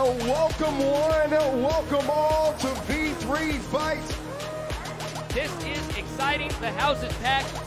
Welcome one, welcome all to V3 Fight. This is exciting. The house is packed.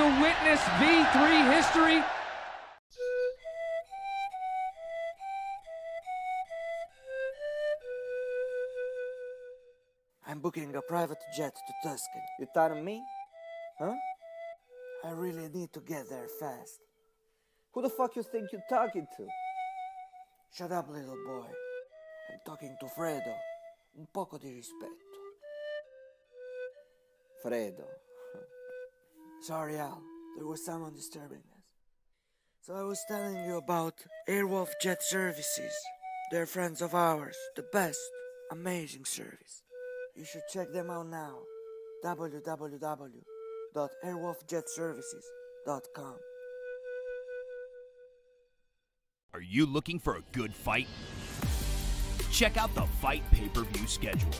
To witness V3 history. I'm booking a private jet to Tuscany. You thought of me? Huh? I really need to get there fast. Who the fuck you think you're talking to? Shut up, little boy. I'm talking to Fredo. Un poco di rispetto. Fredo. Sorry, Al. There was someone disturbing us. So I was telling you about Airwolf Jet Services. They're friends of ours. The best. Amazing service. You should check them out now. www.airwolfjetservices.com. Are you looking for a good fight? Check out the FITE pay per view schedule.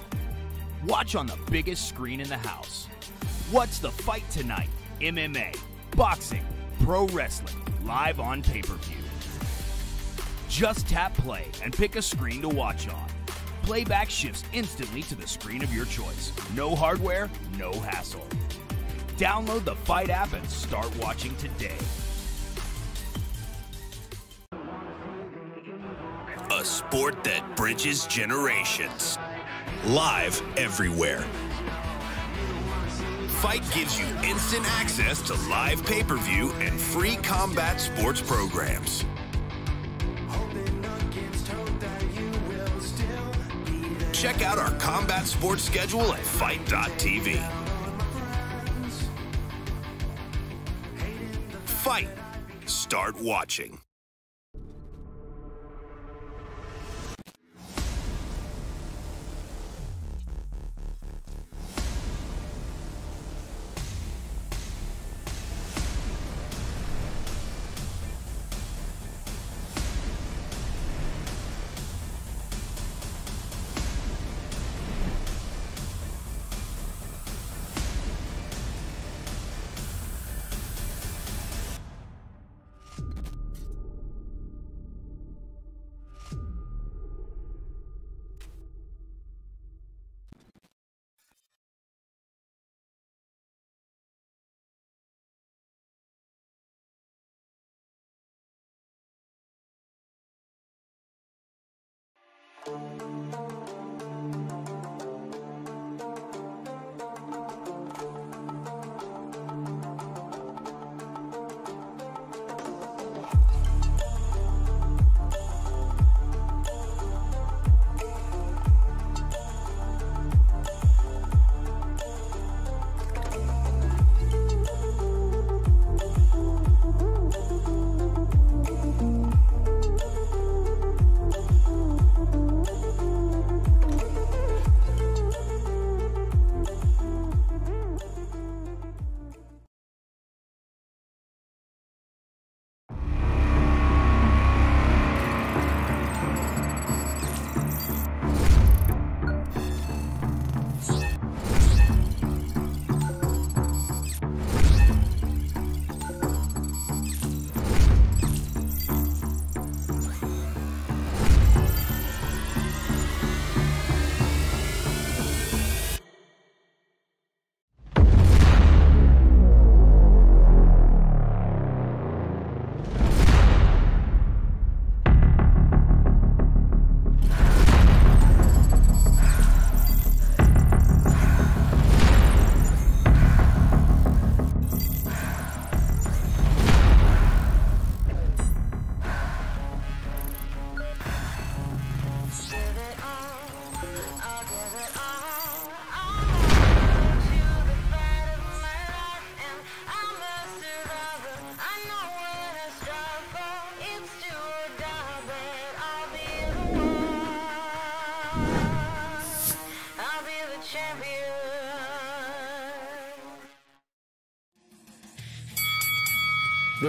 Watch on the biggest screen in the house. What's the fight tonight? MMA, boxing, pro wrestling, live on pay per view. Just tap play and pick a screen to watch on. Playback shifts instantly to the screen of your choice. No hardware, no hassle. Download the FITE app and start watching today. A sport that bridges generations. Live everywhere. FITE gives you instant access to live pay per view and free combat sports programs. Check out our combat sports schedule at fite.tv. FITE. Start watching.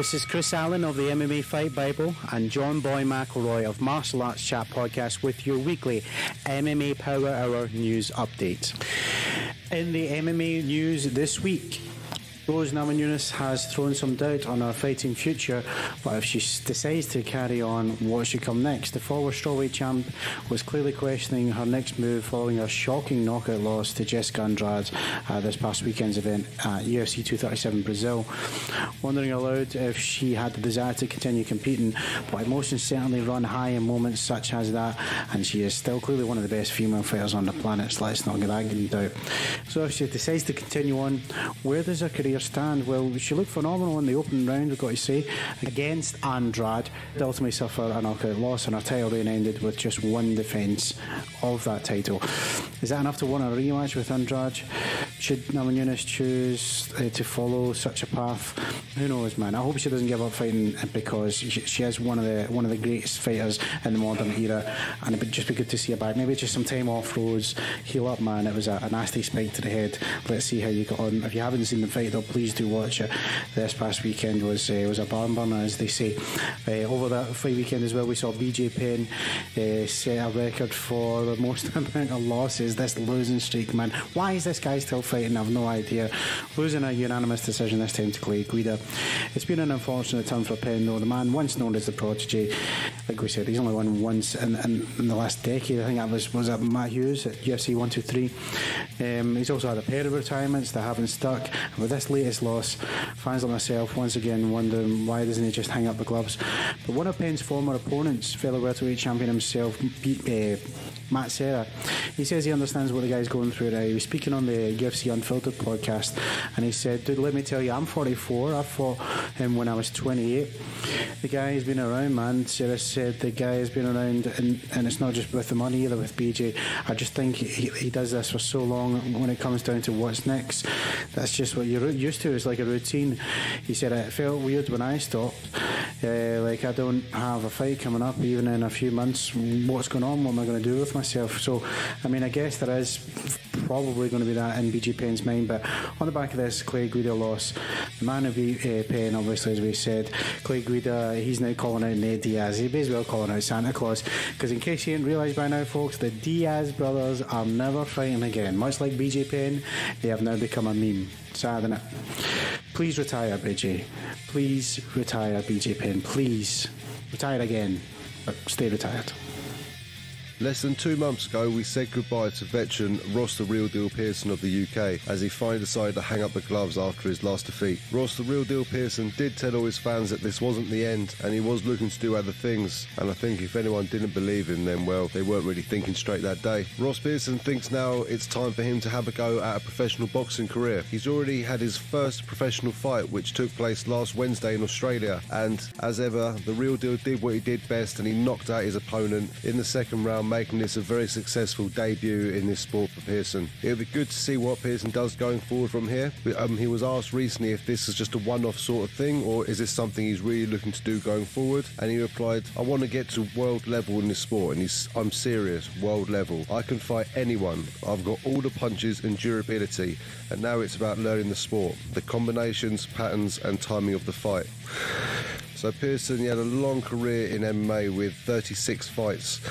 This is Chris Allen of the MMA Fight Bible and John Boy McElroy of Martial Arts Chat Podcast with your weekly MMA Power Hour news update. In the MMA news this week, Rose Namajunas has thrown some doubt on her fighting future, but if she decides to carry on, what should come next? The former strawweight champ was clearly questioning her next move following her shocking knockout loss to Jessica Andrade uh, this past weekend's event at UFC 237 Brazil. Wondering aloud if she had the desire to continue competing, but emotions certainly run high in moments such as that, and she is still clearly one of the best female fighters on the planet, so let's not get that in doubt. So if she decides to continue on, where does her career stand? Well, she looked phenomenal in the opening round, we've got to say, against Andrade. They ultimately suffered a knockout loss, and her title reign ended with just one defence of that title. Is that enough to win a rematch with Andrade? Should Namajunas choose uh, to follow such a path? Who knows, man? I hope she doesn't give up fighting because she, she is one of the one of the greatest fighters in the modern era, and it would just be good to see her back. Maybe just some time off roads, heal up, man. It was a, a nasty spike to the head. Let's see how you got on. If you haven't seen the fight, though, please do watch it. This past weekend was uh, was a barn burner, as they say. Uh, over that fight weekend as well, we saw BJ Penn uh, set a record for the most amount of losses. This losing streak, man. Why is this guy still fighting? I've no idea. Losing a unanimous decision this time to Clay Guida. It's been an unfortunate turn for Penn, though. The man, once known as the prodigy, like we said, he's only won once in, in, in the last decade. I think that was was at Matt Hughes at UFC 123. Um, he's also had a pair of retirements that haven't stuck. With this latest loss, fans like myself once again wondering why doesn't he just hang up the gloves? But one of Penn's former opponents, fellow welterweight champion himself, beat, uh, Matt Serra. He says he understands what the guy's going through now. He was speaking on the UFC Unfiltered podcast and he said, Dude, let me tell you, I'm 44. I fought him when I was 28. The guy has been around, man. Serra said the guy has been around, and, and it's not just with the money either with BJ. I just think he, he does this for so long when it comes down to what's next. That's just what you're used to. It's like a routine. He said, It felt weird when I stopped. Uh, like, I don't have a fight coming up even in a few months. What's going on? What am I going to do with myself? So, I mean, I guess there is probably going to be that in BJ Penn's mind. But on the back of this Clay Guida loss, the man of uh, Penn, obviously, as we said, Clay Guida, he's now calling out Nate Diaz. He may as well calling out Santa Claus. Because in case you didn't realise by now, folks, the Diaz brothers are never fighting again. Much like BJ Penn, they have now become a meme. Sad, it? Please retire, BJ. Please retire, BJ Penn. Please. Retire again, but stay retired. Less than two months ago, we said goodbye to veteran Ross the Real Deal Pearson of the UK as he finally decided to hang up the gloves after his last defeat. Ross the Real Deal Pearson did tell all his fans that this wasn't the end and he was looking to do other things. And I think if anyone didn't believe him, then well, they weren't really thinking straight that day. Ross Pearson thinks now it's time for him to have a go at a professional boxing career. He's already had his first professional fight, which took place last Wednesday in Australia. And as ever, the Real Deal did what he did best and he knocked out his opponent in the second round making this a very successful debut in this sport for Pearson. It'll be good to see what Pearson does going forward from here. Um, he was asked recently if this is just a one-off sort of thing or is this something he's really looking to do going forward. And he replied, I want to get to world level in this sport and he's, I'm serious, world level. I can fight anyone. I've got all the punches and durability and now it's about learning the sport, the combinations, patterns and timing of the fight. So Pearson, he had a long career in MMA with 36 fights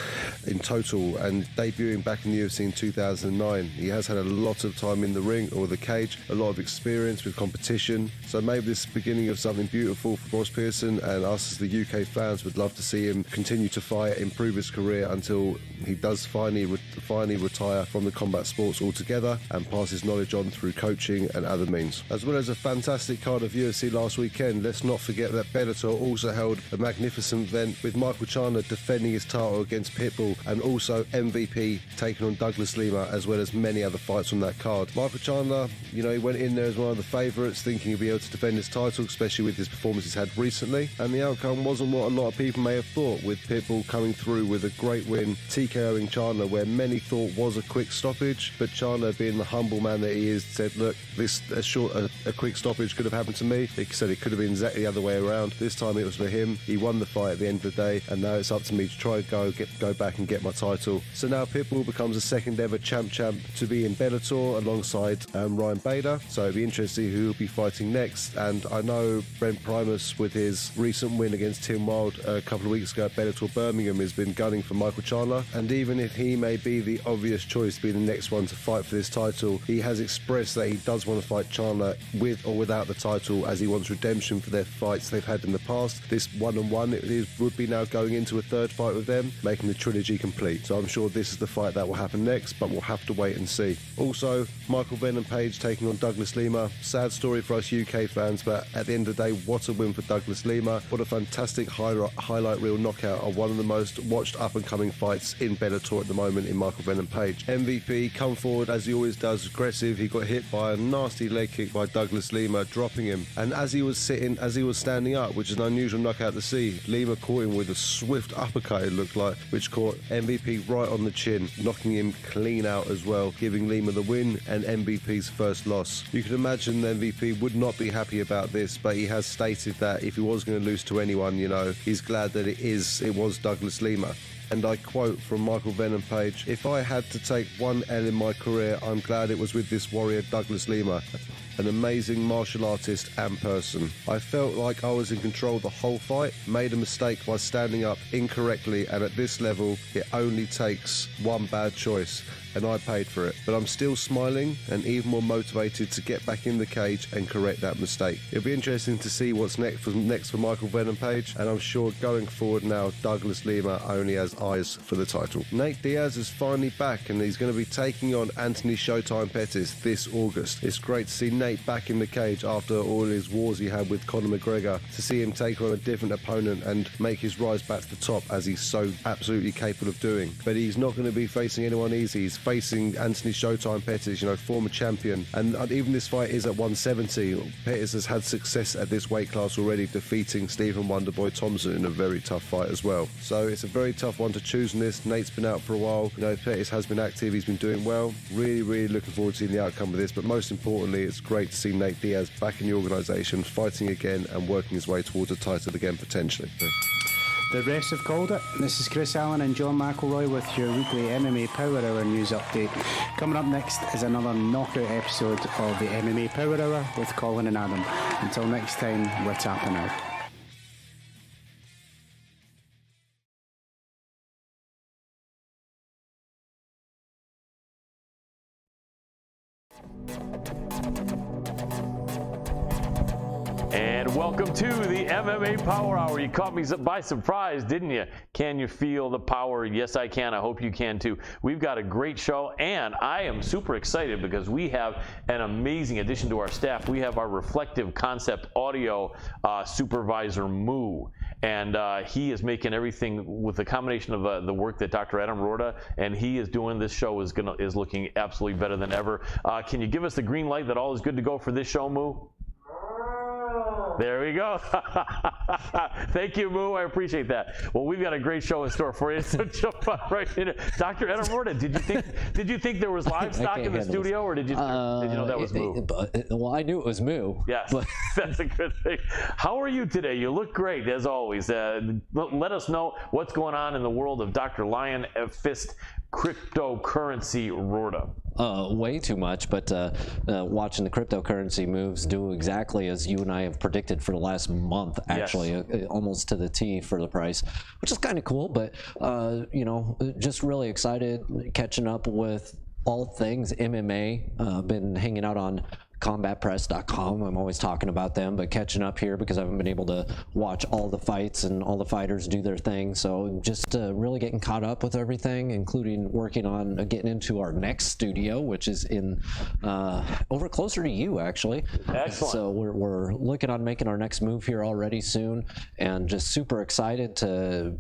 in total and debuting back in the UFC in 2009. He has had a lot of time in the ring or the cage, a lot of experience with competition. So maybe this is the beginning of something beautiful for Ross Pearson and us as the UK fans would love to see him continue to fight, improve his career until he does finally re- finally retire from the combat sports altogether and pass his knowledge on through coaching and other means. As well as a fantastic card of UFC last weekend, let's not forget that Bellator also held a magnificent event with Michael Chandler defending his title against Pitbull and also MVP taking on Douglas Lima as well as many other fights on that card. Michael Chandler, you know, he went in there as one of the favourites thinking he'd be able to defend his title, especially with his performance he's had recently. And the outcome wasn't what a lot of people may have thought with Pitbull coming through with a great win, TKOing Chandler where many thought was a quick stoppage, but Chandler being the humble man that he is said, look, this a short a, a quick stoppage could have happened to me. He said it could have been exactly the other way around. This time time it was for him. He won the fight at the end of the day, and now it's up to me to try and go get go back and get my title. So now Pitbull becomes the second ever champ champ to be in Bellator alongside um, Ryan Bader. So it'll be interesting who will be fighting next. And I know Brent Primus, with his recent win against Tim Wilde a couple of weeks ago at Bellator Birmingham, has been gunning for Michael Chandler. And even if he may be the obvious choice to be the next one to fight for this title, he has expressed that he does want to fight Chandler with or without the title, as he wants redemption for their fights they've had in the past. This one on one would be now going into a third fight with them, making the trilogy complete. So I'm sure this is the fight that will happen next, but we'll have to wait and see. Also, Michael Venom Page taking on Douglas Lima. Sad story for us UK fans, but at the end of the day, what a win for Douglas Lima. What a fantastic highlight, highlight reel knockout of one of the most watched up and coming fights in Bellator at the moment in Michael Venom Page. MVP come forward as he always does, aggressive. He got hit by a nasty leg kick by Douglas Lima, dropping him. And as he was sitting, as he was standing up, which is an unusual knockout to see, Lima caught him with a swift uppercut, it looked like, which caught MVP right on the chin, knocking him clean out as well, giving Lima the win and MVP's first loss. You can imagine MVP would not be happy about this, but he has stated that if he was going to lose to anyone, you know, he's glad that it is it was Douglas Lima. And I quote from Michael Venom Page If I had to take one L in my career, I'm glad it was with this warrior Douglas Lima, an amazing martial artist and person. I felt like I was in control the whole fight, made a mistake by standing up incorrectly, and at this level, it only takes one bad choice and I paid for it. But I'm still smiling and even more motivated to get back in the cage and correct that mistake. It'll be interesting to see what's next for, next for Michael Venom Page, and I'm sure going forward now, Douglas Lima only has eyes for the title. Nate Diaz is finally back, and he's going to be taking on Anthony Showtime Pettis this August. It's great to see Nate back in the cage after all his wars he had with Conor McGregor, to see him take on a different opponent and make his rise back to the top as he's so absolutely capable of doing. But he's not going to be facing anyone easy. He's facing Anthony Showtime Pettis, you know, former champion. And uh, even this fight is at 170. Pettis has had success at this weight class already, defeating Stephen Wonderboy Thompson in a very tough fight as well. So it's a very tough one to choose in this. Nate's been out for a while. You know, Pettis has been active. He's been doing well. Really, really looking forward to seeing the outcome of this. But most importantly, it's great to see Nate Diaz back in the organisation, fighting again and working his way towards a title again potentially. The rest have called it. This is Chris Allen and John McElroy with your weekly MMA Power Hour news update. Coming up next is another knockout episode of the MMA Power Hour with Colin and Adam. Until next time, we're tapping out. And welcome to the MMA Power Hour. You caught me by surprise, didn't you? Can you feel the power? Yes, I can. I hope you can too. We've got a great show, and I am super excited because we have an amazing addition to our staff. We have our Reflective Concept Audio uh, Supervisor, Moo and uh, he is making everything with the combination of uh, the work that Dr. Adam Rorta and he is doing. This show is gonna is looking absolutely better than ever. Uh, can you give us the green light that all is good to go for this show, Moo? There we go. Thank you, Moo. I appreciate that. Well, we've got a great show in store for you. So jump right in. Dr. Adam Rorta, did you think did you think there was livestock in the studio, or did you uh, did you know that was Moo? It, well, I knew it was Moo. Yes, but. that's a good thing. How are you today? You look great as always. Uh, let us know what's going on in the world of Dr. Lion Fist cryptocurrency Rorta. Uh, way too much, but uh, uh, watching the cryptocurrency moves do exactly as you and I have predicted for the last month, actually, yes. Uh, almost to the T for the price, which is kind of cool. But uh, you know, just really excited catching up with all things MMA. Uh, been hanging out on combatpress.com. I'm always talking about them, but catching up here because I haven't been able to watch all the fights and all the fighters do their thing. So just uh, really getting caught up with everything, including working on uh, getting into our next studio, which is in uh, over closer to you, actually. Excellent. So we're, we're looking on making our next move here already soon, and just super excited to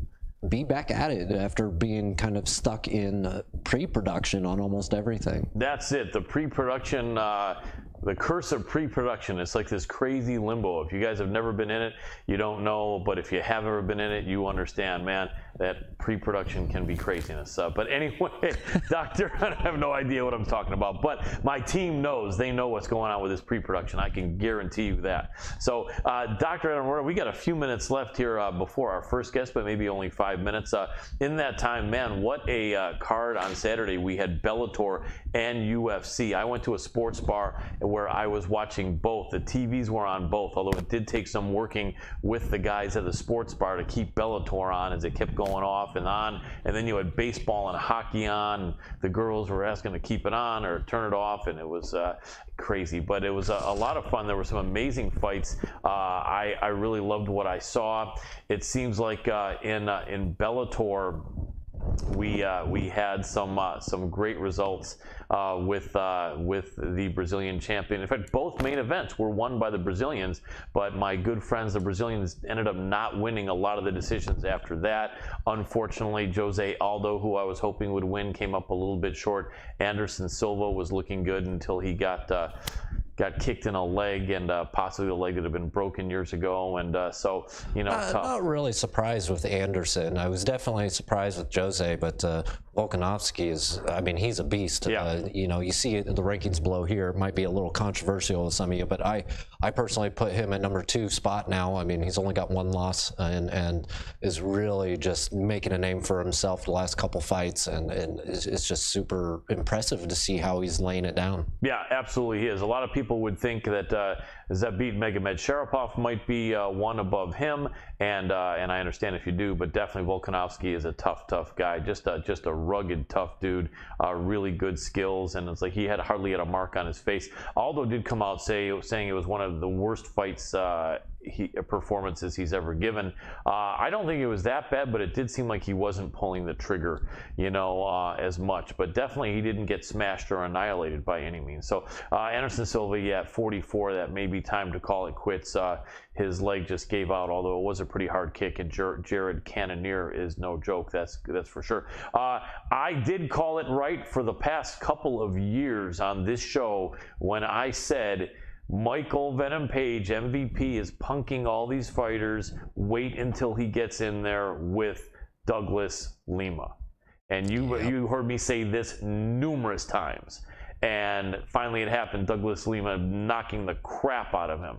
be back at it after being kind of stuck in uh, pre-production on almost everything. That's it. The pre-production uh, the curse of pre-production. It's like this crazy limbo. If you guys have never been in it, you don't know. But if you have ever been in it, you understand, man. That pre-production can be craziness. Uh, but anyway, Doctor, I have no idea what I'm talking about. But my team knows. They know what's going on with this pre-production. I can guarantee you that. So, uh, Doctor Adam, we got a few minutes left here uh, before our first guest, but maybe only five minutes. Uh, in that time, man, what a uh, card on Saturday. We had Bellator and UFC. I went to a sports bar where I was watching both. The TVs were on both, although it did take some working with the guys at the sports bar to keep Bellator on as it kept going off and on. And then you had baseball and hockey on. The girls were asking to keep it on or turn it off, and it was uh, crazy. But it was a, a, lot of fun. There were some amazing fights. Uh, I, I really loved what I saw. It seems like uh, in uh, in Bellator we uh, we had some uh, some great results uh, with uh, with the Brazilian champion. In fact, both main events were won by the Brazilians, but my good friends, the Brazilians, ended up not winning a lot of the decisions after that. Unfortunately, Jose Aldo, who I was hoping would win, came up a little bit short. Anderson Silva was looking good until he got uh, got kicked in a leg and uh, possibly a leg that had been broken years ago. And uh, so, you know, uh, not really surprised with Anderson. I was definitely surprised with Jose, but uh, Volkanovski is, I mean, he's a beast. Yeah. Uh, you know, you see the rankings below here. It might be a little controversial with some of you, but I, I personally put him at number two spot now. I mean, he's only got one loss and, and is really just making a name for himself the last couple fights. And, and it's, it's just super impressive to see how he's laying it down. Yeah, absolutely. He is. A lot of people would think that uh, Zabit Magomedsharipov might be uh, one above him, and uh, and I understand if you do, but definitely Volkanovski is a tough, tough guy. Just a just a rugged, tough dude. Uh, really good skills, and it's like he had hardly had a mark on his face. Aldo did come out say saying it was one of the worst fights uh, he, performances he's ever given. Uh, I don't think it was that bad, but it did seem like he wasn't pulling the trigger, you know, uh, as much. But definitely he didn't get smashed or annihilated by any means. So uh, Anderson Silva, yeah, 44, that may be time to call it quits. Uh, his leg just gave out, although it was a pretty hard kick, and Jer- Jared Cannonier is no joke. That's that's for sure. Uh, I did call it right for the past couple of years on this show when I said Michael Venom Page, MVP, is punking all these fighters. Wait until he gets in there with Douglas Lima. And you yep. you heard me say this numerous times. And finally it happened. Douglas Lima knocking the crap out of him.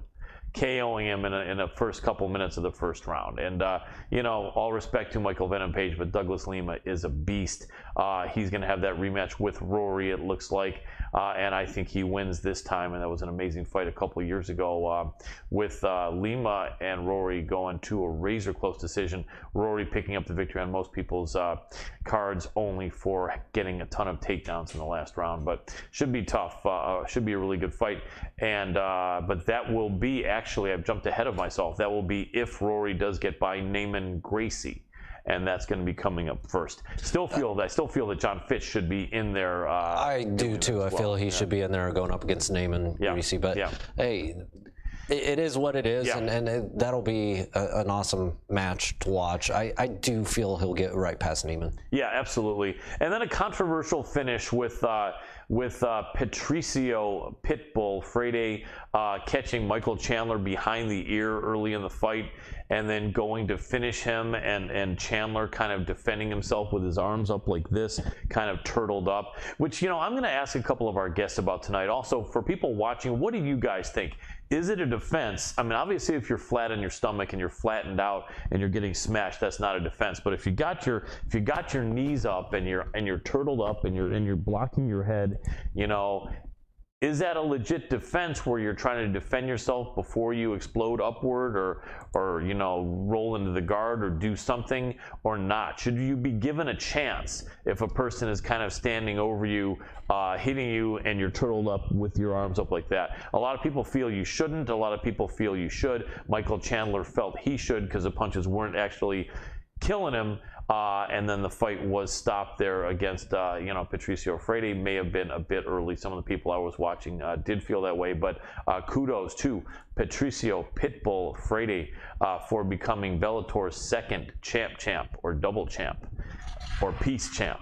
KOing him in, a, in the first couple minutes of the first round. And, uh, you know, all respect to Michael Venom Page, but Douglas Lima is a beast. Uh, he's going to have that rematch with Rory, it looks like. Uh, and I think he wins this time. And that was an amazing fight a couple years ago uh, with uh, Lima and Rory going to a razor close decision. Rory picking up the victory on most people's uh, cards only for getting a ton of takedowns in the last round. But should be tough. Uh, should be a really good fight. And but that will be actually I've jumped ahead of myself. That will be if Rory does get by Neiman Gracie and that's going to be coming up first. Still feel I still feel that Jon Fitch should be in there. Uh, I do too. I feel he yeah. should be in there going up against Neiman yeah. Gracie. But yeah. hey, it is what it is, yeah. and, and it, that'll be a, an awesome match to watch. I, I do feel he'll get right past Neiman. Yeah, absolutely. And then a controversial finish with. Uh, with uh, Patricio Pitbull Freire uh, catching Michael Chandler behind the ear early in the fight and then going to finish him and, and Chandler kind of defending himself with his arms up like this, kind of turtled up, which, you know, I'm going to ask a couple of our guests about tonight. Also, for people watching, what do you guys think? Is it a defense? I mean, obviously, if you're flat on your stomach and you're flattened out and you're getting smashed, that's not a defense. But if you got your if you got your knees up and you're and you're turtled up and you're and you're blocking your head, you know, is that a legit defense where you're trying to defend yourself before you explode upward or or you know roll into the guard or do something or not? Should you be given a chance if a person is kind of standing over you uh, hitting you and you're turtled up with your arms up like that? A lot of people feel you shouldn't. A lot of people feel you should. Michael chandler felt he should because the punches weren't actually killing him uh, and then the fight was stopped there against, uh, you know, Patricio Freire. May have been a bit early. Some of the people I was watching uh, did feel that way, but uh, kudos to Patricio Pitbull Freire uh, for becoming Bellator's second champ champ or double champ or peace champ.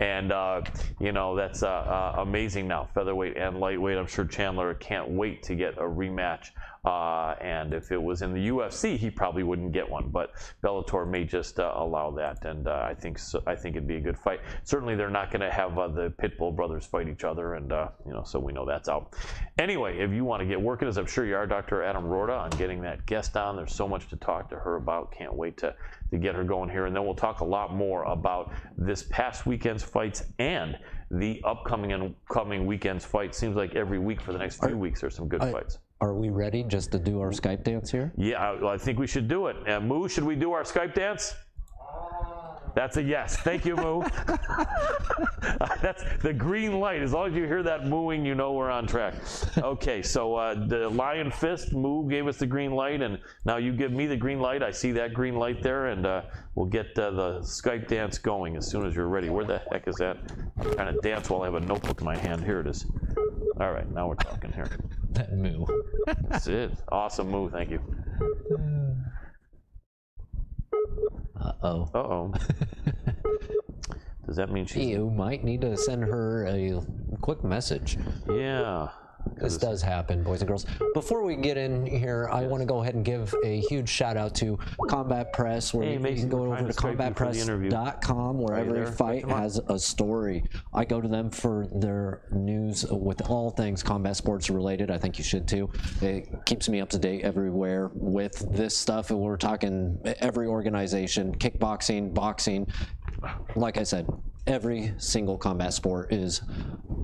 and uh, you know that's amazing now, featherweight and lightweight. I'm sure Chandler can't wait to get a rematch. Uh, and if it was in the UFC, he probably wouldn't get one. But Bellator may just uh, allow that, and uh, I think so, I think it'd be a good fight. Certainly, they're not going to have uh, the Pitbull brothers fight each other, and uh, you know, so we know that's out. Anyway, if you want to get working, as I'm sure you are, Dr. Adam Rorta, on getting that guest on. There's so much to talk to her about. Can't wait to to get her going here, and then we'll talk a lot more about this past weekend's fights and the upcoming and coming weekend's fight. Seems like every week for the next few weeks there's some good I- fights. Are we ready just to do our Skype dance here? Yeah, I, well, I think we should do it. Uh, Moo, should we do our Skype dance? That's a yes. Thank you, Moo. That's the green light. As long as you hear that mooing, you know we're on track. Okay, so uh, the Lion Fist, Moo gave us the green light, and now you give me the green light. I see that green light there, and uh, we'll get uh, the Skype dance going as soon as you're ready. Where the heck is that? I'm trying to dance while I have a notebook in my hand. Here it is. All right, now we're talking here. That moo. That's it. Awesome move. Thank you. Uh oh. Uh oh. Does that mean she? You might need to send her a quick message. Yeah. This does happen, boys and girls. Before we get in here, I want to go ahead and give a huge shout out to Combat Press, where Hey, you Mason, can go over to trying to Skype you for the interview. combatpress.com, where every fight on. has a story. I go to them for their news with all things combat sports related. I think you should too. It keeps me up to date everywhere with this stuff. And we're talking every organization, kickboxing, boxing. Like I said, every single combat sport is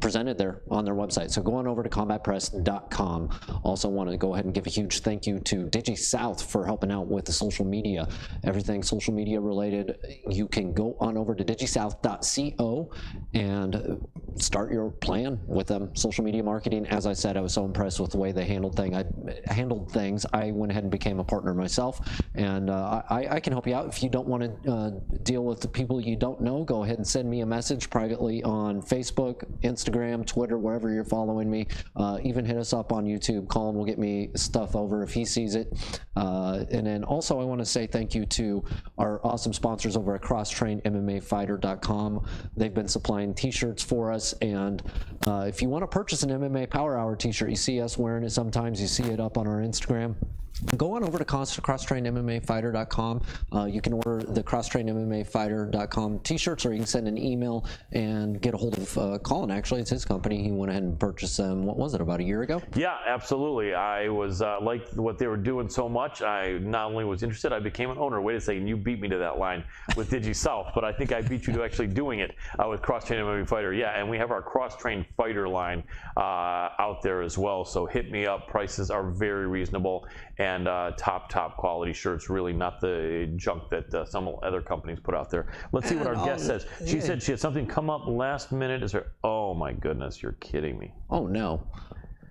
presented there on their website. So go on over to combatpress.com. Also want to go ahead and give a huge thank you to DigiSouth for helping out with the social media. Everything social media related, you can go on over to digisouth.co and start your plan with them. Social media marketing, as I said, I was so impressed with the way they handled thing. I handled things. I went ahead and became a partner myself, and uh, I, I can help you out. If you don't want to uh, deal with the people you don't know, go ahead and send me a message privately on Facebook, Instagram, Twitter, wherever you're following me. Uh, even hit us up on YouTube. Colin will get me stuff over if he sees it. Uh, and then also, I want to say thank you to our awesome sponsors over at CrossTrainMMAFighter.com. They've been supplying T-shirts for us, and uh, if you want to purchase an MMA Power Hour T-shirt, you see us wearing it sometimes. You see it up on our Instagram. Go on over to cross, crosstrainmmafighter.com. Uh, you can order the crosstrainmmafighter.com t-shirts, or you can send an email and get a hold of uh, Colin. Actually, it's his company. He went ahead and purchased them. What was it? About a year ago. Yeah, absolutely. I was uh, liked what they were doing so much. I not only was interested, I became an owner. Wait a second, you beat me to that line with Digi South, but I think I beat you to actually doing it uh, with Cross Train MMA Fighter. Yeah, and we have our Cross Train Fighter line uh, out there as well. So hit me up. Prices are very reasonable and uh, top top quality shirts. Really not the junk that uh, some other companies put out there. Let's see what our guest says. She yeah. said she had something come up last minute. Is there? Oh my goodness, you're kidding me. Oh no.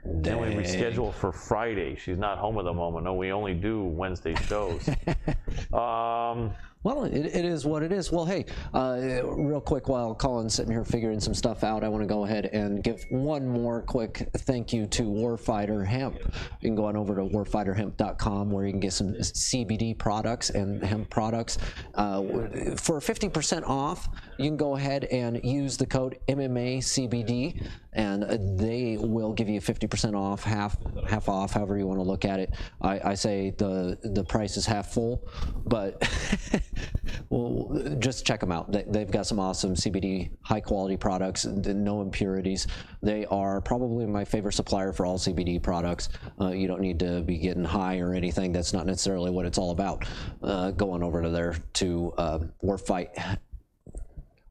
Then we reschedule for Friday. She's not home at the moment. No, we only do Wednesday shows. um, Well, it, it is what it is. Well, hey, uh, real quick, while Colin's sitting here figuring some stuff out, I want to go ahead and give one more quick thank you to Warfighter Hemp. You can go on over to warfighterhemp.com where you can get some CBD products and hemp products. Uh, for 50% off, you can go ahead and use the code MMACBD, and they will give you 50% off, half half off, however you want to look at it. I, I say the the price is half full, but well, just check them out. They, they've got some awesome CBD, high quality products, no impurities. They are probably my favorite supplier for all CBD products. Uh, you don't need to be getting high or anything. That's not necessarily what it's all about. Uh, go on over to there to uh, Warfight,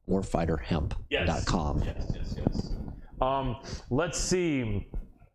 warfighterhemp.com. Yes, yes, yes. Um, let's see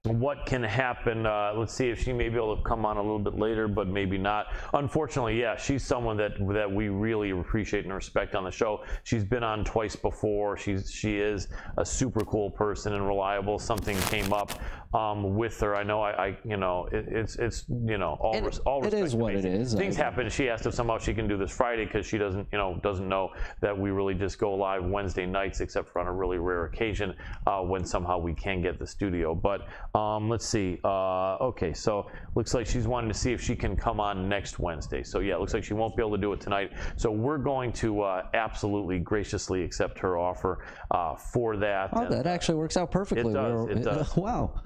what can happen. Uh, let's see if she may be able to come on a little bit later, but maybe not. Unfortunately, yeah, she's someone that that we really appreciate and respect on the show. She's been on twice before. She's she is a super cool person and reliable. Something came up um, with her. I know. I, I you know it, it's it's you know all res- all it is what it Macy. Things happen. She asked if somehow she can do this Friday because she doesn't you know doesn't know that we really just go live Wednesday nights except for on a really rare occasion uh, when somehow we can get the studio. But Um, let's see. Uh, okay, so looks like she's wanting to see if she can come on next Wednesday. So yeah, it looks like she won't be able to do it tonight. So we're going to uh, absolutely graciously accept her offer uh, for that. Oh, that actually works out perfectly. It does. We're- It does. wow.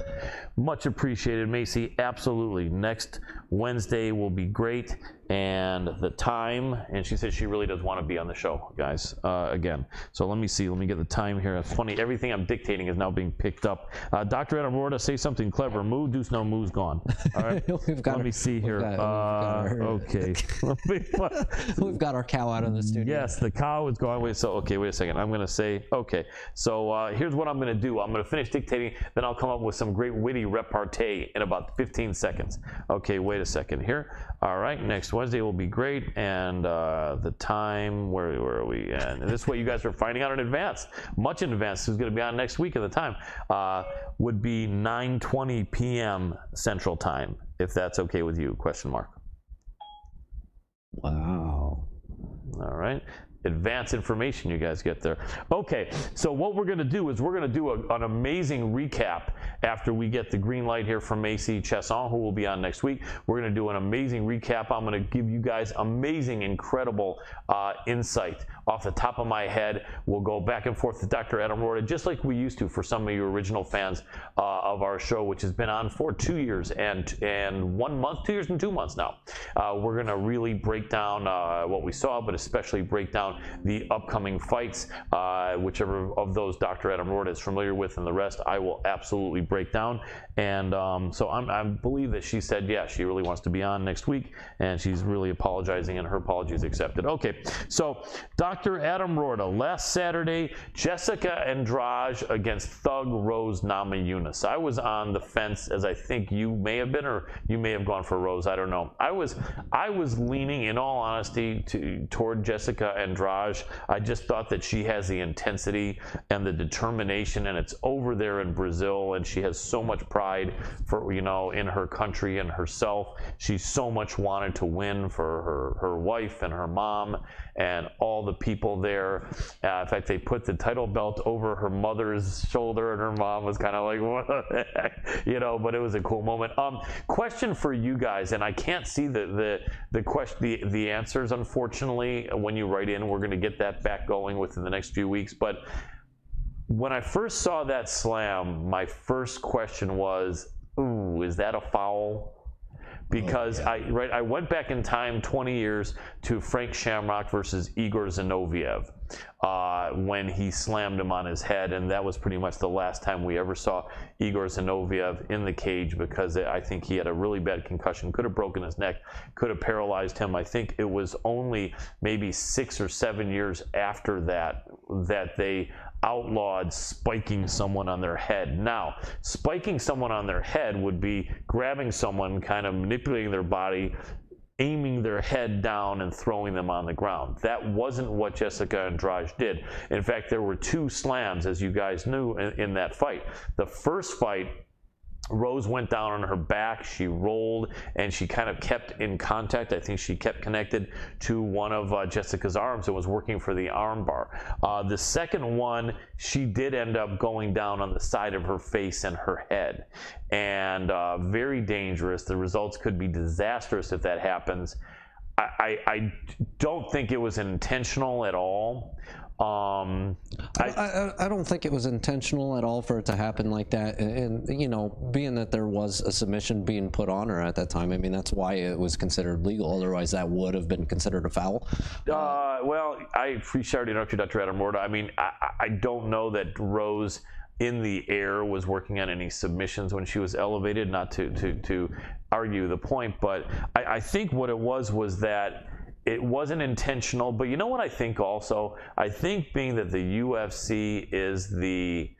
Much appreciated, Macy. Absolutely. Next Wednesday will be great. And the time, and she says she really does want to be on the show, guys, uh, again. So let me see. Let me get the time here. It's funny. Everything I'm dictating is now being picked up. Uh, Dr. Adam Rorta, say something clever. Moo, deuce, no, moo's gone. All right. We've got let our- me see here. got- uh, our- okay. We've got our cow out of the studio. Yes, the cow is going. Wait, so okay, wait a second. I'm going to say okay. So uh, here's what I'm going to do. I'm going to finish dictating, then I'll come up with some great witty repartee in about 15 seconds. Okay, wait a second here. All right, next Wednesday will be great, and uh, the time. Where, where are we? And this way, you guys are finding out in advance, much in advance. Who's going to be on next week at the time? Uh, would be 9:20 p.m. Central Time, if that's okay with you? Question mark. Wow. All right. Advance information you guys get there. Okay, so what we're going to do is we're going to do a, an amazing recap after we get the green light here from Macy Chesson, who will be on next week. We're going to do an amazing recap. I'm going to give you guys amazing, incredible uh, insight off the top of my head. We'll go back and forth with Dr. Adam Rorta, just like we used to for some of you original fans uh, of our show, which has been on for two years and and one month, two years and two months now. Uh, we're going to really break down uh, what we saw, but especially break down the upcoming fights, uh, whichever of those Dr. Adam Rorta is familiar with, and the rest I will absolutely break down. And um, so I'm, I believe that she said, yeah, she really wants to be on next week, and she's really apologizing, and her apology is accepted. Okay, so Dr. Adam Rorta, last Saturday, Jessica Andrade against Thug Rose Namajunas. I was on the fence, as I think you may have been, or you may have gone for Rose. I don't know. I was, I was leaning, in all honesty, to toward Jessica Andrade. I just thought that she has the intensity and the determination, and it's over there in Brazil, and she has so much pride for you know in her country and herself. She so much wanted to win for her her wife and her mom and all the people there. Uh, in fact, they put the title belt over her mother's shoulder, and her mom was kind of like, "What the heck?" you know. But it was a cool moment. Um, question for you guys, and I can't see the the the question the the answers unfortunately when you write in. We're going to get that back going within the next few weeks, but when I first saw that slam, my first question was, "Ooh, is that a foul?" Because I right, I went back in time 20 years to Frank Shamrock versus Igor Zinoviev uh, when he slammed him on his head, and that was pretty much the last time we ever saw Igor Zinoviev in the cage because I think he had a really bad concussion, could have broken his neck, could have paralyzed him. I think it was only maybe six or seven years after that that they outlawed spiking someone on their head. Now, spiking someone on their head would be grabbing someone, kind of manipulating their body, aiming their head down and throwing them on the ground. That wasn't what Jessica Andrade did. In fact, there were two slams, as you guys knew, in, in that fight. The first fight, Rose went down on her back. She rolled and she kind of kept in contact. I think she kept connected to one of uh, Jessica's arms and was working for the armbar. Uh, the second one, she did end up going down on the side of her face and her head, and uh, very dangerous. The results could be disastrous if that happens. I, I, I don't think it was intentional at all. Um, I, I, I don't think it was intentional at all for it to happen like that. And, and, you know, being that there was a submission being put on her at that time, I mean, that's why it was considered legal. Otherwise, that would have been considered a foul. Uh, well, I appreciate to interrupt you, Dr. Adam Morta. I mean, I, I don't know that Rose in the air was working on any submissions when she was elevated, not to, to, to argue the point, but I, I think what it was was that it wasn't intentional. But you know what I think also? I think being that the UFC is the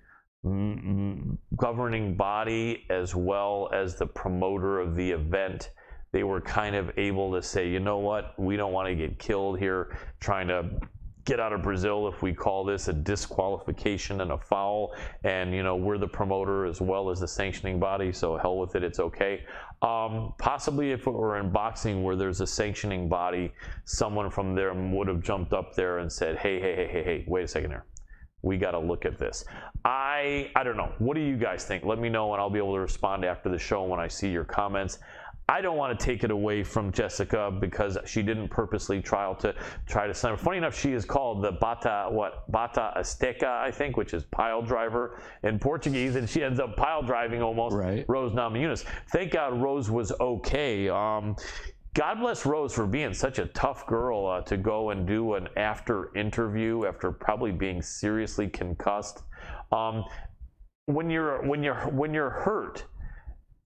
governing body as well as the promoter of the event, they were kind of able to say, you know what, we don't want to get killed here trying to get out of Brazil if we call this a disqualification and a foul. And, you know, we're the promoter as well as the sanctioning body, so hell with it, it's okay. Um, possibly if it were in boxing where there's a sanctioning body, someone from there would have jumped up there and said, hey, hey, hey, hey, hey, wait a second here. We got to look at this. I I I don't know. What do you guys think? Let me know, and I'll be able to respond after the show when I see your comments. I don't want to take it away from Jessica because she didn't purposely try to try to slam. Funny enough, she is called the Bata what Bate Estaca, I think, which is pile driver in Portuguese, and she ends up pile driving almost right. Rose Namajunas. Thank God Rose was okay. Um, God bless Rose for being such a tough girl uh, to go and do an after interview after probably being seriously concussed. Um, when you're when you're when you're hurt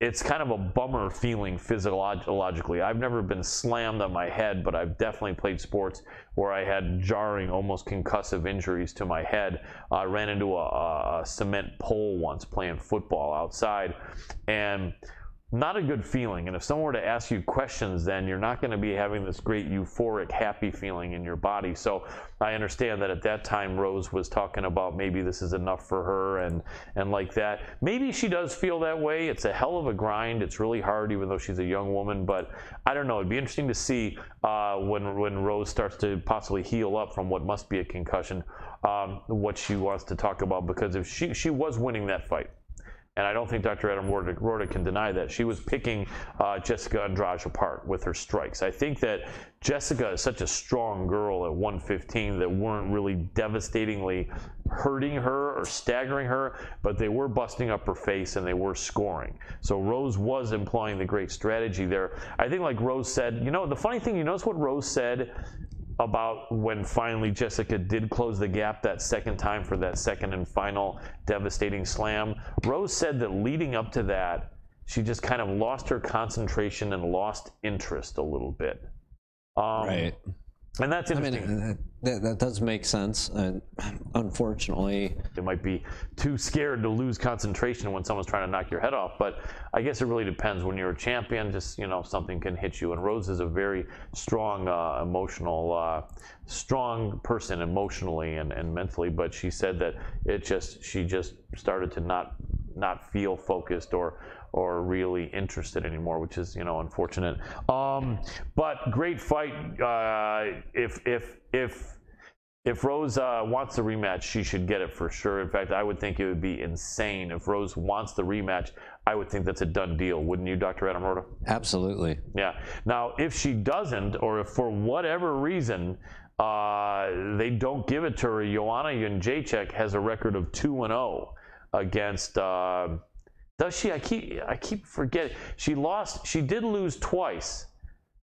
it's kind of a bummer feeling physiologically. I've never been slammed on my head, but I've definitely played sports where I had jarring, almost concussive injuries to my head. I ran into a, a cement pole once playing football outside, and not a good feeling. And if someone were to ask you questions, then you're not going to be having this great euphoric, happy feeling in your body. So I understand that at that time Rose was talking about maybe this is enough for her and and like that. Maybe she does feel that way. It's a hell of a grind. It's really hard, even though she's a young woman. But I don't know. It'd be interesting to see uh, when when Rose starts to possibly heal up from what must be a concussion, um, what she wants to talk about because if she she was winning that fight and I don't think Dr. Adam Rorda can deny that. She was picking uh, Jessica Andrade apart with her strikes. I think that Jessica is such a strong girl at 115 that weren't really devastatingly hurting her or staggering her, but they were busting up her face and they were scoring. So Rose was employing the great strategy there. I think, like Rose said, you know, the funny thing, you notice what Rose said about when finally Jessica did close the gap that second time for that second and final devastating slam. Rose said that leading up to that, she just kind of lost her concentration and lost interest a little bit. Um, right. And that's interesting. I mean, that, that does make sense. And unfortunately, they might be too scared to lose concentration when someone's trying to knock your head off. But I guess it really depends. When you're a champion, just you know, something can hit you. And Rose is a very strong, uh, emotional, uh, strong person emotionally and, and mentally. But she said that it just she just started to not not feel focused or or really interested anymore, which is you know unfortunate. Um, but great fight. Uh, if if if if Rose uh, wants the rematch, she should get it for sure. In fact, I would think it would be insane if Rose wants the rematch. I would think that's a done deal, wouldn't you, Dr. Adam Rorda? Absolutely. Yeah. Now, if she doesn't, or if for whatever reason uh, they don't give it to her, Joanna Jędrzejczyk has a record of two and zero oh against. Uh, does she? I keep I keep forgetting. She lost. She did lose twice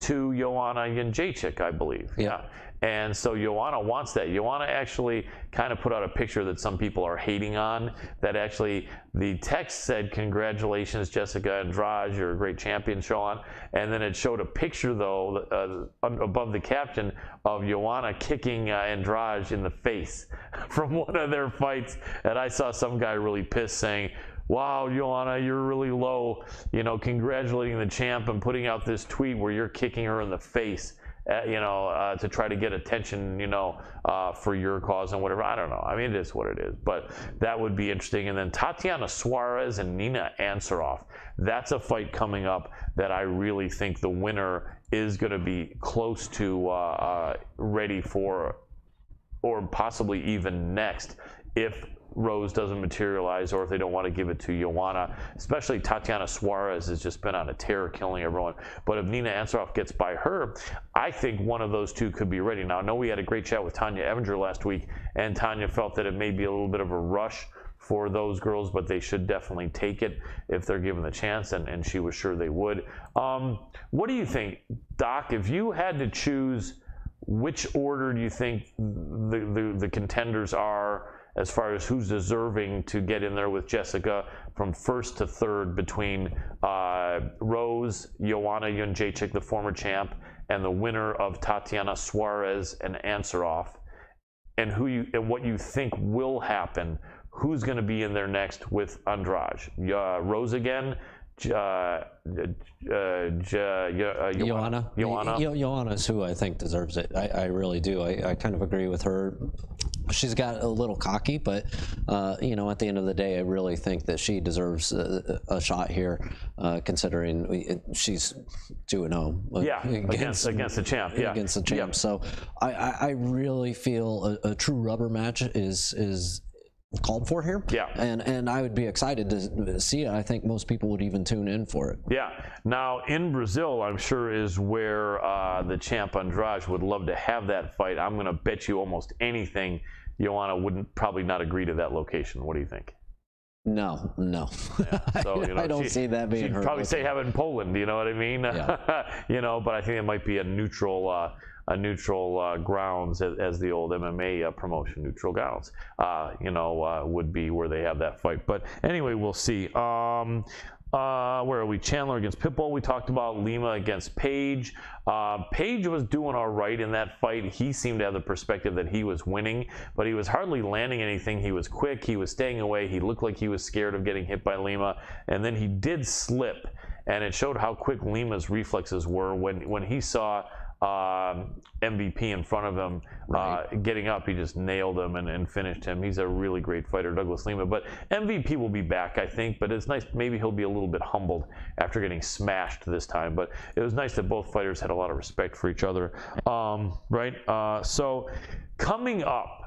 to Joanna Jędrzejczyk, I believe. Yeah. And so Joanna wants that. Joanna actually kind of put out a picture that some people are hating on. That actually the text said, "Congratulations, Jessica Andrade, you're a great champion, Sean." And then it showed a picture though uh, above the caption of Joanna kicking uh, Andrade in the face from one of their fights. And I saw some guy really pissed saying, wow, Joanna, you're really low, you know, congratulating the champ and putting out this tweet where you're kicking her in the face. Uh, you know, uh, to try to get attention, you know, uh, for your cause and whatever. I don't know. I mean, it is what it is, but that would be interesting. And then Tatiana Suarez and Nina Ansaroff. That's a fight coming up that I really think the winner is going to be close to uh, uh, ready for, or possibly even next, if Rose doesn't materialize or if they don't want to give it to Joanna. Especially Tatiana Suarez has just been on a tear killing everyone. But if Nina Ansaroff gets by her, I think one of those two could be ready. Now, I know we had a great chat with Tanya Evinger last week, and Tanya felt that it may be a little bit of a rush for those girls, but they should definitely take it if they're given the chance, and, and she was sure they would. Um, what do you think, Doc? If you had to choose, which order do you think the, the, the contenders are? As far as who's deserving to get in there with Jessica from first to third between uh, Rose, Joanna Jędrzejczyk, the former champ, and the winner of Tatiana Suarez and Ansaroff, and who you and what you think will happen. Who's going to be in there next with Andrade? Uh, Rose again, uh, uh, uh, Joanna. Joanna. Joanna is who I think deserves it. I, I really do. I, I, kind of agree with her. She's got a little cocky, but uh, you know, at the end of the day, I really think that she deserves a, a shot here, uh, considering she's two and zero. Oh, yeah, against, against, against the champ. Yeah, against the champ. So I, I, I really feel a, a true rubber match is is called for here. Yeah. And and I would be excited to see it. I think most people would even tune in for it. Yeah. Now in Brazil, I'm sure is where uh, the champ Andrade would love to have that fight. I'm going to bet you almost anything. Joanna wouldn't probably not agree to that location. What do you think? No, no. Yeah, so, you know, I don't she, see that being She'd probably say have it in Poland. You know what I mean? Yeah. you know, but I think it might be a neutral. Uh, a neutral uh, grounds as, as the old MMA uh, promotion, neutral grounds, uh, you know, uh, would be where they have that fight. But anyway, we'll see. Um, uh, where are we? Chandler against Pitbull. We talked about Lima against Page. Uh, Page was doing all right in that fight. He seemed to have the perspective that he was winning, but he was hardly landing anything. He was quick. He was staying away. He looked like he was scared of getting hit by Lima, and then he did slip, and it showed how quick Lima's reflexes were when when he saw um, MVP in front of him, uh, getting up, he just nailed him and, and finished him. He's a really great fighter, Douglas Lima. But MVP will be back, I think. But it's nice. Maybe he'll be a little bit humbled after getting smashed this time. But it was nice that both fighters had a lot of respect for each other. Um, right. Uh, so coming up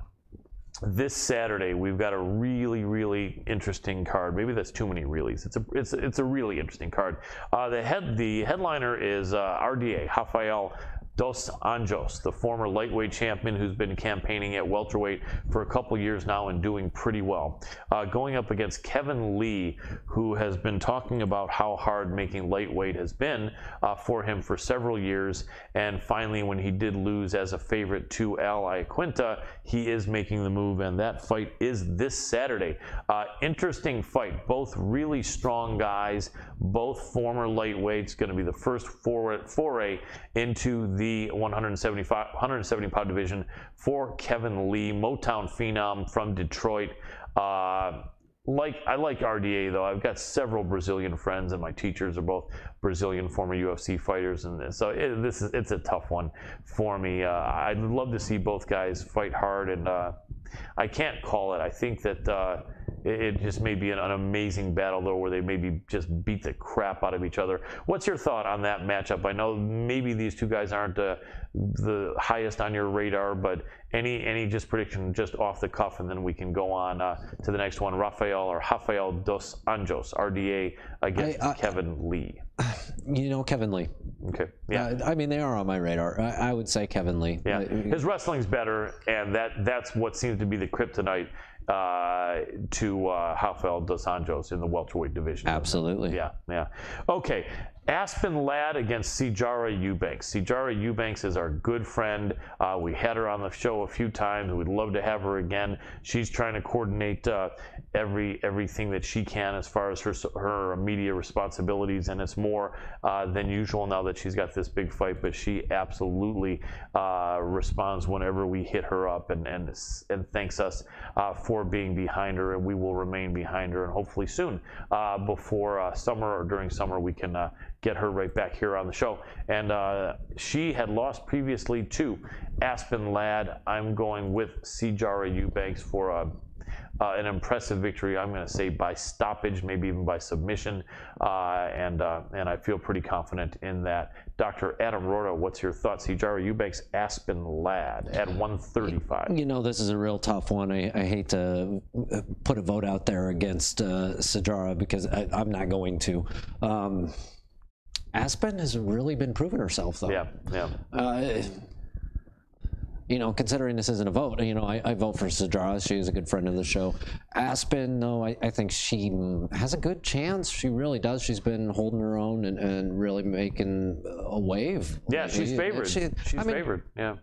this Saturday, we've got a really, really interesting card. Maybe that's too many reallys. It's a, it's, it's a really interesting card. Uh, the head, the headliner is uh, RDA Rafael Dos Anjos, the former lightweight champion who's been campaigning at welterweight for a couple years now and doing pretty well. Uh, going up against Kevin Lee, who has been talking about how hard making lightweight has been uh, for him for several years. And finally, when he did lose as a favorite to Al Iaquinta, he is making the move, and that fight is this Saturday. Uh, interesting fight. Both really strong guys, both former lightweights. Going to be the first foray into the 175, 170 pound division for Kevin Lee, Motown phenom from Detroit. Uh, like I like RDA though. I've got several Brazilian friends, and my teachers are both Brazilian former UFC fighters, and so it, this is it's a tough one for me. Uh, I'd love to see both guys fight hard, and uh, I can't call it. I think that uh, it, it just may be an, an amazing battle though, where they maybe just beat the crap out of each other. What's your thought on that matchup? I know maybe these two guys aren't uh, the highest on your radar, but any any just prediction just off the cuff, and then we can go on uh, to the next one. Rafael or Rafael dos Anjos, RDA against I- I- Kevin Lee. You know, Kevin Lee. Okay. Yeah. Uh, I mean, they are on my radar. I, I would say Kevin Lee. Yeah, Uh, his wrestling's better, and that that's what seems to be the kryptonite uh, to uh, Rafael dos Anjos in the welterweight division. Absolutely. Yeah, yeah. Okay, Aspen Ladd against Sijara Eubanks. Sijara Eubanks is our good friend. Uh, we had her on the show a few times. We'd love to have her again. She's trying to coordinate uh, every everything that she can as far as her her media responsibilities, and it's more uh, than usual now that she's got this big fight. But she absolutely uh, responds whenever we hit her up, and and and thanks us uh, for being behind her, and we will remain behind her, and hopefully soon uh, before summer or during summer we can get her right back here on the show. And uh, she had lost previously to Aspen Ladd. I'm going with Sijara Eubanks for a uh, an impressive victory. I'm going to say by stoppage, maybe even by submission, uh, and uh, and I feel pretty confident in that. Dr. Adam Rorta, what's your thoughts? Sijara Eubanks, Aspen Ladd at 135. You know, this is a real tough one. I, I hate to uh, put a vote out there against uh, Sijara because I, I'm not going to. Um, Aspen has really been proving herself, though. Yeah, yeah. Uh, you know, considering this isn't a vote, you know, I, I vote for Sijara. She's a good friend of the show. Aspen, though, I, I think she has a good chance. She really does. She's been holding her own and, and really making a wave. Yeah, she's favored. She- she's I mean, favored. Yeah.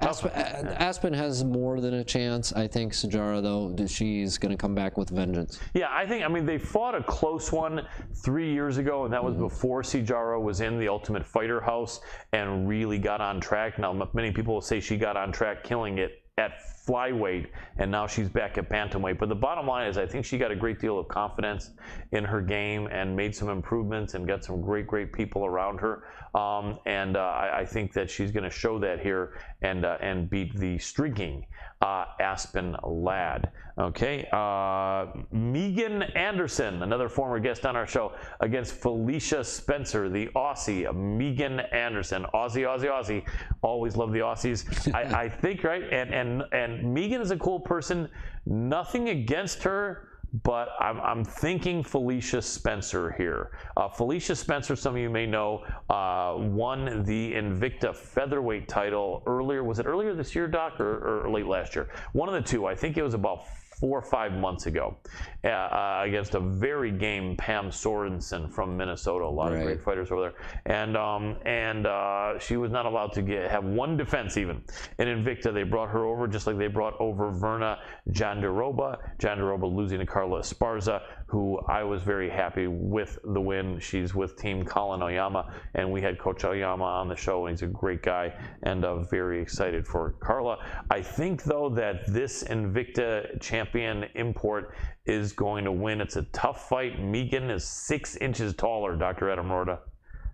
Aspen, uh, Aspen has more than a chance. I think Sijara, though, she's going to come back with vengeance. Yeah, I think, I mean, they fought a close one three years ago, and that was before Sijara was in the Ultimate Fighter house and really got on track. Now, many people will say she got on track killing it at flyweight, and now she's back at bantamweight. But the bottom line is, I think she got a great deal of confidence in her game and made some improvements and got some great, great people around her. Um, and uh, I, I think that she's going to show that here and uh, and beat the streaking uh, Aspen Ladd. Okay, uh, Megan Anderson, another former guest on our show, against Felicia Spencer, the Aussie. Megan Anderson, Aussie, Aussie, Aussie. Always love the Aussies. I, I think right, and and and and Megan is a cool person. Nothing against her but I'm, I'm, thinking Felicia Spencer here. Uh, Felicia Spencer, some of you may know, uh, won the Invicta featherweight title earlier. Was it earlier this year, Doc, or, or late last year? One of the two. I think it was about four or five months ago uh, uh, against a very game Pam Sorenson from Minnesota. A lot right. of great fighters over there, and um, and uh, she was not allowed to get have one defense even. In Invicta, they brought her over just like they brought over Verna Jandaroba. Jandiroba losing to Carla Esparza, who I was very happy with the win. She's with Team Colin Oyama, and we had Coach Oyama on the show, and he's a great guy, and uh, very excited for Carla. I think though that this Invicta champion import is going to win. It's a tough fight. Megan is six inches taller, Dr. Adam.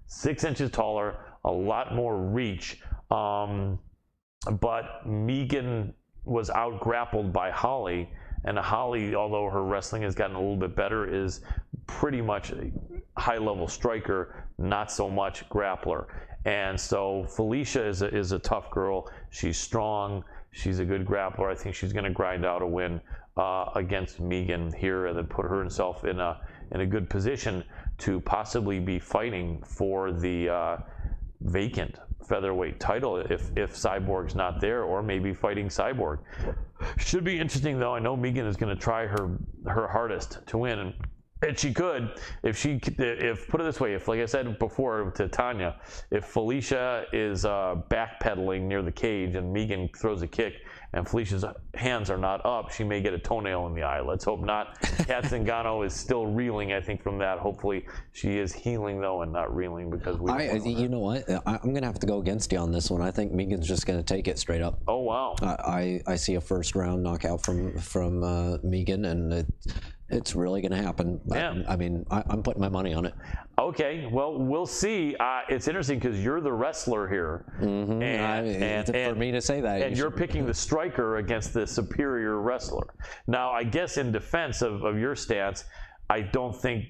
Six inches taller, a lot more reach. Um, but Megan was out grappled by Holly and Holly, although her wrestling has gotten a little bit better, is pretty much a high level striker, not so much grappler. And so Felicia is a, is a tough girl. She's strong. She's a good grappler. I think she's going to grind out a win uh, against Megan here and then put herself in a in a good position to possibly be fighting for the uh, vacant featherweight title if if Cyborg's not there, or maybe fighting Cyborg. Should be interesting though. I know Megan is going to try her her hardest to win, and, and she could if she if put it this way, if like I said before to Tanya, if Felicia is uh, backpedaling near the cage and Megan throws a kick and Felicia's hands are not up, she may get a toenail in the eye. Let's hope not. Cat Zingano is still reeling, I think, from that. Hopefully, she is healing though and not reeling because we. I, you know what? I, am gonna have to go against you on this one. I think Megan's just gonna take it straight up. Oh wow! I I, I see a first round knockout from from uh, Megan, and it, it's really going to happen. Yeah. I, I mean, I, am putting my money on it. Okay. Well, we'll see. Uh, it's interesting because you're the wrestler here, mm-hmm. and, I, and, for and, me to say that, and you are picking the striker against the superior wrestler. Now, I guess in defense of, of your stance, I don't think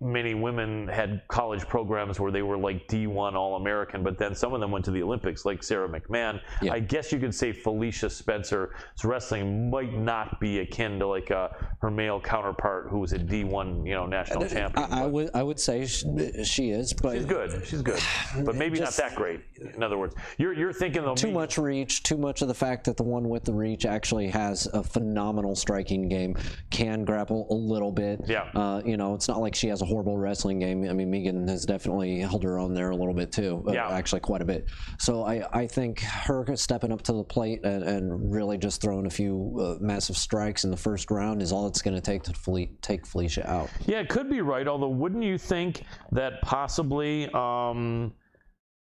many women had college programs where they were like D1 All American, but then some of them went to the Olympics, like Sara McMann. Yeah. I guess you could say Felicia Spencer's wrestling might not be akin to like uh, her male counterpart who was a D1, you know, national I, champion. I, I, would I would say she, she, is, but she's good. She's good, but maybe not that great. In other words, you're you're thinking too much reach, too much of the fact that the one with the reach actually has a phenomenal striking game, can grapple a little bit. Yeah. Uh, you know, it's not like she has a horrible wrestling game. I mean, Megan has definitely held her own there a little bit too. Uh, yeah. Actually, quite a bit. So I, I think her stepping up to the plate and, and really just throwing a few uh, massive strikes in the first round is all it's going to take to Fel- take Felicia out. Yeah, it could be right. Although, wouldn't you think that possibly? Um,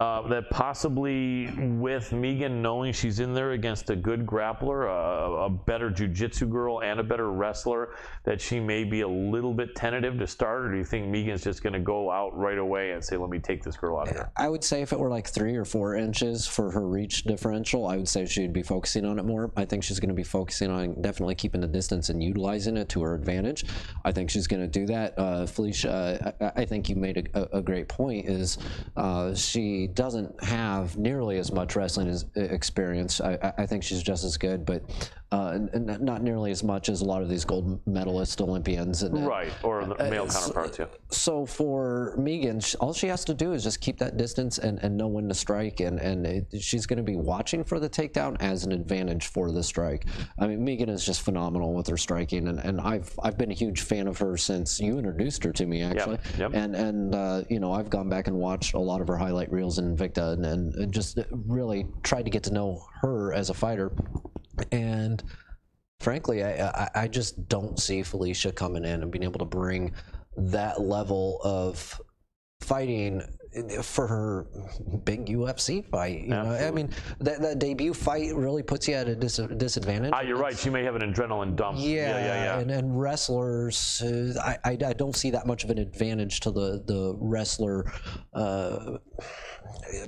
uh, that possibly with Megan knowing she's in there against a good grappler, a, a better jiu-jitsu girl, and a better wrestler, that she may be a little bit tentative to start, or do you think Megan's just going to go out right away and say, "Let me take this girl out of here"? I would say if it were like three or four inches for her reach differential, I would say she'd be focusing on it more. I think she's going to be focusing on definitely keeping the distance and utilizing it to her advantage. I think she's going to do that. Uh, Felicia, I, I, think you made a, a great point. Is uh, she doesn't have nearly as much wrestling as, experience. I, I, think she's just as good, but uh, not nearly as much as a lot of these gold medalist Olympians. And, right, or the male uh, counterparts, yeah. So for Megan, all she has to do is just keep that distance and, and know when to strike, and, and it, she's going to be watching for the takedown as an advantage for the strike. I mean, Megan is just phenomenal with her striking, and, and I've I've been a huge fan of her since you introduced her to me, actually. Yep, yep. And and uh, you know, I've gone back and watched a lot of her highlight reels in Invicta, and, and just really tried to get to know her as a fighter and frankly, I, I, I just don't see Felicia coming in and being able to bring that level of fighting for her big UFC fight. You know, I mean, that, that debut fight really puts you at a dis- disadvantage. Ah, you're right. She may have an adrenaline dump. Yeah, yeah, yeah. yeah. And, and wrestlers, uh, I, I, I, don't see that much of an advantage to the the wrestler. Uh,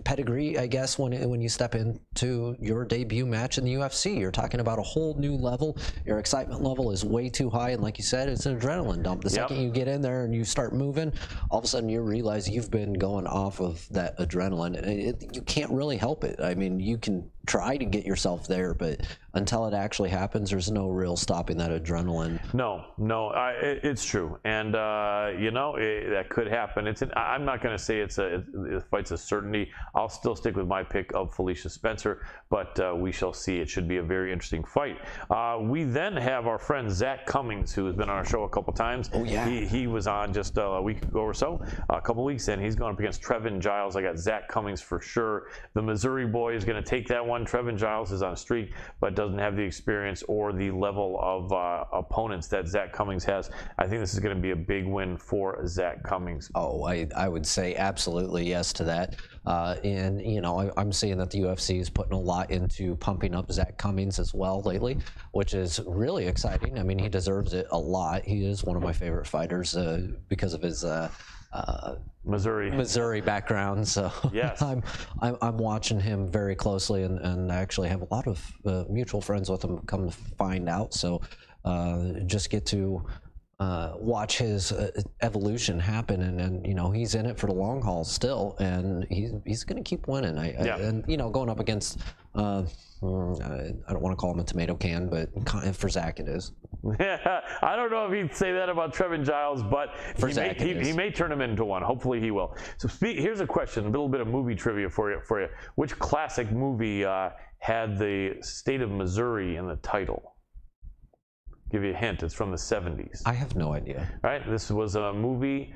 pedigree, I guess, when when you step into your debut match in the UFC. You're talking about a whole new level. Your excitement level is way too high, and like you said, it's an adrenaline dump. The yep. second you get in there and you start moving, all of a sudden you realize you've been going off of that adrenaline, and it, you can't really help it. I mean, you can try to get yourself there, but until it actually happens, there's no real stopping that adrenaline. No, no, I, it, it's true, and uh, you know it, that could happen. It's an, I'm not going to say it's a the fight's a certainty. I'll still stick with my pick of Felicia Spencer, but uh, we shall see. It should be a very interesting fight. Uh, we then have our friend Zak Cummings, who has been on our show a couple times. Oh yeah, he, he was on just a week ago or so, a couple weeks, and he's going up against Trevin Giles. I got Zak Cummings for sure. The Missouri boy is going to take that one. Trevin Giles is on a streak, but doesn't have the experience or the level of uh, opponents that Zak Cummings has. I think this is going to be a big win for Zak Cummings. Oh, I, I would say absolutely yes to that. Uh, and, you know, I, am seeing that the UFC is putting a lot into pumping up Zak Cummings as well lately, which is really exciting. I mean, he deserves it a lot. He is one of my favorite fighters uh, because of his. Uh, Missouri Missouri background. So yes. I'm, I'm, I'm watching him very closely, and, and I actually have a lot of uh, mutual friends with him. Come to find out, so uh, just get to. Uh, watch his uh, evolution happen, and, and you know he's in it for the long haul still, and he's he's going to keep winning. I, yeah. I, and you know going up against uh, mm, I don't want to call him a tomato can, but for Zak it is. Yeah, I don't know if he'd say that about Trevin Giles, but For he, Zak may, he, he may turn him into one. Hopefully, he will. So, speak, here's a question: a little bit of movie trivia for you. For you, which classic movie uh, had the state of Missouri in the title? Give you a hint. It's from the 70s. I have no idea. Right. This was a movie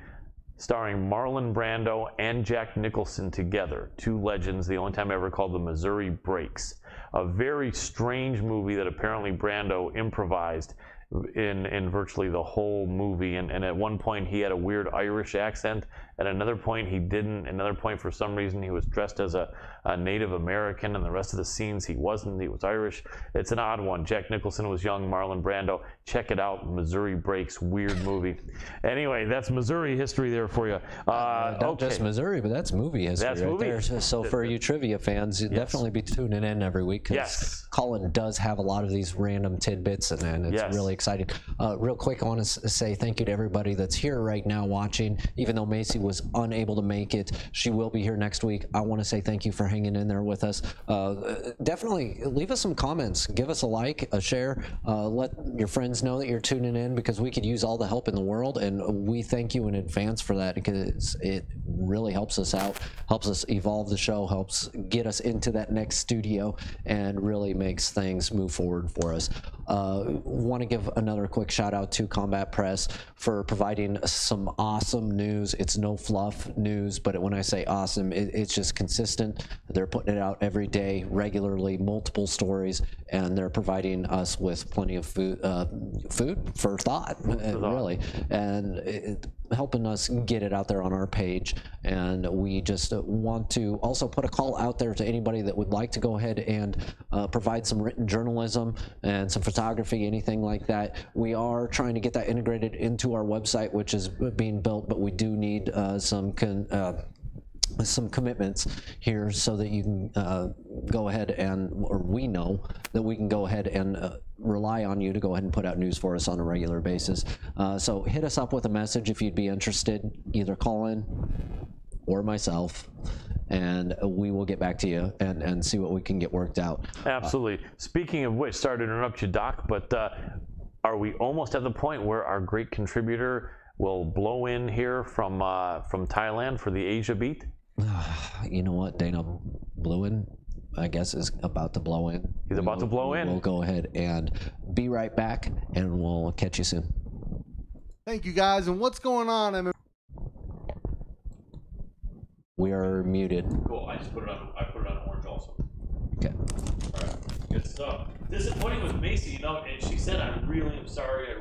starring Marlon Brando and Jack Nicholson together, two legends. The only time I ever called the Missouri Breaks. A very strange movie that apparently Brando improvised in in virtually the whole movie. And, and at one point he had a weird Irish accent. At another point he didn't. Another point for some reason he was dressed as a, a Native American. And the rest of the scenes he wasn't. He was Irish. It's an odd one. Jack Nicholson was young. Marlon Brando. Check it out. Missouri Breaks. Weird movie. Anyway, that's Missouri history there for you. Uh, Not okay. just Missouri, but that's movie history That's right movie. there. So- for you trivia fans, you definitely be tuning in every week because Yes. Colin does have a lot of these random tidbits, and, and it's Yes. really exciting. Uh, real quick, I want to say thank you to everybody that's here right now watching. Even though Macy was unable to make it, she will be here next week. I want to say thank you for hanging in there with us. Uh, definitely leave us some comments, give us a like, a share, uh, let your friends know that you're tuning in because we could use all the help in the world, and we thank you in advance for that because it really helps us out, helps us evolve the show, helps get us into that next studio, and really makes things move forward for us. Uh, Want to give another quick shout out to Combat Press for providing some awesome news. It's no fluff news, but when I say awesome, it, it's just consistent. They're putting it out every day, regularly, multiple stories, and they're providing us with plenty of food, uh, food for thought, really, and it, helping us get it out there on our page. And we just want to also put a call out there to anybody that would like to go ahead and uh, provide some written journalism and some photography, anything like that. We are trying to get that integrated into our website, which is being built, but we do need uh, some. Con- uh, some commitments here so that you can uh, go ahead and, or we know that we can go ahead and uh, rely on you to go ahead and put out news for us on a regular basis. Uh, so hit us up with a message if you'd be interested, either call in or myself, and we will get back to you and, and see what we can get worked out. Absolutely. Speaking of which, sorry to interrupt you, Doc, but uh, are we almost at the point where our great contributor will blow in here from uh, from Thailand for the Asia Beat? you know what, Dana Blewin, I guess, is about to blow in. He's about to blow in. We'll go ahead and be right back, and we'll catch you soon. Thank you guys. And what's going on? I mean, We are muted. Cool. I just put it on. I put it on orange also. Okay. All right. Good stuff. Disappointing with Macy, you know, and she said, "I really am sorry. I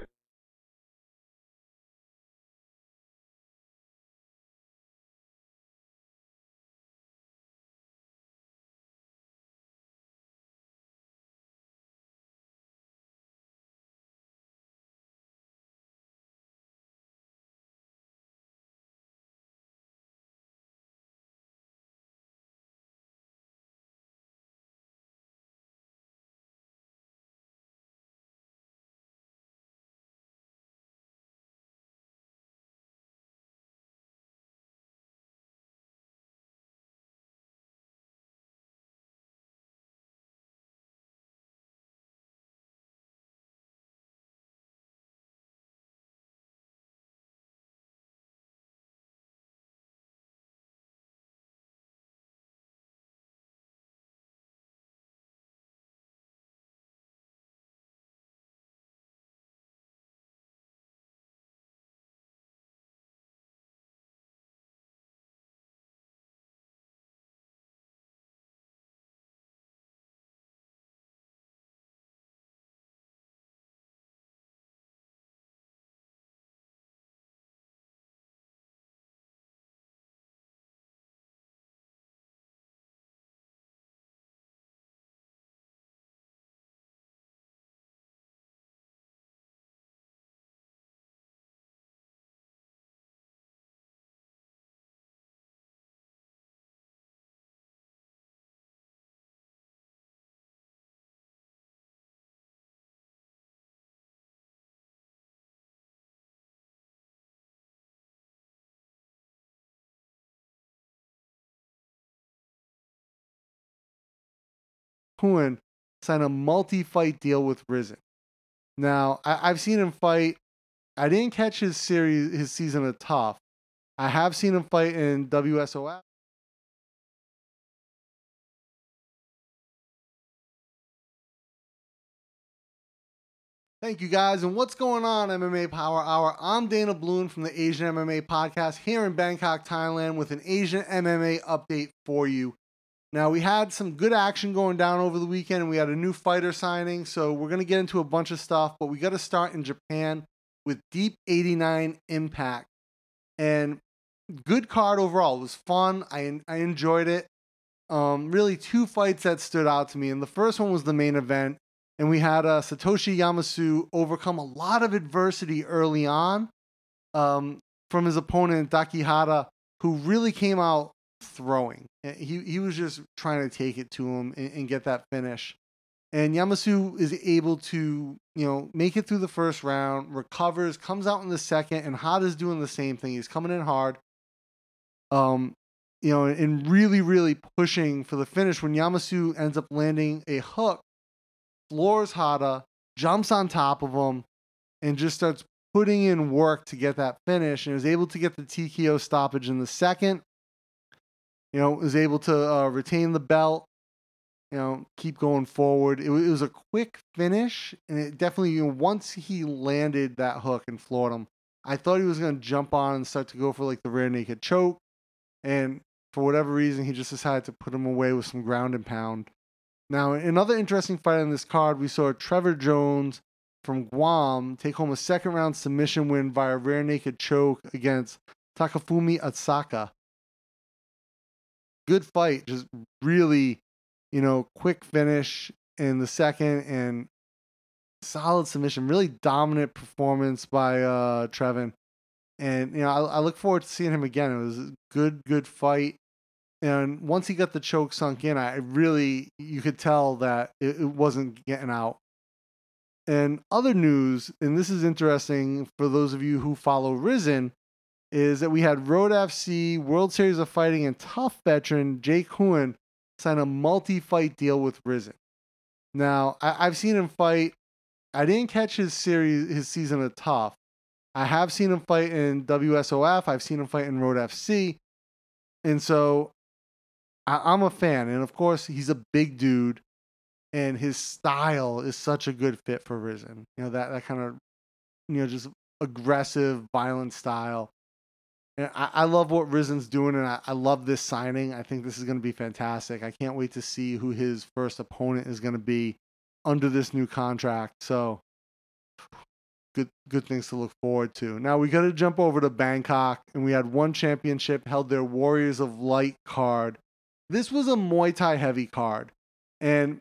Cohen signed a multi-fight deal with Rizin. Now, I, have seen him fight. I didn't catch his series, his season of TUF. I have seen him fight in WSOF. Thank you guys. And what's going on, MMA Power Hour? I'm Dana Bloom from the Asian MMA Podcast here in Bangkok, Thailand, with an Asian MMA update for you. Now, we had some good action going down over the weekend, and we had a new fighter signing. So, we're going to get into a bunch of stuff, but we got to start in Japan with Deep 89 Impact. And good card overall. It was fun. I, I enjoyed it. Um, really, two fights that stood out to me. And the first one was the main event and we had uh, Satoshi Yamasu overcome a lot of adversity early on um, from his opponent Dakihara, who really came out throwing. He he was just trying to take it to him and, and get that finish. And Yamasu is able to, you know, make it through the first round, recovers, comes out in the second, and Hada's doing the same thing. He's coming in hard. Um, you know, and really, really pushing for the finish when Yamasu ends up landing a hook floors Hada, jumps on top of him, and just starts putting in work to get that finish. And was able to get the TKO stoppage in the second. You know, was able to uh, retain the belt. You know, keep going forward. It, it was a quick finish, and it definitely. You know, once he landed that hook and floored him, I thought he was going to jump on and start to go for like the rear naked choke, and for whatever reason, he just decided to put him away with some ground and pound. Now, another interesting fight on this card, we saw Trevin Jones from Guam take home a second round submission win via rear naked choke against Takafumi Asaka. Good fight, just really, you know, quick finish in the second and solid submission. Really dominant performance by uh Trevin. And you know, I, I look forward to seeing him again. It was a good, good fight. And once he got the choke sunk in, I really, you could tell that it, it wasn't getting out. And other news, and this is interesting for those of you who follow Rizin, is that we had Road FC World Series of Fighting and TUF veteran Jake Heun sign a multi fight deal with Rizin. Now, I, have seen him fight. I didn't catch his series, his season of TUF. I have seen him fight in WSOF. I've seen him fight in Road FC. And so I, am a fan, and of course, he's a big dude, and his style is such a good fit for Rizin. You know that that kind of, you know, just aggressive, violent style. And I, I love what Rizin's doing, and I, I love this signing. I think this is going to be fantastic. I can't wait to see who his first opponent is going to be under this new contract. So, good good things to look forward to. Now we got to jump over to Bangkok, and we had one championship held their Warriors of Light card this was a Muay Thai heavy card. And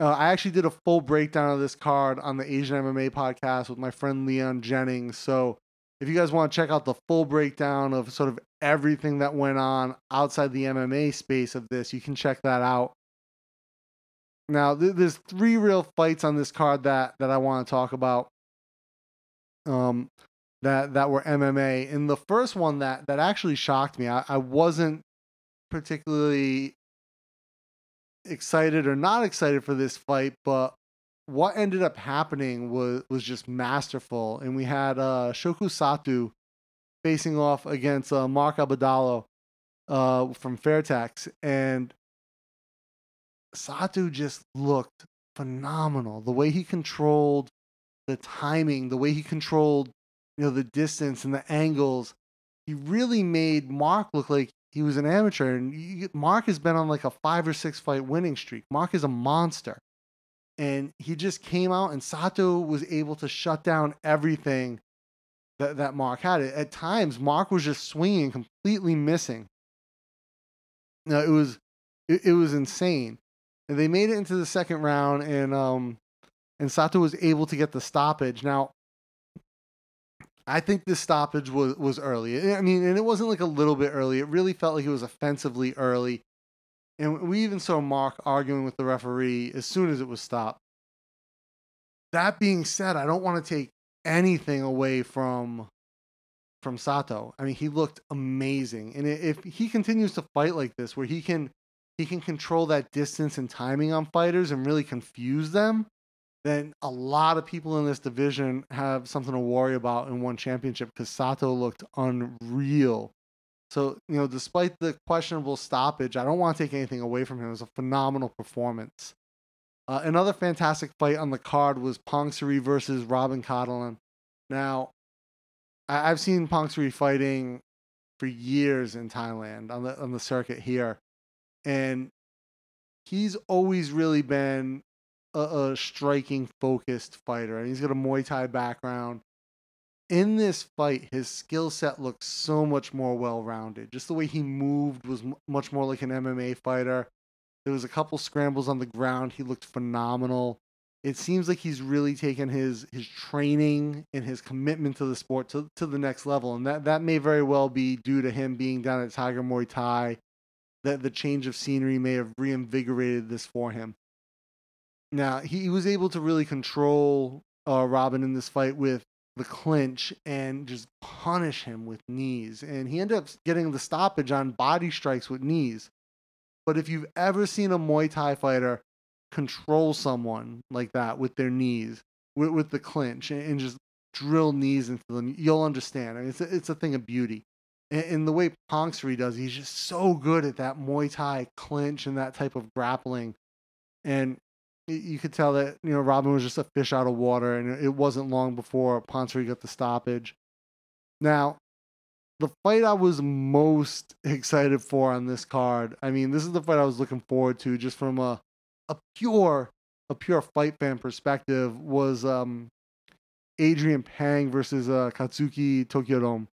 uh, I actually did a full breakdown of this card on the Asian MMA podcast with my friend Leon Jennings. So if you guys want to check out the full breakdown of sort of everything that went on outside the MMA space of this, you can check that out. Now, th- there's three real fights on this card that that I want to talk about. Um, that that were MMA. And the first one that that actually shocked me. I, I wasn't particularly excited or not excited for this fight, but what ended up happening was was just masterful. And we had uh, Shoko Sato facing off against uh, Mark Abelardo uh, from Fairtex, and Sato just looked phenomenal. The way he controlled the timing, the way he controlled, you know, the distance and the angles, he really made Mark look like he was an amateur, and you, Mark has been on like a five or six fight winning streak. Mark is a monster, and he just came out, and Sato was able to shut down everything that that Mark had. At times, Mark was just swinging, completely missing. Now it was it, it was insane. And they made it into the second round, and um, and Sato was able to get the stoppage. Now I think this stoppage was was early. I mean, and it wasn't like a little bit early. It really felt like it was offensively early. And we even saw Mark arguing with the referee as soon as it was stopped. That being said, I don't want to take anything away from from Sato. I mean, he looked amazing. And if he continues to fight like this where he can he can control that distance and timing on fighters and really confuse them, then a lot of people in this division have something to worry about in one championship because Sato looked unreal. So, you know, despite the questionable stoppage, I don't want to take anything away from him. It was a phenomenal performance. Uh, another fantastic fight on the card was Pongsiri versus Robin Catalan. Now, I- I've seen Pongsiri fighting for years in Thailand on the on the circuit here, and he's always really been a, a striking, focused fighter. And he's got a Muay Thai background. In this fight, his skill set looks so much more well rounded. Just the way he moved was m- much more like an MMA fighter. There was a couple scrambles on the ground. He looked phenomenal. It seems like he's really taken his his training and his commitment to the sport to, to the next level. And that, that may very well be due to him being down at Tiger Muay Thai. That the change of scenery may have reinvigorated this for him. Now, he was able to really control uh, Robin in this fight with the clinch and just punish him with knees. And he ended up getting the stoppage on body strikes with knees. But if you've ever seen a Muay Thai fighter control someone like that with their knees, with, with the clinch, and, and just drill knees into them, you'll understand. I mean, it's a, it's a thing of beauty. And, and the way Pongsiri does, he's just so good at that Muay Thai clinch and that type of grappling. And you could tell that you know Robin was just a fish out of water, and it wasn't long before Pongsiri got the stoppage. Now, the fight I was most excited for on this card. I mean, this is the fight I was looking forward to just from a a pure a pure fight fan perspective was um Adrian Pang versus uh, Kazuki Tokudome.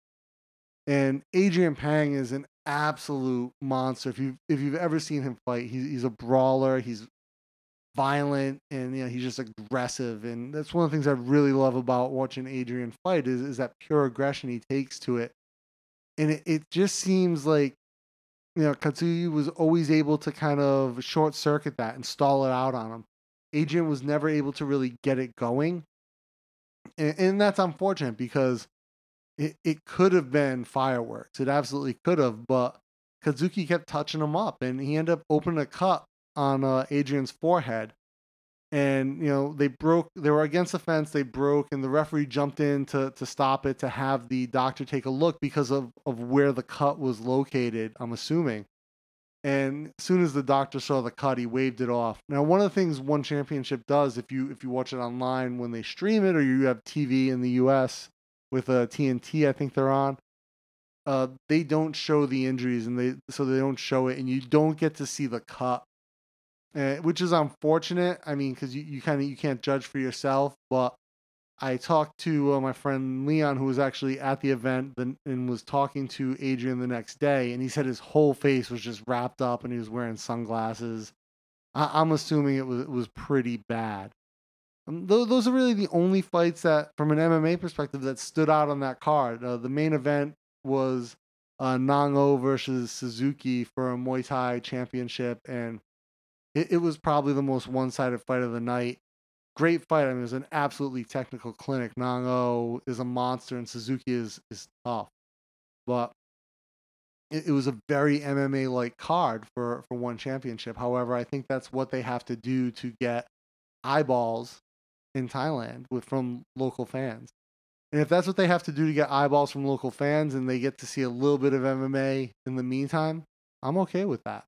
And Adrian Pang is an absolute monster. If you if you've ever seen him fight, he's he's a brawler. He's violent and you know he's just aggressive. And that's one of the things I really love about watching Adrian fight is, is that pure aggression he takes to it. And it, it just seems like you know Kazuki was always able to kind of short circuit that and stall it out on him. Adrian was never able to really get it going. And, and that's unfortunate because it, it could have been fireworks. It absolutely could have but Kazuki kept touching him up and he ended up opening a cut on uh, Adrian's forehead. And you know they broke. They were against the fence. They broke, and the referee jumped in to to stop it to have the doctor take a look because of of where the cut was located. I'm assuming. And as soon as the doctor saw the cut, he waved it off. Now, one of the things One Championship does, if you if you watch it online when they stream it, or you have TV in the U.S. with a uh, TNT, I think they're on uh, they don't show the injuries and they so they don't show it and you don't get to see the cut uh, which is unfortunate i mean because you, you kind of you can't judge for yourself but i talked to uh, my friend leon who was actually at the event and, and was talking to adrian the next day and he said his whole face was just wrapped up and he was wearing sunglasses I, i'm assuming it was it was pretty bad um, tho- those are really the only fights that, from an MMA perspective, that stood out on that card. Uh, the main event was uh, Nong-O versus Suzuki for a Muay Thai championship, and it, it was probably the most one-sided fight of the night. Great fight. I mean, it was an absolutely technical clinic. Nong-O is a monster, and Suzuki is is tough, but it, it was a very MMA-like card for for one championship. However, I think that's what they have to do to get eyeballs in Thailand with from local fans. And if that's what they have to do to get eyeballs from local fans and they get to see a little bit of MMA in the meantime, I'm okay with that.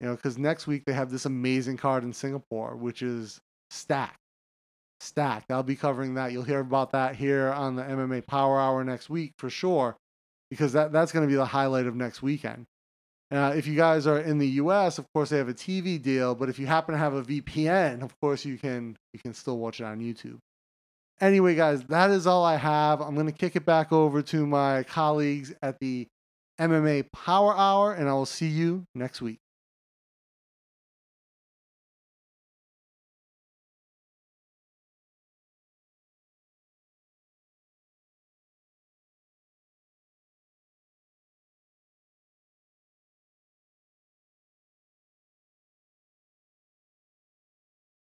You know, because next week they have this amazing card in Singapore, which is stacked. Stacked. I'll be covering that. You'll hear about that here on the MMA Power Hour next week for sure, because that, that's going to be the highlight of next weekend. Uh, if you guys are in the U.S., of course they have a TV deal, but if you happen to have a VPN, of course you can you can still watch it on YouTube. Anyway, guys, that is all I have. I'm going to kick it back over to my colleagues at the MMA Power Hour, and I will see you next week.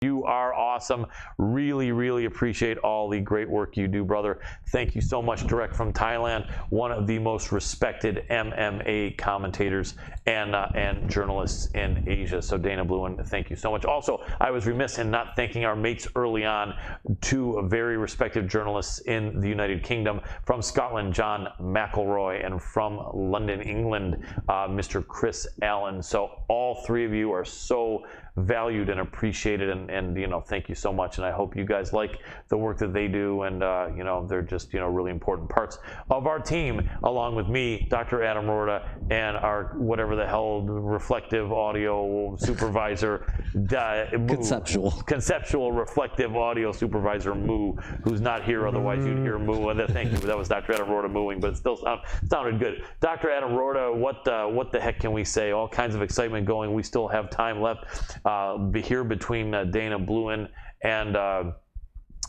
You are awesome. Really, really appreciate all the great work you do, brother. Thank you so much, direct from Thailand, one of the most respected MMA commentators and uh, and journalists in Asia. So Dana Bluen, thank you so much. Also, I was remiss in not thanking our mates early on, two very respected journalists in the United Kingdom from Scotland, John McElroy, and from London, England, uh, Mr. Chris Allen. So all three of you are so valued and appreciated and, and you know thank you so much. And i hope you guys like the work that they do and uh, you know they're just you know really important parts of our team along with me dr adam rorta and our whatever the hell reflective audio supervisor uh, conceptual. Conceptual reflective audio supervisor moo who's not here otherwise you'd hear moo. And thank you. That was dr adam rorta mooing but it still sound, sounded good. Dr adam rorta what uh, what the heck can we say? All kinds of excitement going. We still have time left. uh, here between uh, Dana Bluen and uh,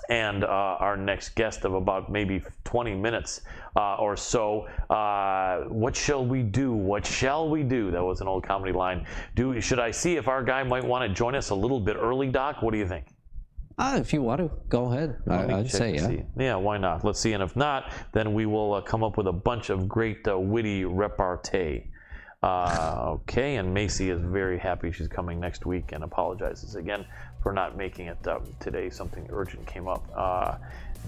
and uh, our next guest of about maybe 20 minutes uh, or so. Uh, what shall we do? What shall we do? That was an old comedy line. Do should I see if our guy might want to join us a little bit early, Doc? What do you think? Uh, if you want to, go ahead. I, would say yeah. See. Yeah, why not? Let's see. And if not, then we will come up with a bunch of great witty repartee. Uh, okay, and Macy is very happy she's coming next week and apologizes again for not making it uh, today. Something urgent came up. Uh,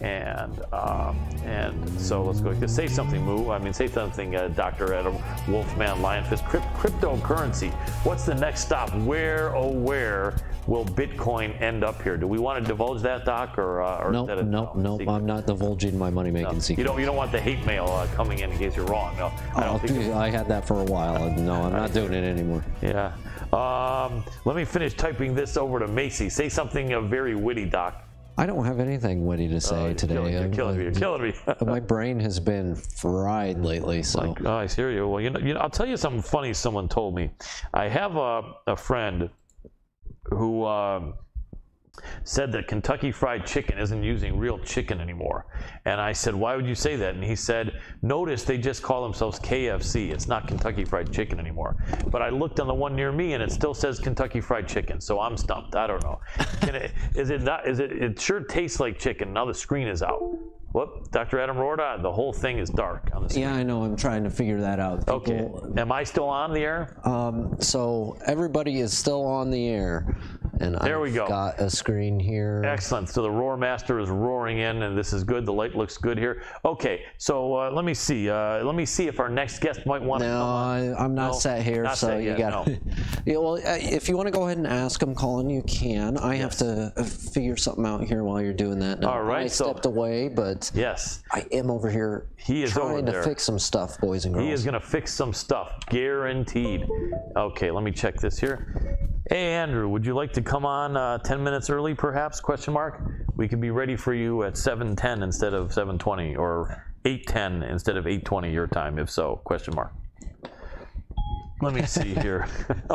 and um, and so let's go. Say something, Moo. I mean, say something, uh, Doctor Adam Wolfman Lionfist. Crypt- cryptocurrency. What's the next stop? Where oh where will Bitcoin end up here? Do we want to divulge that, Doc, or uh, or nope, nope, nope. Secret? I'm not divulging my money making no. secret. You don't you don't want the hate mail uh, coming in in case you're wrong. No, I don't oh, think. I had that for a while. No, I'm not doing it anymore. Yeah. Um, let me finish typing this over to Macy. Say something uh, very witty, Doc. I don't have anything witty to say oh, today. Killing, you're killing me. You're killing me. my brain has been fried lately. So like, oh, I hear you. Well, you know, you know, I'll tell you something funny. Someone told me. I have a, a friend who. Um, said that Kentucky Fried Chicken isn't using real chicken anymore. And I said, Why would you say that? And he said, Notice they just call themselves KFC. It's not Kentucky Fried Chicken anymore. But I looked on the one near me and it still says Kentucky Fried Chicken. So I'm stumped. I don't know. It, is it not? Is it? It sure tastes like chicken. Now the screen is out. Whoop, Dr. Adam Rorta, the whole thing is dark on the screen. Yeah, I know. I'm trying to figure that out. People, okay. Am I still on the air? Um, so everybody is still on the air. And there I've we go. got a screen here. Excellent. So the Roar Master is roaring in, and this is good. The light looks good here. Okay, so uh, let me see. Uh, let me see if our next guest might want to. No, I'm not no, set here, not so set you got. No. yeah, well, uh, if you want to go ahead and ask him, Colin, you can. I yes. have to uh, figure something out here while you're doing that. Now, All right. I so, stepped away, but yes, I am over here. He is trying to fix some stuff, boys and girls. He is going to fix some stuff, guaranteed. Okay, let me check this here. Hey, Andrew, would you like to come on uh, 10 minutes early, perhaps? Question mark. We could be ready for you at 7:10 instead of 7:20, or 8:10 instead of 8:20 your time, if so? Question mark. Let me see here.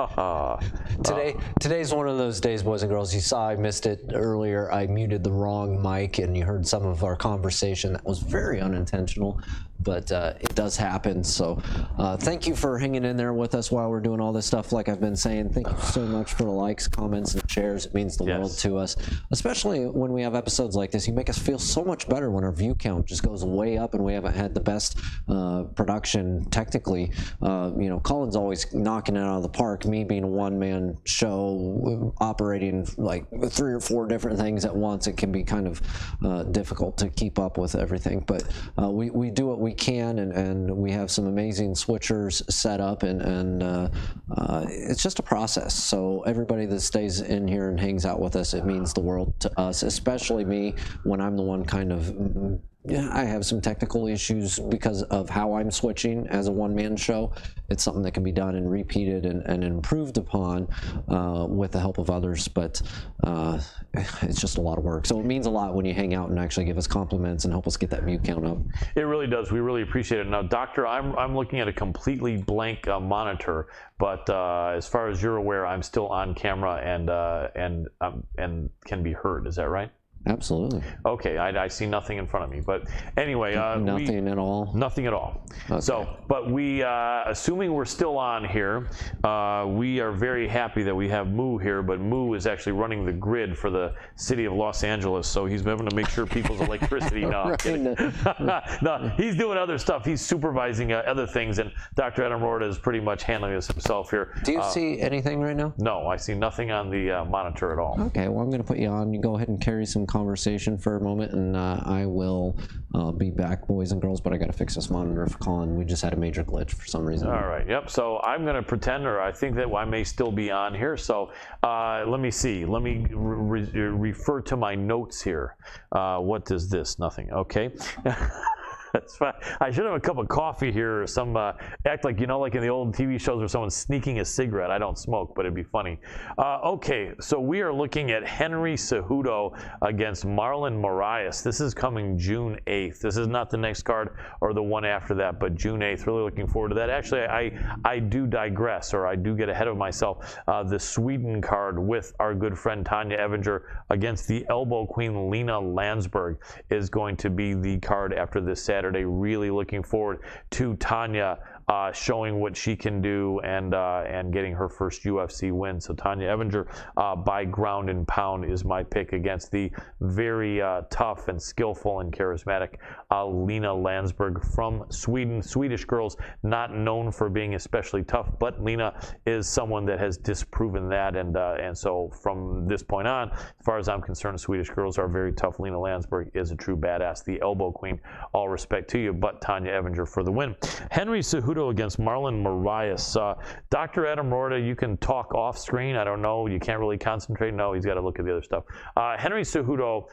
Today, today's one of those days, boys and girls. You saw I missed it earlier. I muted the wrong mic, and you heard some of our conversation that was very unintentional, but uh, it does happen. So, uh, thank you for hanging in there with us while we're doing all this stuff. Like I've been saying, thank you so much for the likes, comments, and shares. It means the yes. world to us, especially when we have episodes like this. You make us feel so much better when our view count just goes way up, and we haven't had the best uh, production technically. Uh, you know, Colin's always knocking it out of the park. Me being a one man show, operating like three or four different things at once, it can be kind of uh, difficult to keep up with everything. But uh, we, we do what we can, and, and we have some amazing switchers set up, and, and uh, uh it's just a process. So everybody that stays in here and hangs out with us, it means the world to us, especially me when I'm the one kind of yeah, I have some technical issues because of how I'm switching as a one-man show. It's something that can be done and repeated and, and improved upon uh, with the help of others, but uh, it's just a lot of work. So it means a lot when you hang out and actually give us compliments and help us get that view count up. It really does. We really appreciate it. Now, Doctor, I'm, I'm looking at a completely blank uh, monitor, but uh, as far as you're aware, I'm still on camera and uh, and um, and can be heard. Is that right? Absolutely. Okay, I, I, see nothing in front of me, but anyway, uh, nothing we, at all. Nothing at all. Okay. So, but we, uh, assuming we're still on here, uh, we are very happy that we have Moo here. But Moo is actually running the grid for the city of Los Angeles, so he's having to make sure people's electricity. no, no, he's doing other stuff. He's supervising uh, other things, and Dr. Adam Rorta is pretty much handling this himself here. Do you uh, see anything right now? No, I see nothing on the uh, monitor at all. Okay, well, I'm going to put you on. You go ahead and carry some conversation for a moment, and uh, I will uh, be back, boys and girls. But I got to fix this monitor for Colin. We just had a major glitch for some reason. All right. Yep. So I'm going to pretend, or I think that I may still be on here. So uh, let me see. Let me re refer to my notes here. Uh, what does this? Nothing. Okay. That's fine. I should have a cup of coffee here or some uh, act like, you know, like in the old TV shows where someone's sneaking a cigarette. I don't smoke, but it'd be funny. Uh, okay, so we are looking at Henry Cejudo against Marlon Moraes. This is coming June 8th. This is not the next card or the one after that, but June 8th. Really looking forward to that. Actually, I, I do digress or I do get ahead of myself. Uh, the Sweden card with our good friend Tonya Evinger against the elbow queen Lina Lansberg is going to be the card after this Saturday. Saturday. Really looking forward to Tonya uh, showing what she can do and uh, and getting her first UFC win. So Tonya Evinger uh, by ground and pound is my pick against the very uh, tough and skillful and charismatic Lina Lansberg from Sweden. Swedish girls not known for being especially tough, but Lina is someone that has disproven that. And uh, and so from this point on, as far as I'm concerned, Swedish girls are very tough. Lina Lansberg is a true badass, the elbow queen. All respect to you, but Tonya Evinger for the win. Henry Cejudo against Marlon Moraes. Uh, Dr. Adam Rorta, you can talk off screen. I don't know. You can't really concentrate. No, he's got to look at the other stuff. Uh, Henry Cejudo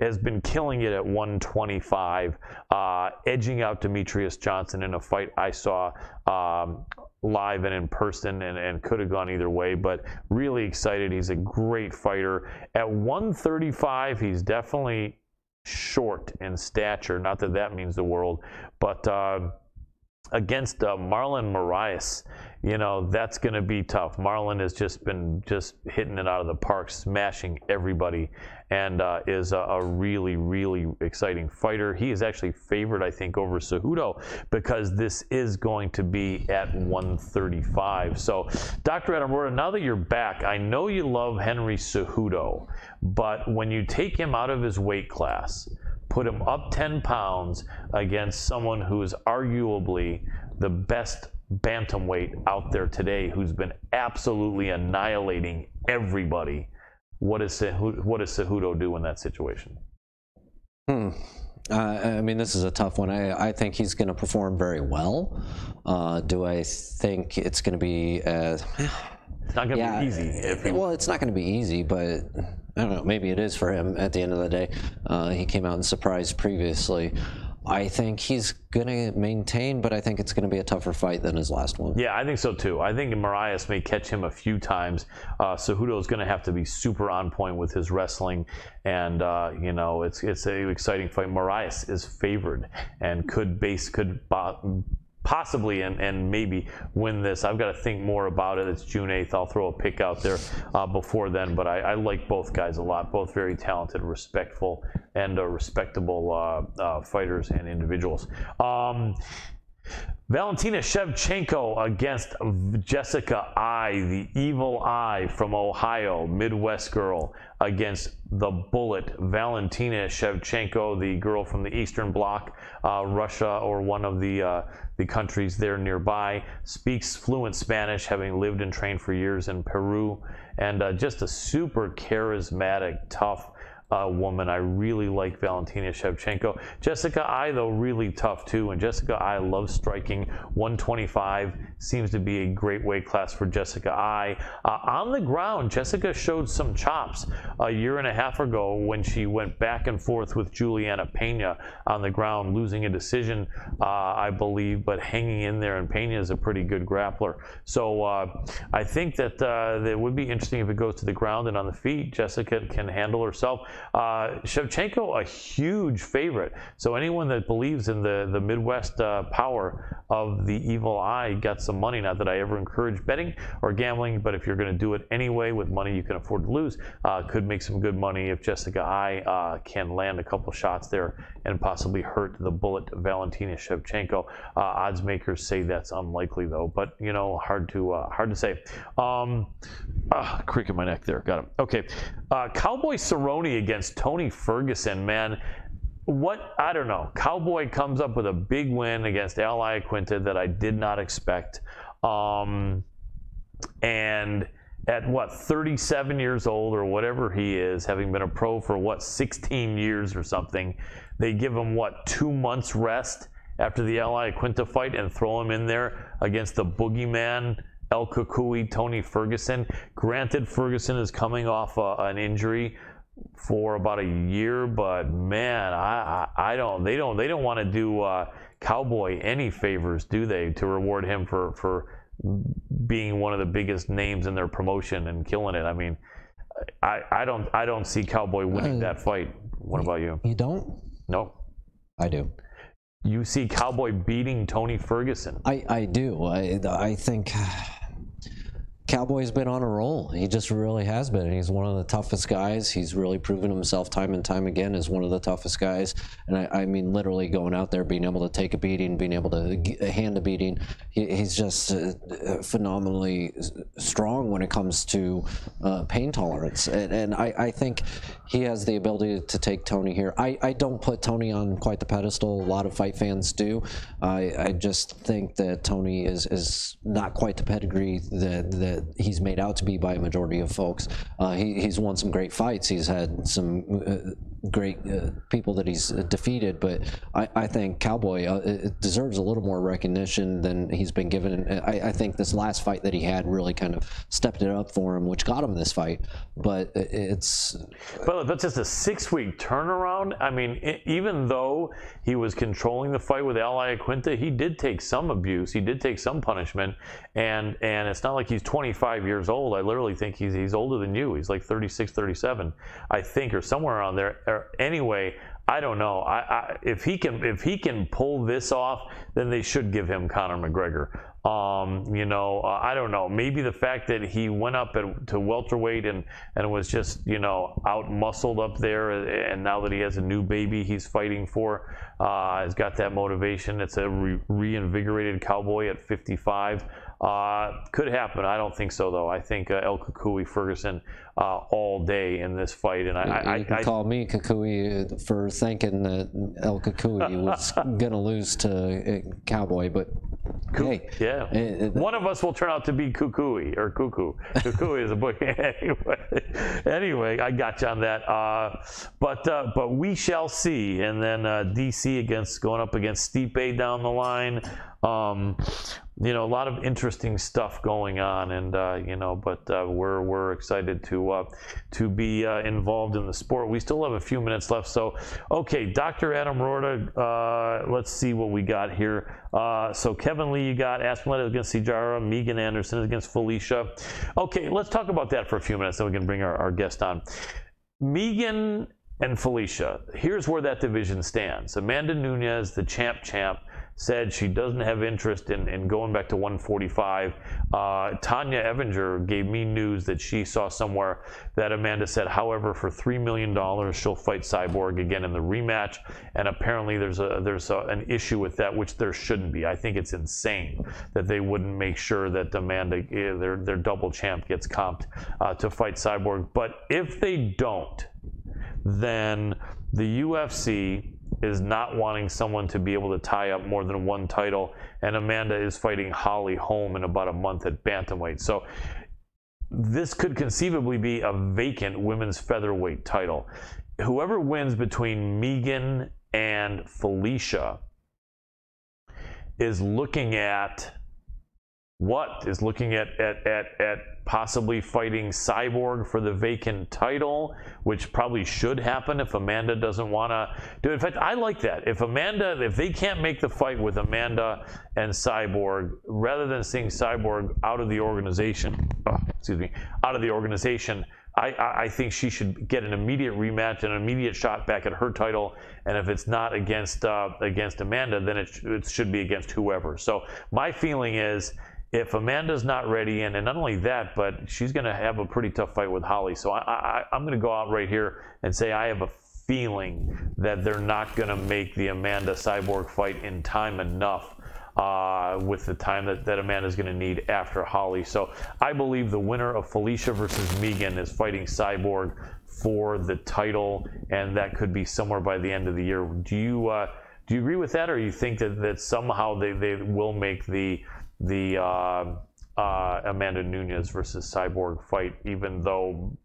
has been killing it at 125, uh, edging out Demetrious Johnson in a fight I saw um, live and in person and, and could have gone either way, but really excited. He's a great fighter. At 135, he's definitely short in stature. Not that that means the world, but. Uh, against uh, Marlon Moraes, you know that's going to be tough. Marlon has just been just hitting it out of the park, smashing everybody, and uh, is a, a, really, really exciting fighter. He is actually favored, I think, over Cejudo because this is going to be at 135. So, Dr. Adam Rorta, now that you're back, I know you love Henry Cejudo, but when you take him out of his weight class put him up 10 pounds against someone who is arguably the best bantamweight out there today who's been absolutely annihilating everybody. What, is, what does Cejudo do in that situation? Hmm. Uh, I mean, this is a tough one. I, I think he's going to perform very well. Uh, do I think it's going to be? Uh, it's not going to yeah, be easy. Well, it's not going to be easy, but I don't know. Maybe it is for him at the end of the day. Uh, he came out and surprised previously. I think he's going to maintain, but I think it's going to be a tougher fight than his last one. Yeah, I think so too. I think Moraes may catch him a few times. Uh, Cejudo is going to have to be super on point with his wrestling, and uh, you know it's it's an exciting fight. Moraes is favored and could base could possibly and, and maybe win this. I've got to think more about it. It's June 8th. I'll throw a pick out there uh, before then, but I, I, like both guys a lot. Both very talented, respectful, and uh, respectable uh, uh fighters and individuals. Um, Valentina Shevchenko against Jessica Eye, the evil eye from Ohio, Midwest girl, against the bullet, Valentina Shevchenko, the girl from the Eastern Bloc, uh, Russia, or one of the uh, the countries there nearby. Speaks fluent Spanish, having lived and trained for years in Peru, and uh, just a super charismatic, tough uh, woman. I really like Valentina Shevchenko. Jessica Eye, though, really tough too. And Jessica Eye loves striking. 125 seems to be a great weight class for Jessica Eye. Uh, on the ground, Jessica showed some chops a year and a half ago when she went back and forth with Juliana Pena on the ground, losing a decision, uh, I believe, but hanging in there. And Pena is a pretty good grappler. So uh, I think that uh, it would be interesting if it goes to the ground and on the feet. Jessica can handle herself. Uh, Shevchenko, a huge favorite. So anyone that believes in the the Midwest uh, power of the Evil Eye got some money. Not that I ever encourage betting or gambling, but if you're going to do it anyway with money you can afford to lose, uh, could make some good money if Jessica Eye uh, can land a couple shots there and possibly hurt the bullet Valentina Shevchenko. Uh, odds makers say that's unlikely though, but you know, hard to uh, hard to say. Um, uh, creak in my neck there. Got him. Okay, uh, Cowboy Cerrone against Tony Ferguson. Man, what I don't know. Cowboy comes up with a big win against Al Iaquinta that I did not expect. Um, and at what 37 years old or whatever he is, having been a pro for what 16 years or something, they give him what two months rest after the Al Quinta fight and throw him in there against the boogeyman El Cucuy, Tony Ferguson. Granted, Ferguson is coming off a, an injury for about a year, but man, I, I, I don't. They don't. They don't want to do uh, Cowboy any favors, do they? To reward him for for being one of the biggest names in their promotion and killing it. I mean, I, I don't I don't see Cowboy winning Uh, that fight. What about you? You don't? No. I do. You see Cowboy beating Tony Ferguson. I, I do. I, I think Cowboy's been on a roll. He just really has been. He's one of the toughest guys. He's really proven himself time and time again as one of the toughest guys. And I, I mean, literally going out there, being able to take a beating, being able to hand a beating. He, he's just uh, phenomenally strong when it comes to uh, pain tolerance. And, and I, I think he has the ability to take Tony here. I, I don't put Tony on quite the pedestal. A lot of fight fans do. I, I just think that Tony is, is not quite the pedigree that, that he's made out to be by a majority of folks. Uh, he, he's won some great fights. He's had some uh, great uh, people that he's defeated, but I, I think Cowboy uh, it deserves a little more recognition than he's been given. I, I think this last fight that he had really kind of stepped it up for him, which got him this fight. But it's But that's just a six-week turnaround. I mean, e- even though he was controlling the fight with Al Iaquinta, he did take some abuse. He did take some punishment, and and it's not like he's 25 years old. I literally think he's he's older than you. He's like 36, 37, I think, or somewhere around there. Or anyway, I don't know. I, I if he can if he can pull this off, then they should give him Conor McGregor. Um, you know, uh, I don't know. Maybe the fact that he went up at, to welterweight and and was just you know out muscled up there, and now that he has a new baby, he's fighting for, uh, has got that motivation. It's a re- reinvigorated cowboy at 55. Uh, could happen. I don't think so though. I think uh, El Cucuy Ferguson uh, all day in this fight, and I, I, you can I, call me Kukui for thinking that El Kukui was gonna lose to uh, Cowboy, but hey, Yeah. it- One of us will turn out to be Kukui or Cuckoo. Kukui is a boy. anyway, anyway, I got you on that. Uh, but uh, but we shall see. And then uh, DC against going up against Stipe down the line. Um, you know, a lot of interesting stuff going on, and uh, you know, but uh, we're we're excited to uh, to be uh, involved in the sport. We still have a few minutes left, so okay, Dr. Adam Rorta, uh, let's see what we got here. Uh, so Kevin Lee, you got Aspen Ladd against Sijara, Megan Anderson against Felicia. Okay, let's talk about that for a few minutes, then we can bring our, our guest on. Megan and Felicia. Here's where that division stands. Amanda Nunes, the champ champ, said she doesn't have interest in, in going back to 145. Uh, Tonya Evinger gave me news that she saw somewhere that Amanda said, however, for $3 million, she'll fight Cyborg again in the rematch. And apparently there's a there's a, an issue with that, which there shouldn't be. I think it's insane that they wouldn't make sure that Amanda, eh, their, their double champ, gets comped uh, to fight Cyborg. But if they don't, then the UFC is not wanting someone to be able to tie up more than one title, and Amanda is fighting Holly Holm in about a month at bantamweight. So this could conceivably be a vacant women's featherweight title. Whoever wins between Megan and Felicia is looking at what is looking at at at, at possibly fighting Cyborg for the vacant title, which probably should happen if Amanda doesn't want to do it. In fact, I like that. If Amanda, if they can't make the fight with Amanda and Cyborg, rather than seeing Cyborg out of the organization, oh, excuse me, out of the organization I, I, think she should get an immediate rematch, an immediate shot back at her title. And if it's not against uh, against Amanda, then it, sh- it should be against whoever. So my feeling is if Amanda's not ready, and, and not only that, but she's going to have a pretty tough fight with Holly. So I, I, I'm going to go out right here and say I have a feeling that they're not going to make the Amanda Cyborg fight in time enough uh, with the time that, that Amanda's going to need after Holly. So I believe the winner of Felicia versus Megan is fighting Cyborg for the title, and that could be somewhere by the end of the year. Do you uh, do you agree with that, or you think that, that somehow they, they will make the the uh, uh, Amanda Nunes versus Cyborg fight, even though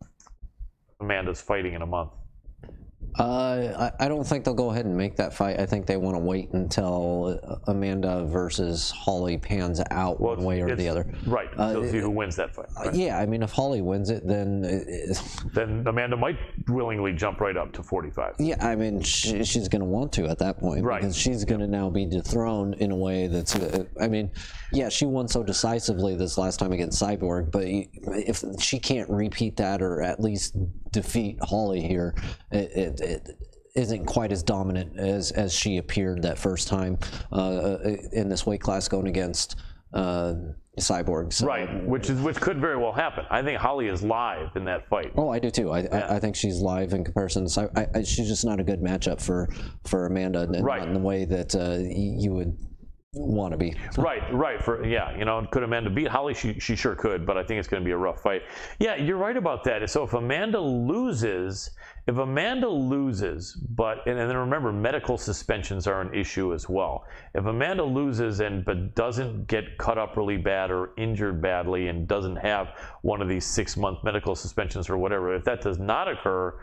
Amanda's fighting in a month? Uh, I, I don't think they'll go ahead and make that fight. I think they want to wait until uh, Amanda versus Holly pans out one way or the other. Right. Uh, to see who wins that fight. Right? Yeah, I mean, if Holly wins it, then it, it- Then Amanda might willingly jump right up to 45. yeah, I mean, she, she's going to want to at that point Right. because she's going to now be dethroned in a way that's. Uh, I mean, yeah, she won so decisively this last time against Cyborg, but if she can't repeat that or at least defeat Holly here, it. it, it isn't quite as dominant as, as she appeared that first time uh, in this weight class going against uh, Cyborg. So, Right, which is which could very well happen. I think Holly is live in that fight. Oh, I do too. I, I, I think she's live in comparison. So I, I, she's just not a good matchup for for Amanda, and Right. not in the way that uh, you would want to be. Right, right. For yeah, you know, could Amanda beat Holly? She she sure could, but I think it's going to be a rough fight. Yeah, you're right about that. So if Amanda loses, if Amanda loses, but and, and then remember, medical suspensions are an issue as well. If Amanda loses and but doesn't get cut up really bad or injured badly and doesn't have one of these six month medical suspensions or whatever, if that does not occur,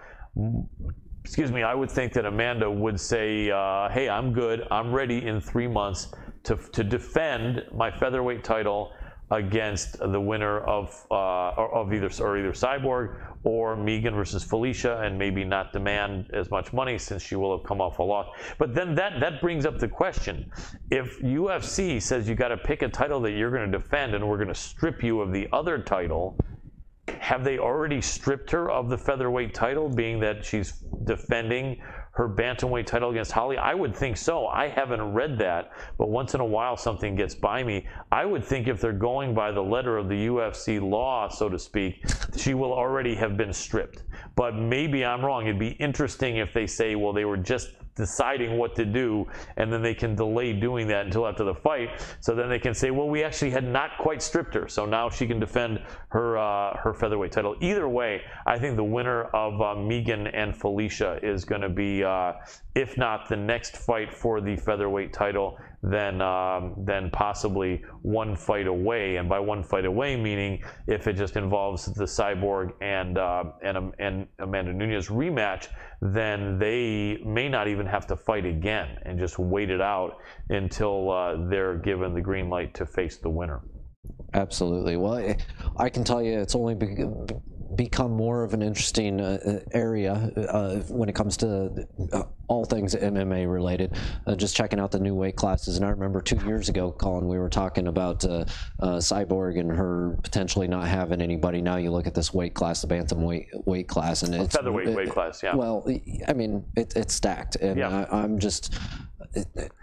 excuse me, I would think that Amanda would say, uh, "Hey, I'm good. I'm ready in three months to to defend my featherweight title against the winner of uh, of either or either Cyborg or Megan versus Felicia, and maybe not demand as much money since she will have come off a loss. But then that that brings up the question: If UFC says you got to pick a title that you're going to defend, and we're going to strip you of the other title have they already stripped her of the featherweight title, being that she's defending her bantamweight title against Holly? I would think so. I haven't read that, but once in a while something gets by me. I would think if they're going by the letter of the UFC law, so to speak, she will already have been stripped. But maybe I'm wrong. It'd be interesting if they say, well, they were just deciding what to do, and then they can delay doing that until after the fight. So then they can say, well, we actually had not quite stripped her, so now she can defend her uh, her featherweight title. Either way, I think the winner of uh, Megan and Felicia is going to be, uh, if not the next fight for the featherweight title, then um, then possibly one fight away. And by one fight away, meaning if it just involves the Cyborg and uh, and and Amanda Nunes rematch, then they may not even have to fight again and just wait it out until uh, they're given the green light to face the winner. Absolutely. Well, I- can tell you, it's only become more of an interesting uh, area uh, when it comes to uh, all things MMA related. Uh, just checking out the new weight classes, and I remember two years ago, Colin, we were talking about uh, uh, Cyborg and her potentially not having anybody. Now you look at this weight class, the bantamweight weight weight class, and it's featherweight weight class, yeah. Well, I mean, it, it's stacked, and Yeah. I, I'm just uh,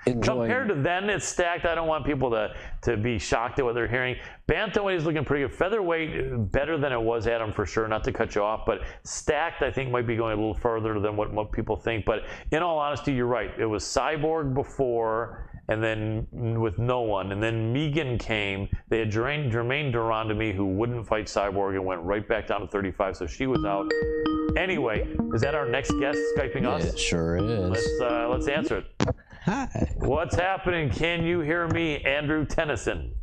enjoying. Compared to then, it's stacked. I don't want people to, to be shocked at what they're hearing. Bantamweight is looking pretty good. Featherweight, better than it was, Adam, for sure. Not to cut you off, but stacked, I think, might be going a little further than what, what people think. But in all honesty, you're right. It was Cyborg before, and then with no one. And then Megan came. They had Germaine, Jermaine Duran to me, who wouldn't fight Cyborg and went right back down to 35, so she was out. Anyway, is that our next guest Skyping us? It sure is. Let's uh, let's answer it. Hi. What's happening? Can you hear me, Andrew Tennyson?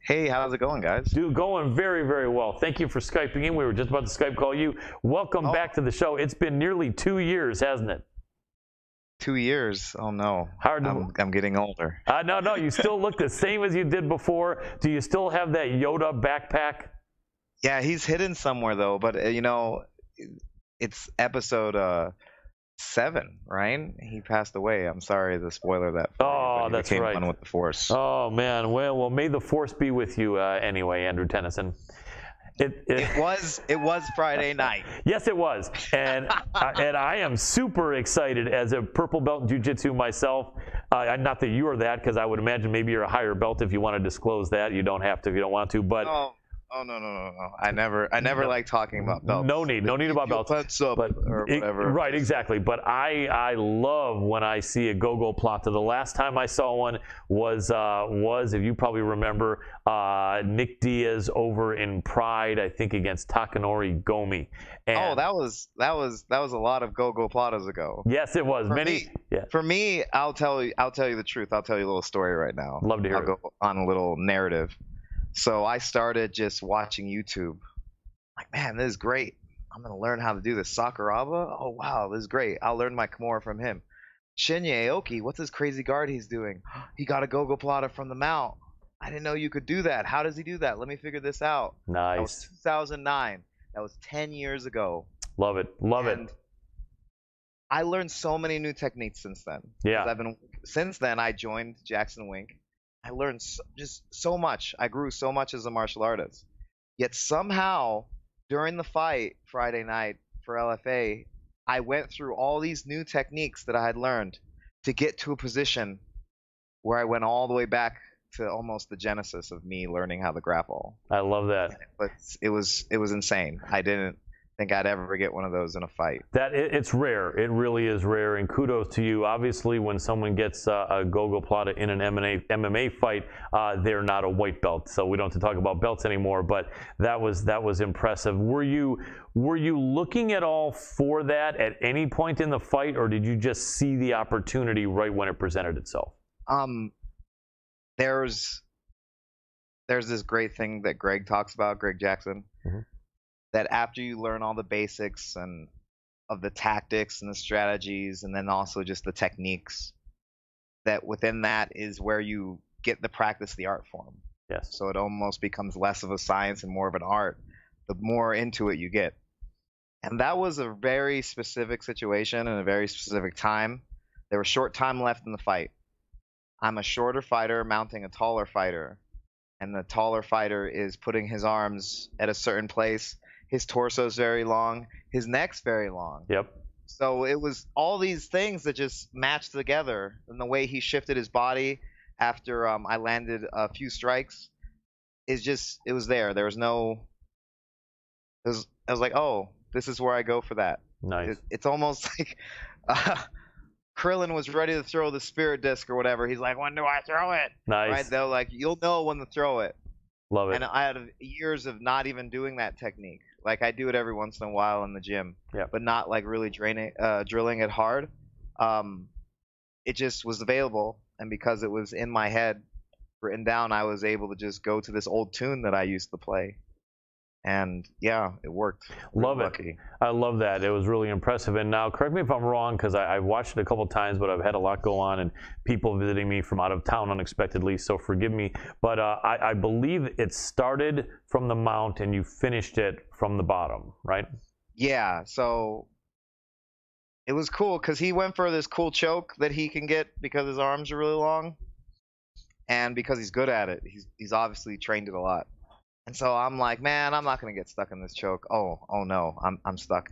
Hey, how's it going, guys? Dude, going very, very well. Thank you for Skyping in. We were just about to Skype call you. Welcome back to the show. It's been nearly two years, hasn't it? Two years? Oh no. Hard to- I'm, I'm getting older. Uh, no, no, you still look the same as you did before. Do you still have that Yoda backpack? Yeah, he's hidden somewhere though. But uh, you know, it's episode uh seven, right? He passed away. I'm sorry, the spoiler that. you, Oh, he that's right. One with the Force. Oh man, well, well, may the force be with you uh, anyway, Andrew Tennyson. It, it, It was it was Friday night. Yes, it was, and uh, and I am super excited as a purple belt in jiu-jitsu myself. Uh, not that you are that, because I would imagine maybe you're a higher belt if you want to disclose that. You don't have to if you don't want to, but Oh, oh no no no no! I never I never like talking about belts. no need, no need about belts. Up But or it- right, exactly. But I I love when I see a gogoplata. The last time I saw one was uh, was if you probably remember uh, Nick Diaz over in Pride, I think against Takanori Gomi. And oh, that was that was that was a lot of gogoplatas ago. yes, it was For many. me, yeah, For me, I'll tell you I'll tell you the truth. I'll tell you a little story right now. Love to hear I'll it. go on a little narrative. So I started just watching YouTube. Like, man, this is great. I'm gonna learn how to do this. Sakuraba? Oh wow, this is great. I'll learn my Kimura from him. Shinya Aoki, what's this crazy guard he's doing? He got a gogoplata from the mount. I didn't know you could do that. How does he do that? Let me figure this out. That was nice. 2009. That was 10 years ago. Love it, love And it. I learned so many new techniques since then. Yeah. I've been since then I joined Jackson Wink. I learned so, just so much. I grew so much as a martial artist. Yet somehow during the fight Friday night for LFA, I went through all these new techniques that I had learned to get to a position where I went all the way back to almost the genesis of me learning how to grapple. I love that. But it was it was insane. I didn't think I'd ever get one of those in a fight. That it, it's rare. It really is rare, and kudos to you. Obviously, when someone gets uh, a gogoplata in an MMA, MMA fight, uh, they're not a white belt, so we don't have to talk about belts anymore. But that was that was impressive. Were you were you looking at all for that at any point in the fight, or did you just see the opportunity right when it presented itself? um there's there's this great thing that Greg talks about, Greg Jackson, Mhm. That after you learn all the basics and of the tactics and the strategies and then also just the techniques, that within that is where you get the practice the art form. Yes. So it almost becomes less of a science and more of an art the more into it you get. And that was a very specific situation and a very specific time. There was short time left in the fight. I'm a shorter fighter mounting a taller fighter, and the taller fighter is putting his arms at a certain place. His torso's very long, his neck's very long. Yep. So it was all these things that just matched together, and the way he shifted his body after um, I landed a few strikes is just it was there. There was no. It was, I was like, oh, this is where I go for that. Nice. It, it's almost like uh, Krillin was ready to throw the spirit disc or whatever. He's like, when do I throw it? Nice. Right? They're like, you'll know when to throw it. Love it. And I had years of not even doing that technique. Like I do it every once in a while in the gym, Yeah. but not like really draining, uh, drilling it hard. Um, it just was available, and because it was in my head, written down, I was able to just go to this old tune that I used to play, and yeah, it worked. Love it. I love that. It was really impressive. And now, correct me if I'm wrong, because I've watched it a couple times, but I've had a lot go on and people visiting me from out of town unexpectedly. So forgive me. But uh, I, I believe it started from the mount and you finished it from the bottom, right? Yeah, so it was cool because he went for this cool choke that he can get because his arms are really long, and because he's good at it. He's he's obviously trained it a lot, and so I'm like, man, I'm not gonna get stuck in this choke. Oh, oh no, I'm I'm stuck.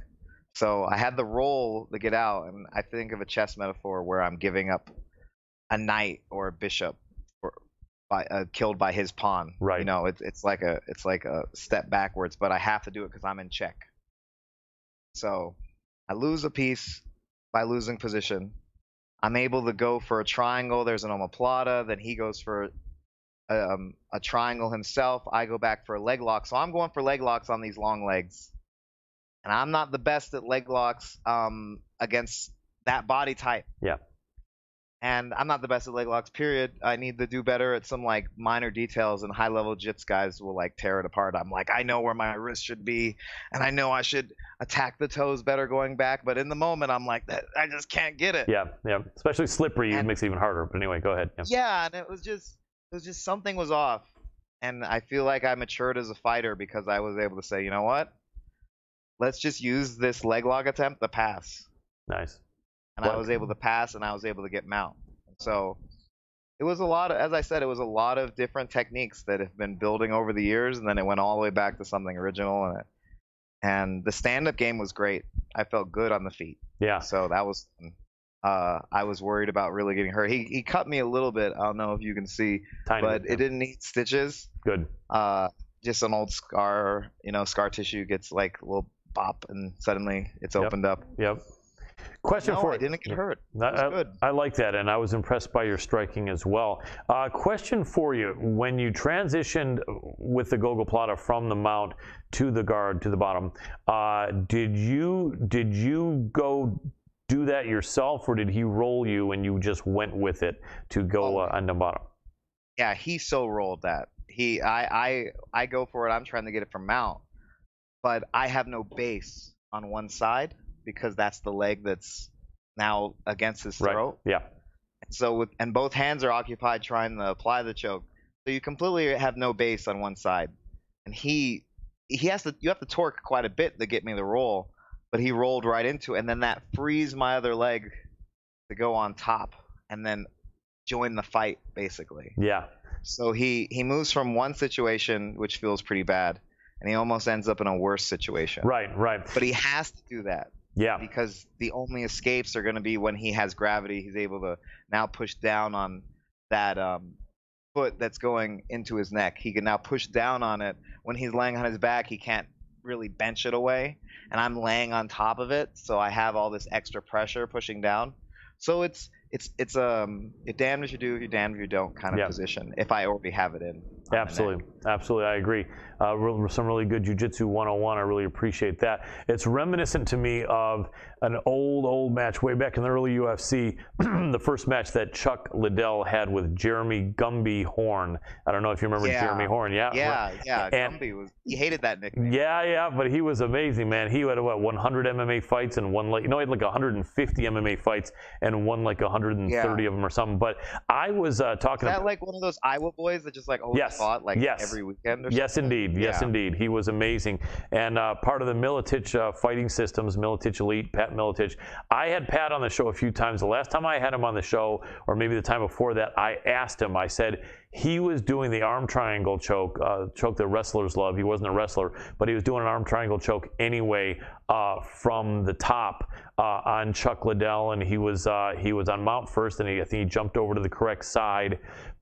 So I had the roll to get out, and I think of a chess metaphor where I'm giving up a knight or a bishop or by uh, killed by his pawn. Right. You know, it's it's like a it's like a step backwards, but I have to do it because I'm in check. So I lose a piece by losing position. I'm able to go for a triangle. There's an omoplata. Then he goes for um, a triangle himself. I go back for a leg lock. So I'm going for leg locks on these long legs. And I'm not the best at leg locks um, against that body type. Yeah. And I'm not the best at leg locks, period. I need to do better at some like minor details, and high level jits guys will like tear it apart. I'm like, I know where my wrist should be, and I know I should attack the toes better going back, but in the moment, I'm like, that I just can't get it. Yeah, yeah. Especially slippery And- makes it even harder. But anyway, go ahead. Yeah. Yeah, and it was just was just something was off. And I feel like I matured as a fighter because I was able to say, you know what? Let's just use this leg lock attempt to pass. Nice. And I was able to pass and I was able to get mount. So it was a lot of, as I said, it was a lot of different techniques that have been building over the years, and then it went all the way back to something original. And it, and the stand-up game was great. I felt good on the feet. Yeah. So that was. Uh, I was worried about really getting hurt. He he cut me a little bit. I don't know if you can see, Tiny but bit, it didn't need stitches. Good. Uh, just an old scar. You know, scar tissue gets like a little bop, and suddenly it's Yep. opened up. Yep. Question No, for I didn't get hurt. I, good. I like that, and I was impressed by your striking as well. Uh, question for you: When you transitioned with the Gogoplata from the mount to the guard to the bottom, uh, did you did you go do that yourself, or did he roll you and you just went with it to go uh, on the bottom? Yeah, he so rolled that. He I I I go for it. I'm trying to get it from mount, but I have no base on one side because that's the leg that's now against his Right. throat. Yeah. So with and both hands are occupied trying to apply the choke. So you completely have no base on one side. And he he has to you have to torque quite a bit to get me the roll, but he rolled right into it and then that frees my other leg to go on top and then join the fight basically. Yeah. So he he moves from one situation which feels pretty bad and he almost ends up in a worse situation. Right. Right. But he has to do that Yeah. because the only escapes are going to be when he has gravity. He's able to now push down on that um, foot that's going into his neck. He can now push down on it. When he's laying on his back, he can't really bench it away. And I'm laying on top of it, so I have all this extra pressure pushing down. So it's it's it's um you damned if you do, you damned if you don't kind of Yeah. position. If I already have it in. On the neck. Absolutely, absolutely, I agree. Uh, some really good jujitsu 101. I really appreciate that. It's reminiscent to me of an old, old match way back in the early UFC, the first match that Chuck Liddell had with Jeremy Gumby Horn. I don't know if you remember Yeah. Jeremy Horn. Yeah, Yeah, yeah. And- Gumby was he hated that nickname. yeah, yeah, but he was amazing, man. He had what 100 MMA fights and one like you know he had like 150 MMA fights and won like 130 Yeah. of them or something. But I was uh, Is talking. that like one of those Iowa boys that just like always Yes. Fought like Yes. every weekend Yes, indeed. Yes, Yeah. indeed. He was amazing. And uh, part of the Miletich uh, fighting systems, Miletich Elite, Pat Miletich. I had Pat on the show a few times. The last time I had him on the show, or maybe the time before that, I asked him, I said, he was doing the arm triangle choke, uh, choke that wrestlers love. He wasn't a wrestler, but he was doing an arm triangle choke anyway uh, from the top uh, on Chuck Liddell, and he was uh, he was on mount first, and he, I think he jumped over to the correct side,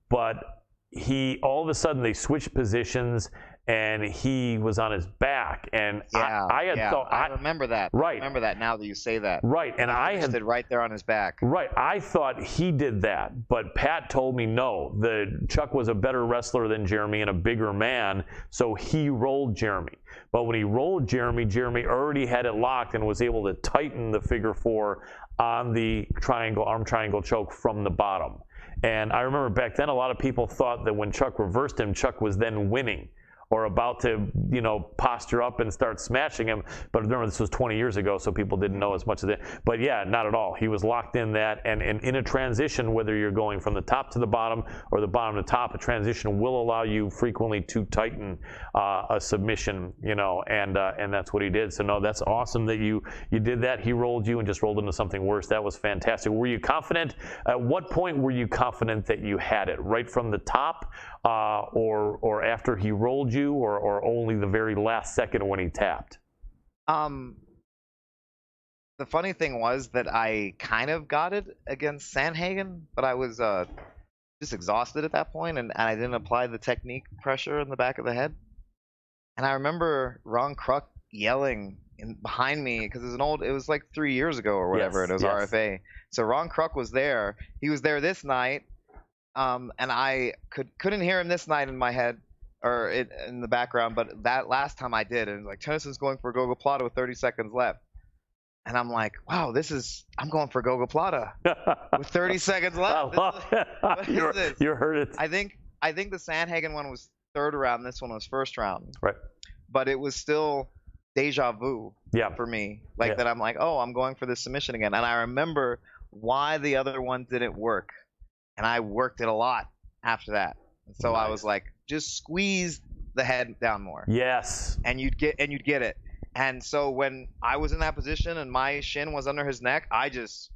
but he all of a sudden they switched positions and he was on his back and Yeah, I, I had yeah, thought I I, remember that. Right. I remember that now that you say that. right and I had stood right there on his back. Right. I thought he did that, but Pat told me no. The Chuck was a better wrestler than Jeremy and a bigger man, so he rolled Jeremy. But when he rolled Jeremy, Jeremy already had it locked and was able to tighten the figure four on the triangle arm triangle choke from the bottom. And I remember back then a lot of people thought that when Chuck reversed him, Chuck was then winning or about to, you know, posture up and start smashing him. But remember, this was 20 years ago, so people didn't know as much as it. But yeah, not at all. He was locked in that, and, and in a transition, whether you're going from the top to the bottom or the bottom to top, a transition will allow you frequently to tighten uh, a submission, you know, and uh, and that's what he did. So no, that's awesome that you you did that. He rolled you and just rolled into something worse. That was fantastic. Were you confident? At what point were you confident that you had it? Right from the top, uh, or or after he rolled you, or or only the very last second when he tapped? Um, the funny thing was that I kind of got it against Sandhagen, but I was uh, just exhausted at that point, and, and I didn't apply the technique pressure in the back of the head. And I remember Ron Kruck yelling in behind me because it was an old. It was like three years ago or whatever, Yes, and it was yes. RFA. So Ron Kruck was there. He was there this night, um, and I could couldn't hear him this night in my head or it, in the background, but that last time I did, and like Tennyson's going for Gogoplata with 30 seconds left. And I'm like, wow, this is I'm going for Gogoplata with 30 seconds left. This is- what is you're, this? you heard it. I think I think the Sandhagen one was third round. This one was first round. Right. But it was still deja vu Yeah. for me. Like Yeah. that I'm like, oh, I'm going for this submission again. And I remember why the other one didn't work. And I worked it a lot after that. And so I was like, just squeeze the head down more. Yes. And you'd get and you'd get it. And so when I was in that position and my shin was under his neck, I just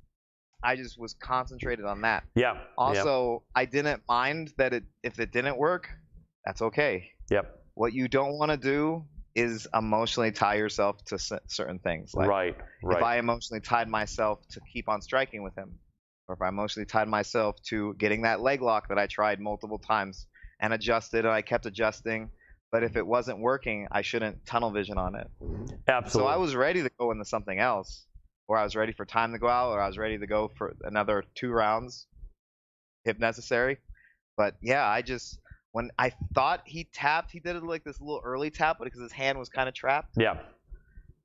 I just was concentrated on that. Yeah. yeah. Also, I didn't mind that it if it didn't work, that's okay. Yep. What you don't want to do is emotionally tie yourself to certain things. Like right. Right. if I emotionally tied myself to keep on striking with him, or if I mostly tied myself to getting that leg lock that I tried multiple times and adjusted and I kept adjusting, but if it wasn't working, I shouldn't tunnel vision on it. Absolutely. So I was ready to go into something else, or I was ready for time to go out, or I was ready to go for another two rounds, if necessary. But yeah, I just when I thought he tapped, he did it like this little early tap, but because his hand was kind of trapped, Yeah.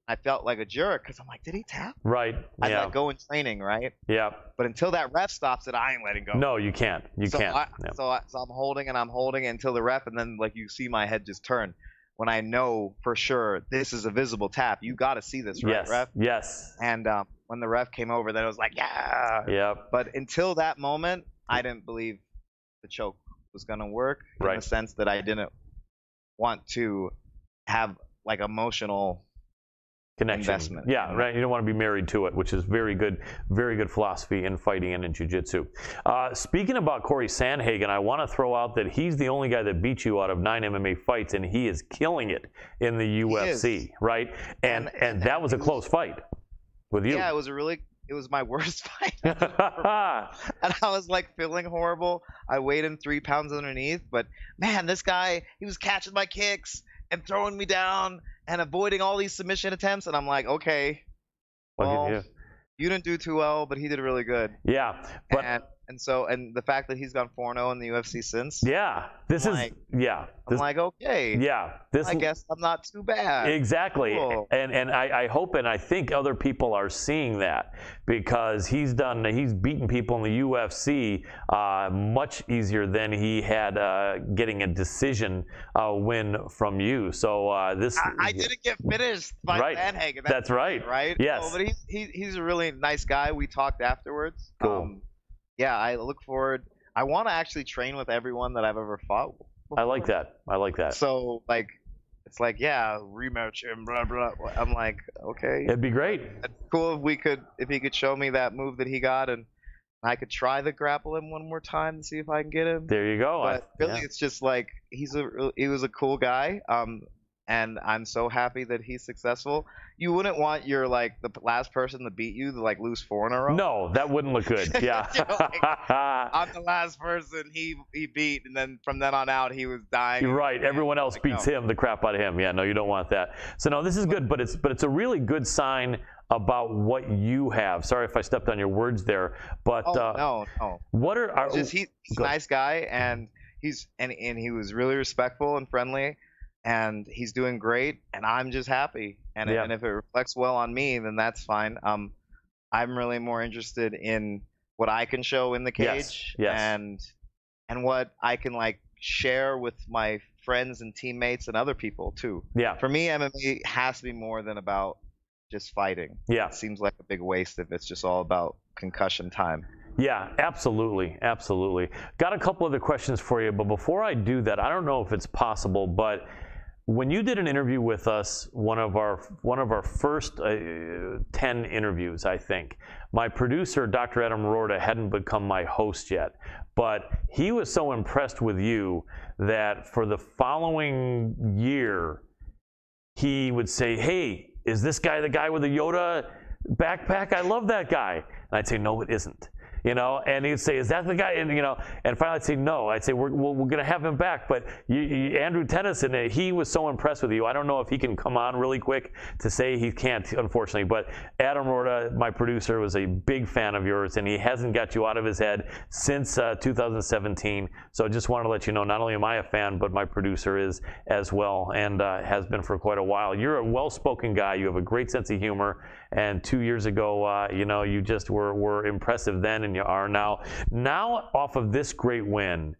I felt like a jerk because I'm like, did he tap? Right. I yeah. let go in training, right? Yeah. But until that ref stops it, I ain't letting go. No, you can't. You so can't. I, Yeah. so, I, so I'm holding and I'm holding it until the ref, and then like you see my head just turn. When I know for sure this is a visible tap, you got to see this, right, yes. ref? Yes. And um, when the ref came over, then it was like, yeah. Yep. But until that moment, I didn't believe the choke was gonna work in the sense that I didn't want to have like emotional connection. investment. Yeah, right. You don't want to be married to it, which is very good, very good philosophy in fighting and in jiu-jitsu. Uh, speaking about Corey Sandhagen, I want to throw out that he's the only guy that beat you out of nine MMA fights, and he is killing it in the UFC, right? And and, that was a close fight with you. Yeah, it was a really it was my worst fight. and I was like feeling horrible. I weighed in three pounds underneath, but man, this guy he was catching my kicks and throwing me down and avoiding all these submission attempts, and I'm like, okay, well, you. didn't do too well, but he did really good. Yeah, but and and so and the fact that he's gone 4-0 in the UFC since, yeah, this I'm is like- yeah. I'm like, okay, yeah, this I guess I'm not too bad. Exactly, Cool. and and I, I hope and I think other people are seeing that because he's done he's beaten people in the UFC uh, much easier than he had uh, getting a decision uh, win from you. So uh, this I, I didn't get finished by Right. Sandhagen. That's right. Right? Yes. Oh, but he's he, he's a really nice guy. We talked afterwards. Cool. Um, yeah, I look forward. I want to actually train with everyone that I've ever fought. I like that. I like that. So like, it's like yeah, rematch and blah blah. I'm like, okay, It'd be great. Cool if we could if he could show me that move that he got and I could try to grapple him one more time to see if I can get him. There you go. I- But really, yeah. it's just like he's a he was a cool guy. Um, and I'm so happy that he's successful. You wouldn't want your like the last person to beat you to like lose four in a row. No, that wouldn't look good. Yeah. I'm the last person he he beat, and then from then on out he was dying. You're right. Everyone else Like, beats no. him the crap out of him. Yeah, no, you don't want that. So no, this is good, but it's but it's a really good sign about what you have. Sorry if I stepped on your words there, but Oh uh, no, no. what are, are Just he, he's a nice guy, and he's and and he was really respectful and friendly, and he's doing great, and I'm just happy. And Yeah. and if it reflects well on me, then that's fine. Um, I'm really more interested in what I can show in the Yes, cage, yes. and and what I can like share with my friends and teammates and other people too. yeah, For me, MMA has to be more than about just fighting. yeah. It seems like a big waste if it's just all about concussion time. Yeah, absolutely, absolutely. Got a couple other questions for you, but before I do that, I don't know if it's possible, but when you did an interview with us, one of our one of our first uh, ten interviews, I think, my producer, Dr. Adam Rorta, hadn't become my host yet, but he was so impressed with you that for the following year, he would say, "Hey, is this guy the guy with the Yoda backpack? I love that guy." And I'd say, "No, it isn't." You know, and he'd say, "Is that the guy?" And you know, and finally I'd say, "No." I'd say, "We're we're, we're going to have him back." But you, you, Andrew Tennyson, uh, he was so impressed with you. I don't know if he can come on really quick to say he can't, unfortunately. But Adam Rorta, my producer, was a big fan of yours, and he hasn't got you out of his head since uh, 2017. So I just wanted to let you know, not only am I a fan, but my producer is as well, and uh, has been for quite a while. You're a well-spoken guy. You have a great sense of humor, and two years ago, uh, you know, you just were were impressive then, and you are now. Now, off of this great win.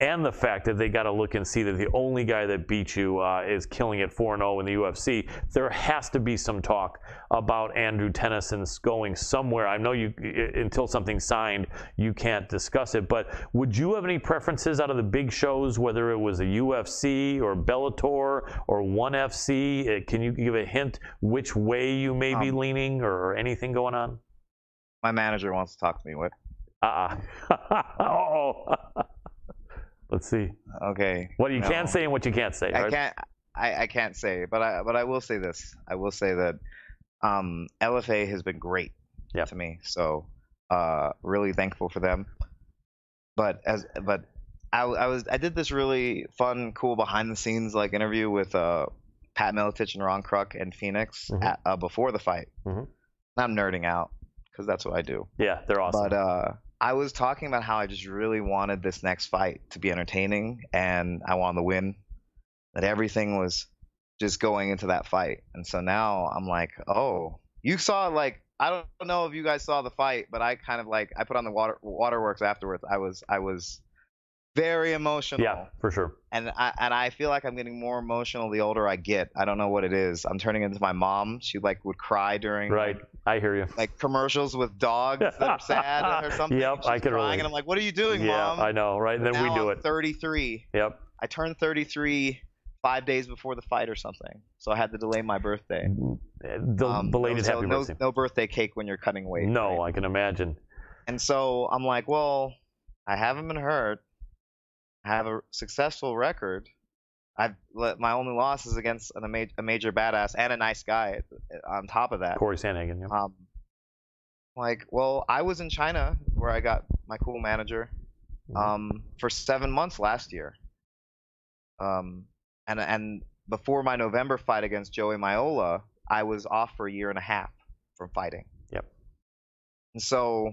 And the fact that they got to look and see that the only guy that beat you uh, is killing it 4 0 in the UFC, there has to be some talk about Andrew Tennyson's going somewhere. I know you, until something's signed, you can't discuss it, but would you have any preferences out of the big shows, whether it was a UFC or Bellator or ONE FC? Uh, Can you give a hint which way you may be leaning or anything going on? My manager wants to talk to me. What? Uh uh oh. Let's see. Okay. What you no. can say and what you can't say. I right? can't. I, I can't say, but I but I will say this. I will say that um, LFA has been great to me. So uh, really thankful for them. But as but I, I was I did this really fun, cool behind the scenes like interview with uh, Pat Miletich and Ron Kruck and Phoenix Mhm. at, uh, before the fight. Mhm. I'm nerding out because that's what I do. Yeah, they're awesome. But uh, I was talking about how I just really wanted this next fight to be entertaining and I wanted to win. That everything was just going into that fight. And so now I'm like, oh, you saw like I don't know if you guys saw the fight, but I kind of like I put on the water waterworks afterwards. I was I was very emotional. yeah, for sure. And I and I feel like I'm getting more emotional the older I get. I don't know what it is. I'm turning into my mom. She like would cry during Right. I hear you. like commercials with dogs that are sad or something. Yep, She's I can crying, relate. and I'm like, "What are you doing, yeah, mom?" I know, right? And then we do I'm it. 33. Yep. I turned 33 five days before the fight or something, so I had to delay my birthday. The Um, belated so happy no, birthday. no birthday cake when you're cutting weight. No, I can imagine. And so I'm like, well, I haven't been hurt. I have a successful record. I've my only loss is against an, a, ma- a major badass and a nice guy on top of that. Corey Sandhagen. Yeah. Um, like, well, I was in China where I got my cool manager Mm-hmm. um, for seven months last year. Um, and and before my November fight against Joey Miolla, I was off for a year and a half from fighting. Yep. And so,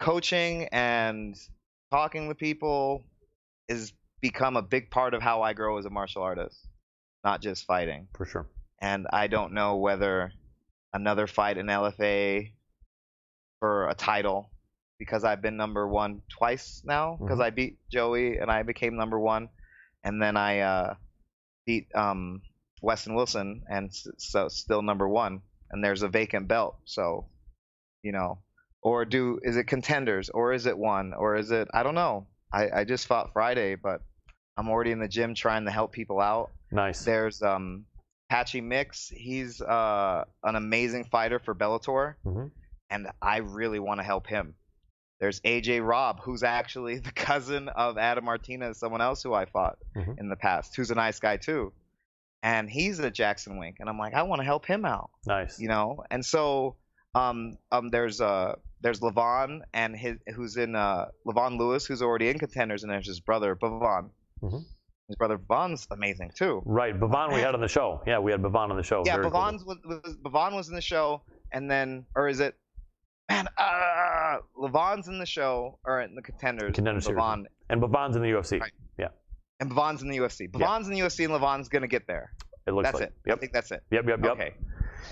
coaching and talking with people is become a big part of how I grow as a martial artist, not just fighting. For sure. And I don't know whether another fight in LFA for a title because I've been number one twice now because Mhm. I beat Joey and I became number one, and then I uh, beat um, Weston Wilson and so still number one. And there's a vacant belt, so you know, or do is it contenders or is it one or is it I don't know. I, I just fought Friday, but I'm already in the gym trying to help people out. Nice. There's um Patchy Mix. He's uh an amazing fighter for Bellator, Mhm. and I really want to help him. There's AJ Robb, who's actually the cousin of Adam Martinez, someone else who I fought Mhm. in the past, who's a nice guy too. And he's a Jackson Wink, and I'm like, I want to help him out Nice. you know and so um um there's uh there's Levon and his who's in uh Levon Lewis who's already in contenders and there's his brother Bavon Mhm. his brother Bavon's amazing too Right. Bavon we had on the show. Yeah, we had Bavon on the show. yeah Very cool. Was, was Bavon was in the show and then or is it man uh Levon's in the show or in the contenders Contender series. Bavon And Bavon's in the UFC. Right. Yeah. and Bavon's in the UFC Bavon's in the UFC and Levon's gonna get there It looks that's like. it I think that's it Yep. Yep. Yep. okay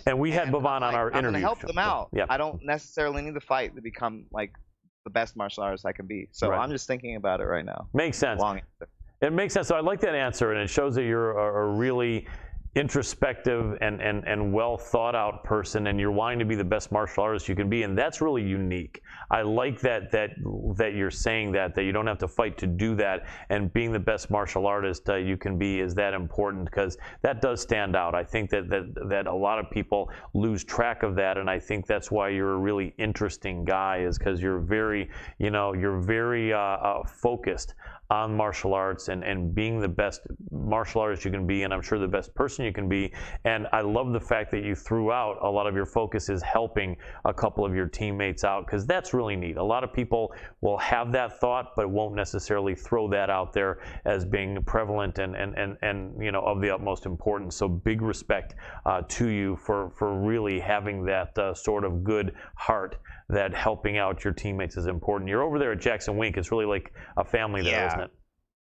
And we had Bavon on our I'm interview. help them out. Yeah. I don't necessarily need to fight to become like the best martial artist I can be. So Right. I'm just thinking about it right now. Makes sense. Long answer. It makes sense. So I like that answer, and it shows that you're a, a really introspective and, and, and well thought out person, and you're wanting to be the best martial artist you can be, and that's really unique. I like that that that you're saying that that you don't have to fight to do that, and being the best martial artist uh, you can be is that important because that does stand out. I think that that that a lot of people lose track of that, and I think that's why you're a really interesting guy, is because you're very you know you're very uh, uh, focused on martial arts and, and being the best martial artist you can be, and I'm sure the best person you can be. And I love the fact that you threw out a lot of your focus is helping a couple of your teammates out because that's really neat. A lot of people will have that thought, but won't necessarily throw that out there as being prevalent and, and, and, and you know of the utmost importance. So big respect uh, to you for, for really having that uh, sort of good heart that helping out your teammates is important. You're over there at Jackson Wink. It's really like a family there, Yeah. not it?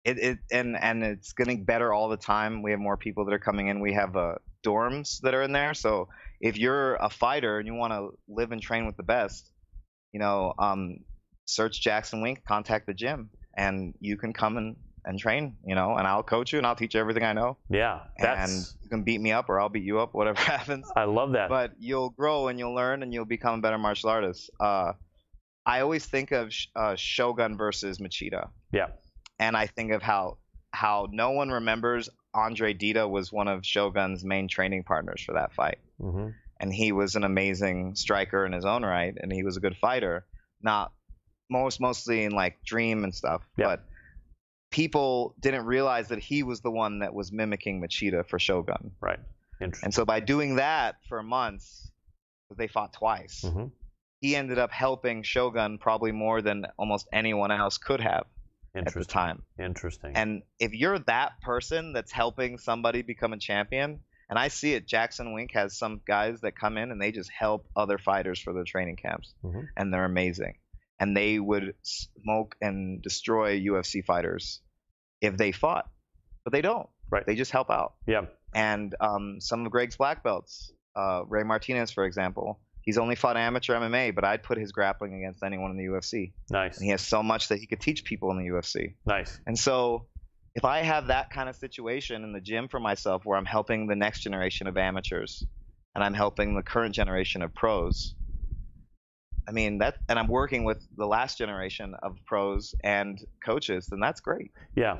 It, it and and it's getting better all the time. We have more people that are coming in. We have uh, dorms that are in there. So if you're a fighter and you want to live and train with the best, you know, um, search Jackson Wink, contact the gym, and you can come and and train. You know, and I'll coach you and I'll teach you everything I know. Yeah, that's. and you can beat me up or I'll beat you up, whatever happens. I love that. But you'll grow and you'll learn and you'll become a better martial artist. Uh, I always think of Sh- uh, Shogun versus Machida, yeah. and I think of how how no one remembers Andre Dida was one of Shogun's main training partners for that fight. hmm and he was an amazing striker in his own right, and he was a good fighter. Not most mostly in like Dream and stuff, but people didn't realize that he was the one that was mimicking Machida for Shogun. Right. Interesting. And so by doing that for months, they fought twice. Mm-hmm. He ended up helping Shogun probably more than almost anyone else could have at the time. Interesting. And if you're that person that's helping somebody become a champion, and I see it, Jackson Wink has some guys that come in and they just help other fighters for their training camps, Mhm. and they're amazing. And they would smoke and destroy UFC fighters if they fought, but they don't. Right. They just help out. Yeah. And um, some of Greg's black belts, uh, Ray Martinez, for example, he's only fought amateur MMA, but I'd put his grappling against anyone in the UFC. Nice. And he has so much that he could teach people in the UFC. Nice. And so if I have that kind of situation in the gym for myself where I'm helping the next generation of amateurs and I'm helping the current generation of pros, I mean that and I'm working with the last generation of pros and coaches, then that's great. Yeah.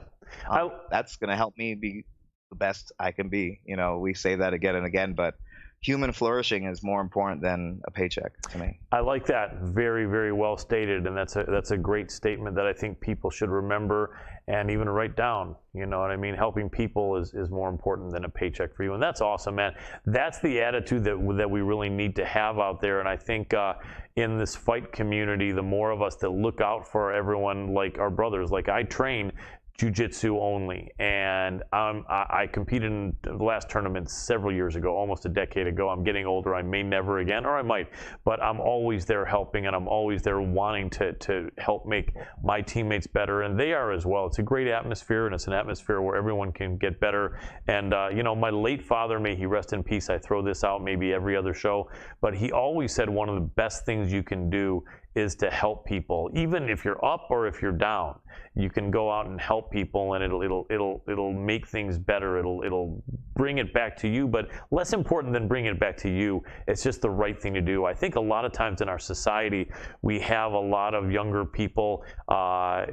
Um, that's going to help me be the best I can be. You know, we say that again and again, but human flourishing is more important than a paycheck to me. I like that. Very, very well stated, and that's a that's a great statement that I think people should remember and even write down. You know what I mean? Helping people is, is more important than a paycheck for you, and that's awesome, man. That's the attitude that that we really need to have out there, and I think uh, in this fight community, the more of us that look out for everyone, like our brothers, like I train jujitsu only, and I, I competed in the last tournament several years ago, almost a decade ago. I'm getting older. I may never again, or I might, but I'm always there helping, and I'm always there wanting to to help make my teammates better, and they are as well. It's a great atmosphere, and it's an atmosphere where everyone can get better. And uh, you know, my late father, may he rest in peace. I throw this out maybe every other show, but he always said one of the best things you can do is to help people. Even if you're up or if you're down you can go out and help people and it'll it'll it'll it'll make things better. It'll it'll bring it back to you but less important than bringing it back to you it's just the right thing to do. I think a lot of times in our society we have a lot of younger people uh,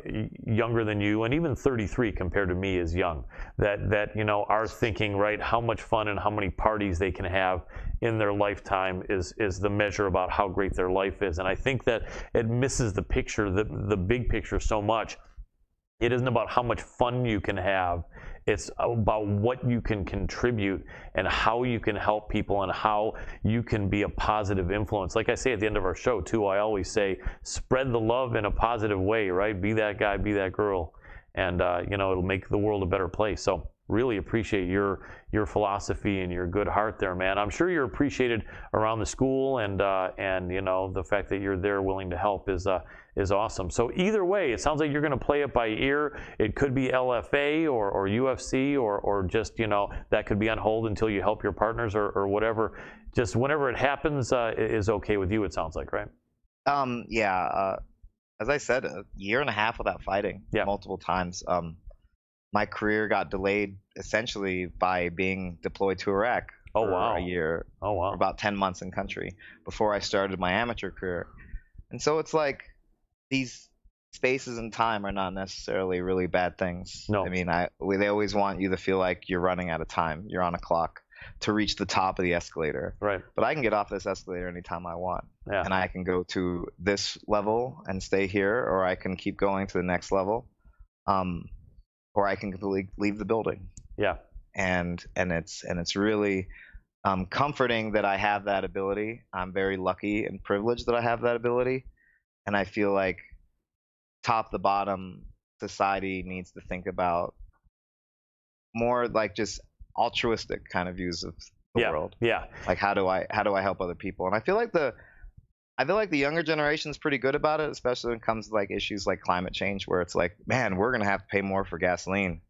younger than you and even 33 compared to me is young that that you know are thinking right how much fun and how many parties they can have in their lifetime is is the measure about how great their life is. And i think that it misses the picture the the big picture so much. It isn't about how much fun you can have. It's about what you can contribute and how you can help people and how you can be a positive influence. Like i say at the end of our show too i always say spread the love in a positive way right? Be that guy be that girl. And uh, you know it'll make the world a better place. So really appreciate your your philosophy and your good heart there man i'm sure you're appreciated around the school and uh, and you know the fact that you're there willing to help is uh, is awesome so either way it sounds like you're going to play it by ear it could be lfa or, or ufc or, or just you know that could be on hold until you help your partners or, or whatever just whenever it happens uh, is okay with you it sounds like right Um, yeah. Uh, as I said, a year and a half without fighting multiple times. Um, my career got delayed essentially by being deployed to Iraq Oh, for wow. a year. Oh wow. About ten months in country before I started my amateur career, and so it's like these spaces in time are not necessarily really bad things. No. I mean, I we, they always want you to feel like you're running out of time. You're on a clock to reach the top of the escalator. Right. But I can get off this escalator anytime I want. Yeah. And I can go to this level and stay here, or I can keep going to the next level, um, or I can completely leave the building. Yeah. And and it's and it's really um, comforting that I have that ability. I'm very lucky and privileged that I have that ability, and I feel like top to bottom society needs to think about more like just altruistic kind of views of the Yeah, world. yeah. Like how do I how do I help other people? And I feel like the I feel like the younger generation is pretty good about it, especially when it comes to like issues like climate change, where it's like, man, we're gonna have to pay more for gasoline,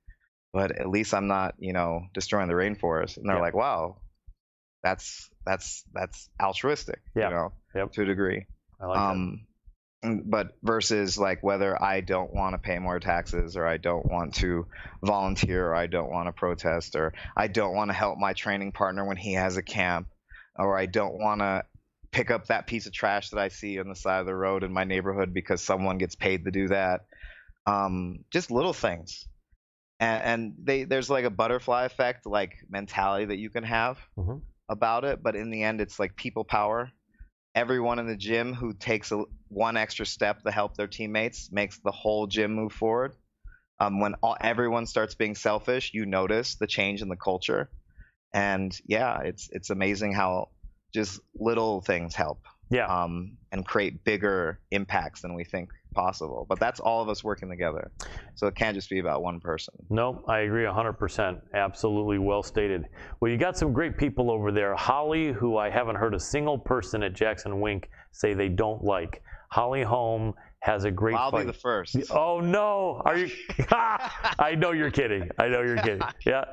but at least I'm not, you know, destroying the rainforest. And they're Yeah. like, wow, that's that's that's altruistic, Yeah. you know, Yep. to a degree. I like um, mm, but versus like whether I don't want to pay more taxes or I don't want to volunteer or I don't want to protest or I don't want to help my training partner when he has a camp or I don't want to pick up that piece of trash that I see on the side of the road in my neighborhood because someone gets paid to do that. Um, just little things. And, and they there's like a butterfly effect like mentality that you can have Mhm. about it, but in the end, it's like people power. Everyone in the gym who takes a, one extra step to help their teammates makes the whole gym move forward. Um, when all, everyone starts being selfish, you notice the change in the culture, and yeah, it's it's amazing how just little things help. Yeah. Um, and create bigger impacts than we think possible. But that's all of us working together. So it can't just be about one person. No, I agree 100%. Absolutely well stated. Well, you got some great people over there. Holly, who I haven't heard a single person at Jackson Wink say they don't like. Holly Holm has a great I'll fight. be the first. Oh no! Are you? I know you're kidding. I know you're kidding. Yeah.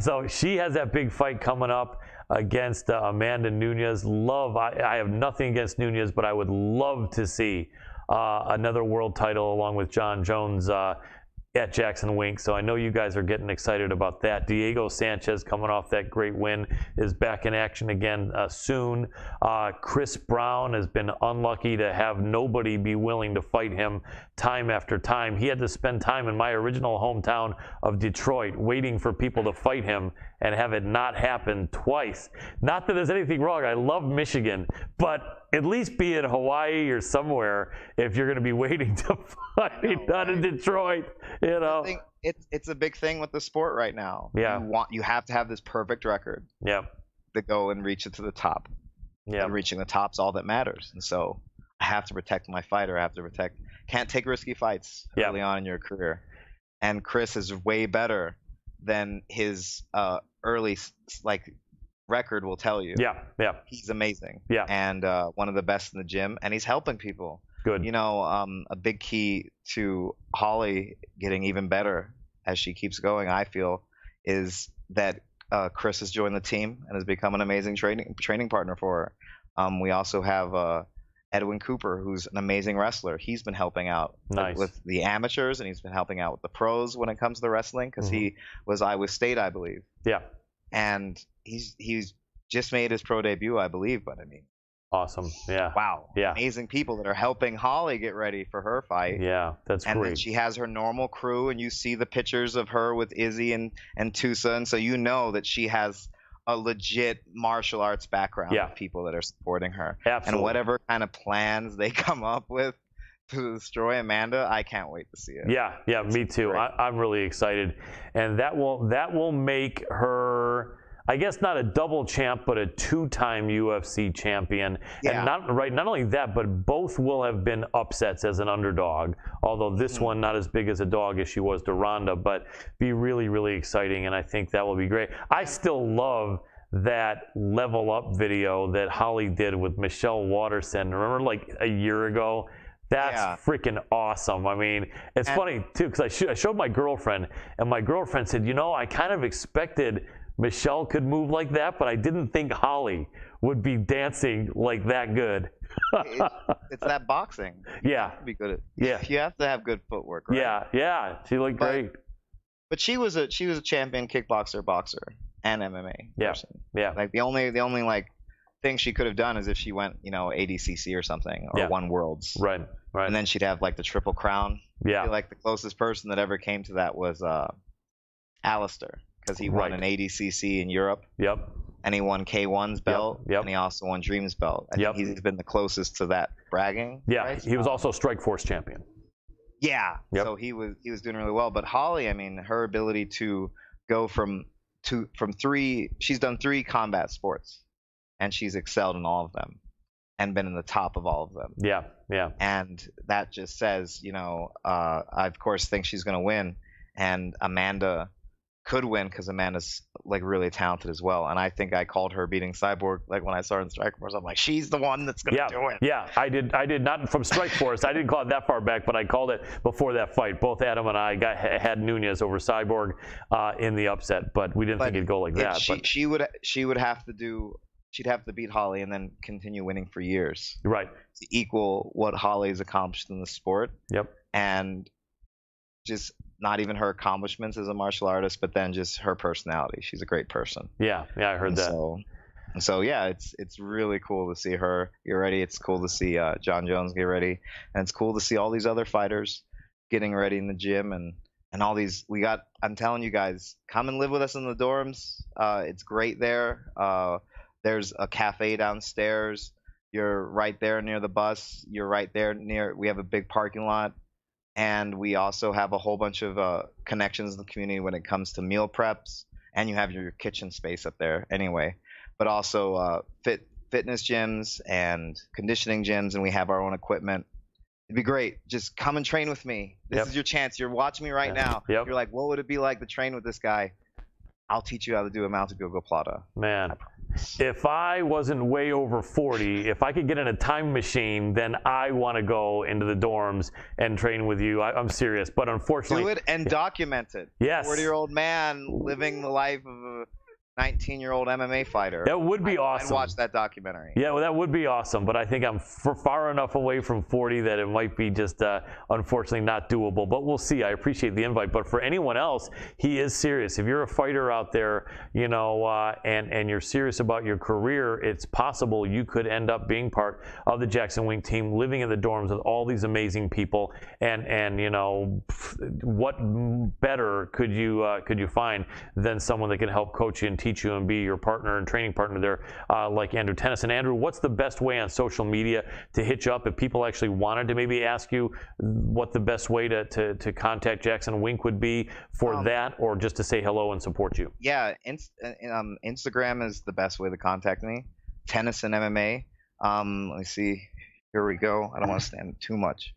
So she has that big fight coming up against uh, Amanda Nunes. Love. I, I have nothing against Nunes, but I would love to see uh, another world title along with Jon Jones. Uh, at Jackson Wink. So I know you guys are getting excited about that. Diego Sanchez, coming off that great win, is back in action again uh, soon. Uh, Chris Brown has been unlucky to have nobody be willing to fight him time after time. He had to spend time in my original hometown of Detroit waiting for people to fight him and have it not happen twice. Not that there's anything wrong. I love Michigan, but at least be in Hawaii or somewhere if you're going to be waiting to fight, not in Detroit. You know. I think it's it's a big thing with the sport right now. Yeah. You want you have to have this perfect record Yeah. to go and reach it to the top. Yeah. And reaching the top's all that matters. And so I have to protect my fighter. I have to protect. Can't take risky fights Yeah. early on in your career. And Chris is way better than his uh, early like record will tell you. Yeah. Yeah. He's amazing. Yeah. And uh, one of the best in the gym, and he's helping people. Good. You know, um, a big key to Holly getting even better as she keeps going, I feel, is that uh, Chris has joined the team and has become an amazing training training partner for her. Um, we also have uh, Edwin Cooper, who's an amazing wrestler. He's been helping out with- Nice. with the amateurs, and he's been helping out with the pros when it comes to wrestling because he mm-hmm. was Iowa State, I believe Yeah. and he's he's just made his pro debut, I believe. But I mean, Awesome. Yeah. wow, Yeah. amazing people that are helping Holly get ready for her fight. Yeah. That's great. and then she has her normal crew, and you see the pictures of her with Izzy and and Tusa, and so you know that she has a legit martial arts background Yeah. of people that are supporting her. Absolutely. And whatever kind of plans they come up with to destroy Amanda, I can't wait to see it. Yeah, yeah, me too. I, I'm really excited, and that will that will make her, I guess, not a double champ, but a two-time UFC champion. Yeah. And not right, not only that, but both will have been upsets as an underdog. Although this Mm-hmm. one not as big as a dog as she was to Ronda, but be really, really exciting, and I think that will be great. I still love that level up video that Holly did with Michelle Waterson. Remember, like a year ago. That's Yeah. freaking awesome. I mean, it's And- funny too because I, sh- I showed my girlfriend, and my girlfriend said, "You know, I kind of expected Michelle could move like that, but I didn't think Holly would be dancing like that good." it's, it's that boxing. yeah, be good at. Yeah. You have to have good footwork. Right? yeah, yeah. She looked But- great. But she was a she was a champion kickboxer, boxer, and MMA Yeah. person. Yeah, Like the only the only like thing she could have done is if she went you know ADCC or something or Yeah. won worlds, right, right. and then she'd have like the triple crown. Yeah, like the closest person that ever came to that was uh, Alistair because he won Right. an ADCC in Europe yep, and he won K1's belt yep. and he also won Dreams belt. I Yep. think he's been the closest to that bragging. yeah. right? He was also Strike Force champion. Yeah. Yep. So he was he was doing really well. But Holly, I mean, her ability to go from to from three she's done three combat sports and she's excelled in all of them and been in the top of all of them. Yeah, yeah, And that just says, you know, uh, I of course think she's gonna win and Amanda could win because Amanda's like really talented as well. And I think I called her beating Cyborg like when I saw her in Strikeforce. I'm like, she's the one that's gonna yeah, do it. yeah. I did. I did not from Strikeforce. I didn't call it that far back, but I called it before that fight. Both Adam and I got had Nunes over Cyborg uh, in the upset, but we didn't think it'd go like that. she but she would she would have to do she'd have to beat Holly and then continue winning for years right. to equal what Holly's accomplished in the sport Yep. and just not even her accomplishments as a martial artist but then just her personality she's a great person Yeah. Yeah. I heard and that. so so yeah it's it's really cool to see her get ready it's cool to see uh, Jon Jones get ready and it's cool to see all these other fighters getting ready in the gym and and all these we got i'm telling you guys come and live with us in the dorms uh, it's great there uh, there's a cafe downstairs. You're right there near the bus. You're right there near. We have a big parking lot, and we also have a whole bunch of uh, connections in the community when it comes to meal preps. And you have your kitchen space up there anyway, but also uh, fit fitness gyms and conditioning gyms, and we have our own equipment. It'd be great. Just come and train with me. This Yep. is your chance. You're watching me right now. Yep. You're like, what would it be like to train with this guy? I'll teach you how to do a mountain gogoplata. Man, if I wasn't way over 40, if I could get in a time machine, then I want to go into the dorms and train with you. I, I'm serious, but unfortunately, Do it and document it. Yes. 40-year-old man living the life of a 19-year-old MMA fighter. That would be And awesome. watch that documentary. Yeah, well, that would be awesome, but I think I'm f- far enough away from 40 that it might be just uh, unfortunately not doable. But we'll see. I appreciate the invite, but for anyone else, he is serious. If you're a fighter out there, you know, uh, and and you're serious about your career, it's possible you could end up being part of the Jackson Wink team, living in the dorms with all these amazing people. And and you know, what better could you uh, could you find than someone that can help coach you and teach you and be your partner and training partner there, uh, like Andrew Tennyson. Andrew, what's the best way on social media to hit you up if people actually wanted to maybe ask you what the best way to, to, to contact Jackson Wink would be for Um, that, or just to say hello and support you? Yeah, inst- uh, um, Instagram is the best way to contact me. Tennyson MMA. Um, let me see. Here we go. I don't want to stand too much.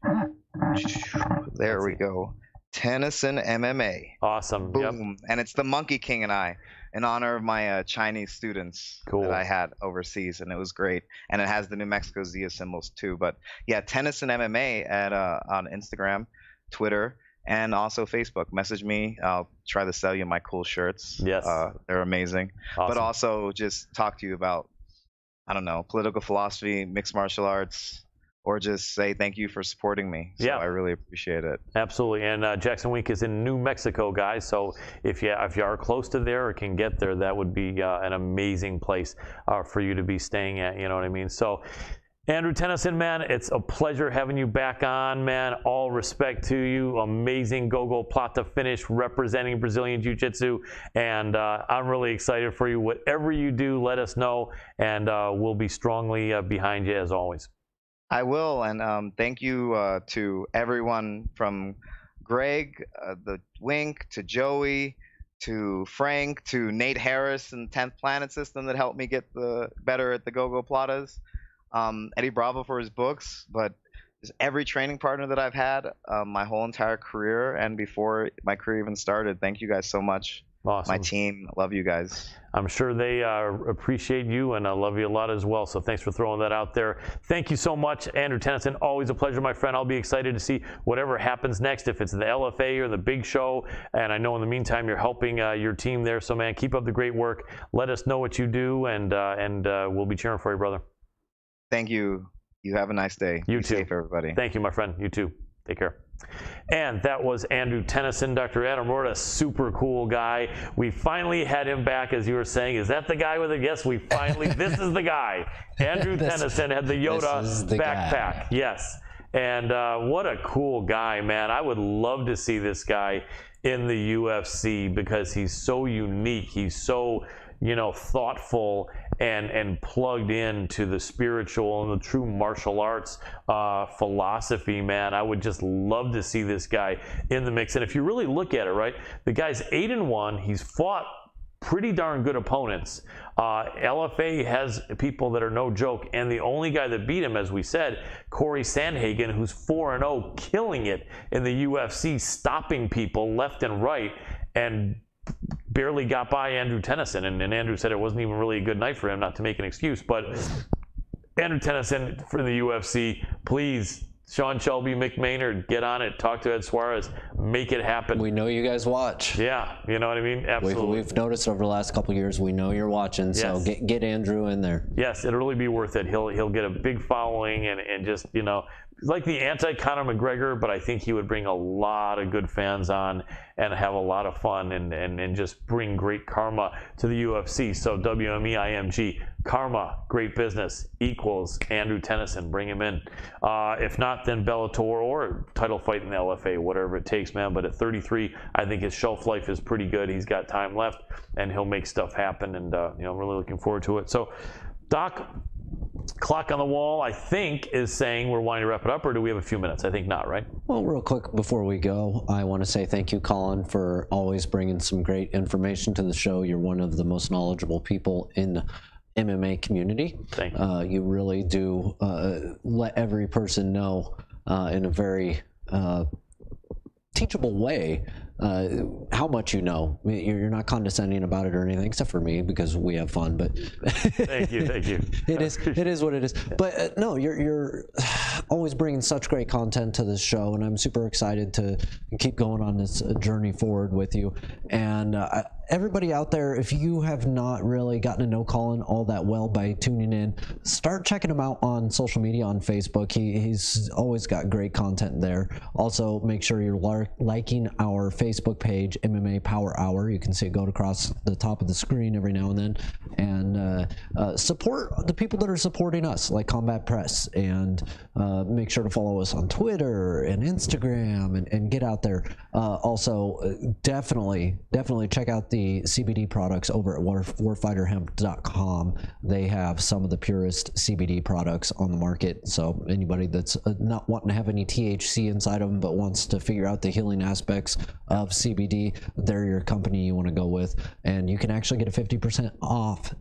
There we go. Tennyson MMA. Awesome. Yep. Boom. And it's the Monkey King and I, in honor of my uh, Chinese students Cool. that I had overseas, and it was great. And it has the New Mexico Zia symbols too. But yeah, Tennyson MMA at uh, on Instagram, Twitter, and also Facebook. Message me. I'll try to sell you my cool shirts. Yes. Uh, they're amazing. But also just talk to you about, I don't know, political philosophy, mixed martial arts, or just say thank you for supporting me. So Yeah. I really appreciate it. Absolutely, and uh, Jackson Wink is in New Mexico, guys. So if you if you are close to there or can get there, that would be uh, an amazing place uh, for you to be staying at. You know what I mean? So. Andrew Tennyson, man, it's a pleasure having you back on, man. All respect to you. Amazing gogoplata finish representing Brazilian Jiu Jitsu. And uh, I'm really excited for you. Whatever you do, let us know, and uh, we'll be strongly uh, behind you as always. I will, and um, thank you uh, to everyone from Greg, uh, the Wink, to Joey, to Frank, to Nate Harris and 10th Planet System that helped me get the better at the gogoplatas. Um, Eddie Bravo for his books, but every training partner that I've had um, my whole entire career and before my career even started. Thank you guys so much. Awesome. My team, love you guys. I'm sure they uh, appreciate you and I love you a lot as well. So thanks for throwing that out there. Thank you so much, Andrew Tennyson. Always a pleasure, my friend. I'll be excited to see whatever happens next, if it's the LFA or the big show. And I know in the meantime you're helping uh, your team there. So man, keep up the great work. Let us know what you do, and uh, and uh, we'll be cheering for you, brother. Thank you. You have a nice day. You Be too. safe, everybody. Thank you, my friend. You too. Take care. And that was Andrew Tennyson, Dr. Adam Rorta, super cool guy. We finally had him back, as you were saying. Is that the guy with the Yes, we finally. this is the guy. Andrew This- Tennyson had the Yoda the guy. backpack. Yes. And uh, what a cool guy, man. I would love to see this guy in the UFC because he's so unique. He's so, you know, thoughtful and and plugged into the spiritual and the true martial arts uh, philosophy, man. I would just love to see this guy in the mix. And if you really look at it, right, the guy's eight and one. He's fought pretty darn good opponents. Uh, LFA has people that are no joke, and the only guy that beat him, as we said, Corey Sandhagen, who's 4 and 0, killing it in the UFC, stopping people left and right, and barely got by Andrew Tennyson. And, and Andrew said it wasn't even really a good night for him, not to make an excuse, but Andrew Tennyson for the UFC, please. Sean Shelby, Mick Maynard, get on it. Talk to Ed Suarez. Make it happen. We know you guys watch. Yeah, you know what I mean? We've, Absolutely. we've noticed over the last couple of years, we know you're watching, so Yes. get get Andrew in there. Yes, it'll really be worth it. He'll he'll get a big following and, and just you know like the anti Conor McGregor, but I think he would bring a lot of good fans on and have a lot of fun and, and, and just bring great karma to the UFC. So WMEIMG, karma, great business, equals Andrew Tennyson, bring him in. Uh, if not, then Bellator or title fight in the LFA, whatever it takes, man. But at 33, I think his shelf life is pretty good. He's got time left and he'll make stuff happen. And, uh, you know, I'm really looking forward to it. So, Doc, clock on the wall, I think, is saying we're wanting to wrap it up, or do we have a few minutes? I think not, right? Well, real quick before we go, I want to say thank you, Colin, for always bringing some great information to the show. You're one of the most knowledgeable people in the MMA community. Thank you. Uh, you really do uh, let every person know uh, in a very uh, teachable way uh, how much you know. You're not condescending about it or anything, except for me because we have fun. But thank you, thank you. it is it is what it is. But uh, no, you're you're always bringing such great content to this show, and I'm super excited to keep going on this uh, journey forward with you. And uh, everybody out there, if you have not really gotten to know Colin all that well by tuning in, start checking him out on social media on Facebook. He, he's always got great content there. Also, make sure you're liking our Facebook page, MMA Power Hour. You can see it go across the top of the screen every now and then. And uh, uh, support the people that are supporting us, like Combat Press. And uh, make sure to follow us on Twitter and Instagram and, and get out there. Uh, also, uh, definitely, definitely check out the the CBD products over at warfighterhemp.com. They have some of the purest CBD products on the market. So anybody that's uh, not wanting to have any THC inside of them but wants to figure out the healing aspects of CBD, they're your company you want to go with. And you can actually get a 50% off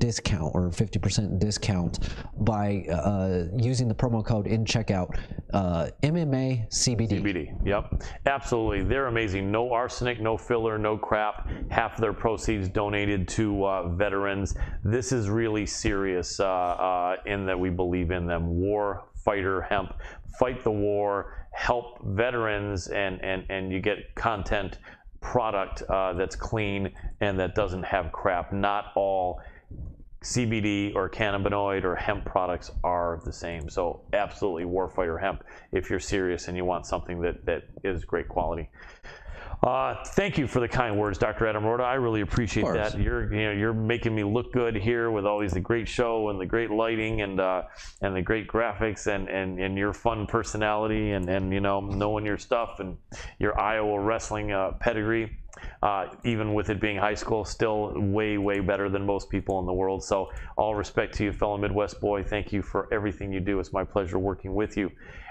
discount or 50% discount by uh, using the promo code in checkout uh, MMA CBD. CBD, yep. Absolutely. They're amazing. No arsenic, no filler, no crap. Half of their proceeds donated to uh, veterans. This is really serious uh, uh, in that we believe in them. War fighter hemp. Fight the war, help veterans, and, and, and you get content product uh, that's clean and that doesn't have crap. Not all CBD or cannabinoid or hemp products are the same. So absolutely Warfighter hemp if you're serious and you want something that, that is great quality. Uh, thank you for the kind words, Dr. Adam Rorta. I really appreciate that. You're you know you're making me look good here with always the great show and the great lighting and uh, and the great graphics and, and, and your fun personality and, and you know knowing your stuff and your Iowa wrestling uh, pedigree uh, even with it being high school, still way, way better than most people in the world. So, all respect to you, fellow Midwest boy. Thank you for everything you do. It's my pleasure working with you.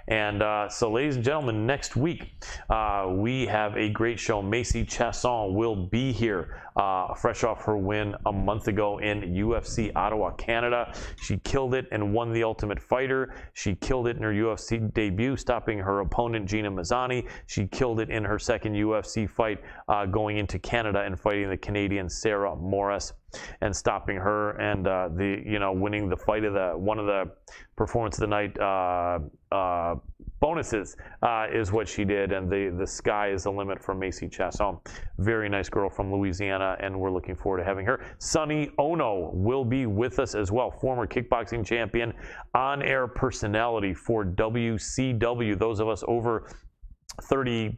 And uh, so, ladies and gentlemen, next week uh, we have a great show. Macy Chiasson will be here, uh, fresh off her win a month ago in UFC Ottawa, Canada. She killed it and won the Ultimate Fighter. She killed it in her UFC debut, stopping her opponent Gina Mazany. She killed it in her second UFC fight, uh, going into Canada and fighting the Canadian Sarah Moras and stopping her and uh, the you know winning the fight of the one of the performance of the night uh, uh, bonuses uh, is what she did and the the sky is the limit for Macy Chiasson very nice girl from Louisiana and we're looking forward to having her Sonny Onoo will be with us as well former kickboxing champion on air personality for WCW those of us over 30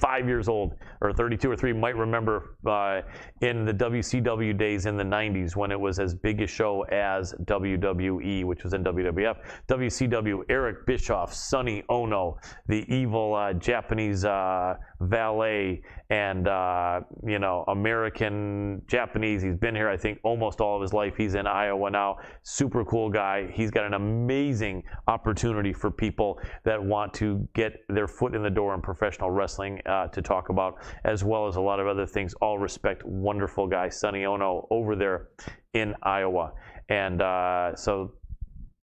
five years old or 32 or 3 might remember uh, in the WCW days in the 90s when it was as big a show as WWE, which was in WWF. WCW, Eric Bischoff, Sonny Onoo, the evil uh, Japanese uh, valet and uh, you know American Japanese. He's been here, I think, almost all of his life. He's in Iowa now. Super cool guy. He's got an amazing opportunity for people that want to get their foot in the door in professional wrestling uh, to talk about, as well as a lot of other things. All respect, wonderful guy, Sonny Onoo over there in Iowa, and uh, so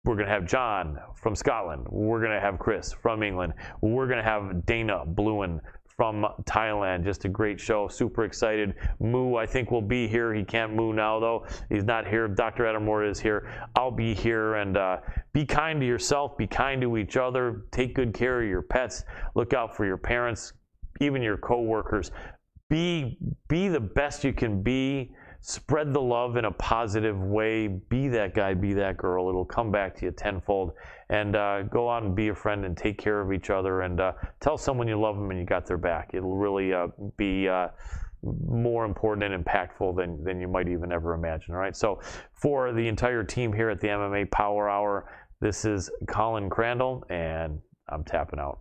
we're going to have John from Scotland. We're going to have Chris from England. We're going to have Dana Bluen from Thailand. Just a great show. Super excited. Moo, I think, will be here. He can't moo now, though. He's not here. Dr. Adam Rorta is here. I'll be here. And uh, be kind to yourself. Be kind to each other. Take good care of your pets. Look out for your parents, even your coworkers. Be, be the best you can be spread the love in a positive way. Be that guy, be that girl. It'll come back to you tenfold. And uh, go out and be a friend and take care of each other and uh, tell someone you love them and you got their back. It'll really uh, be uh, more important and impactful than, than you might even ever imagine. All right. So, for the entire team here at the MMA Power Hour, this is Colin Crandall, and I'm tapping out.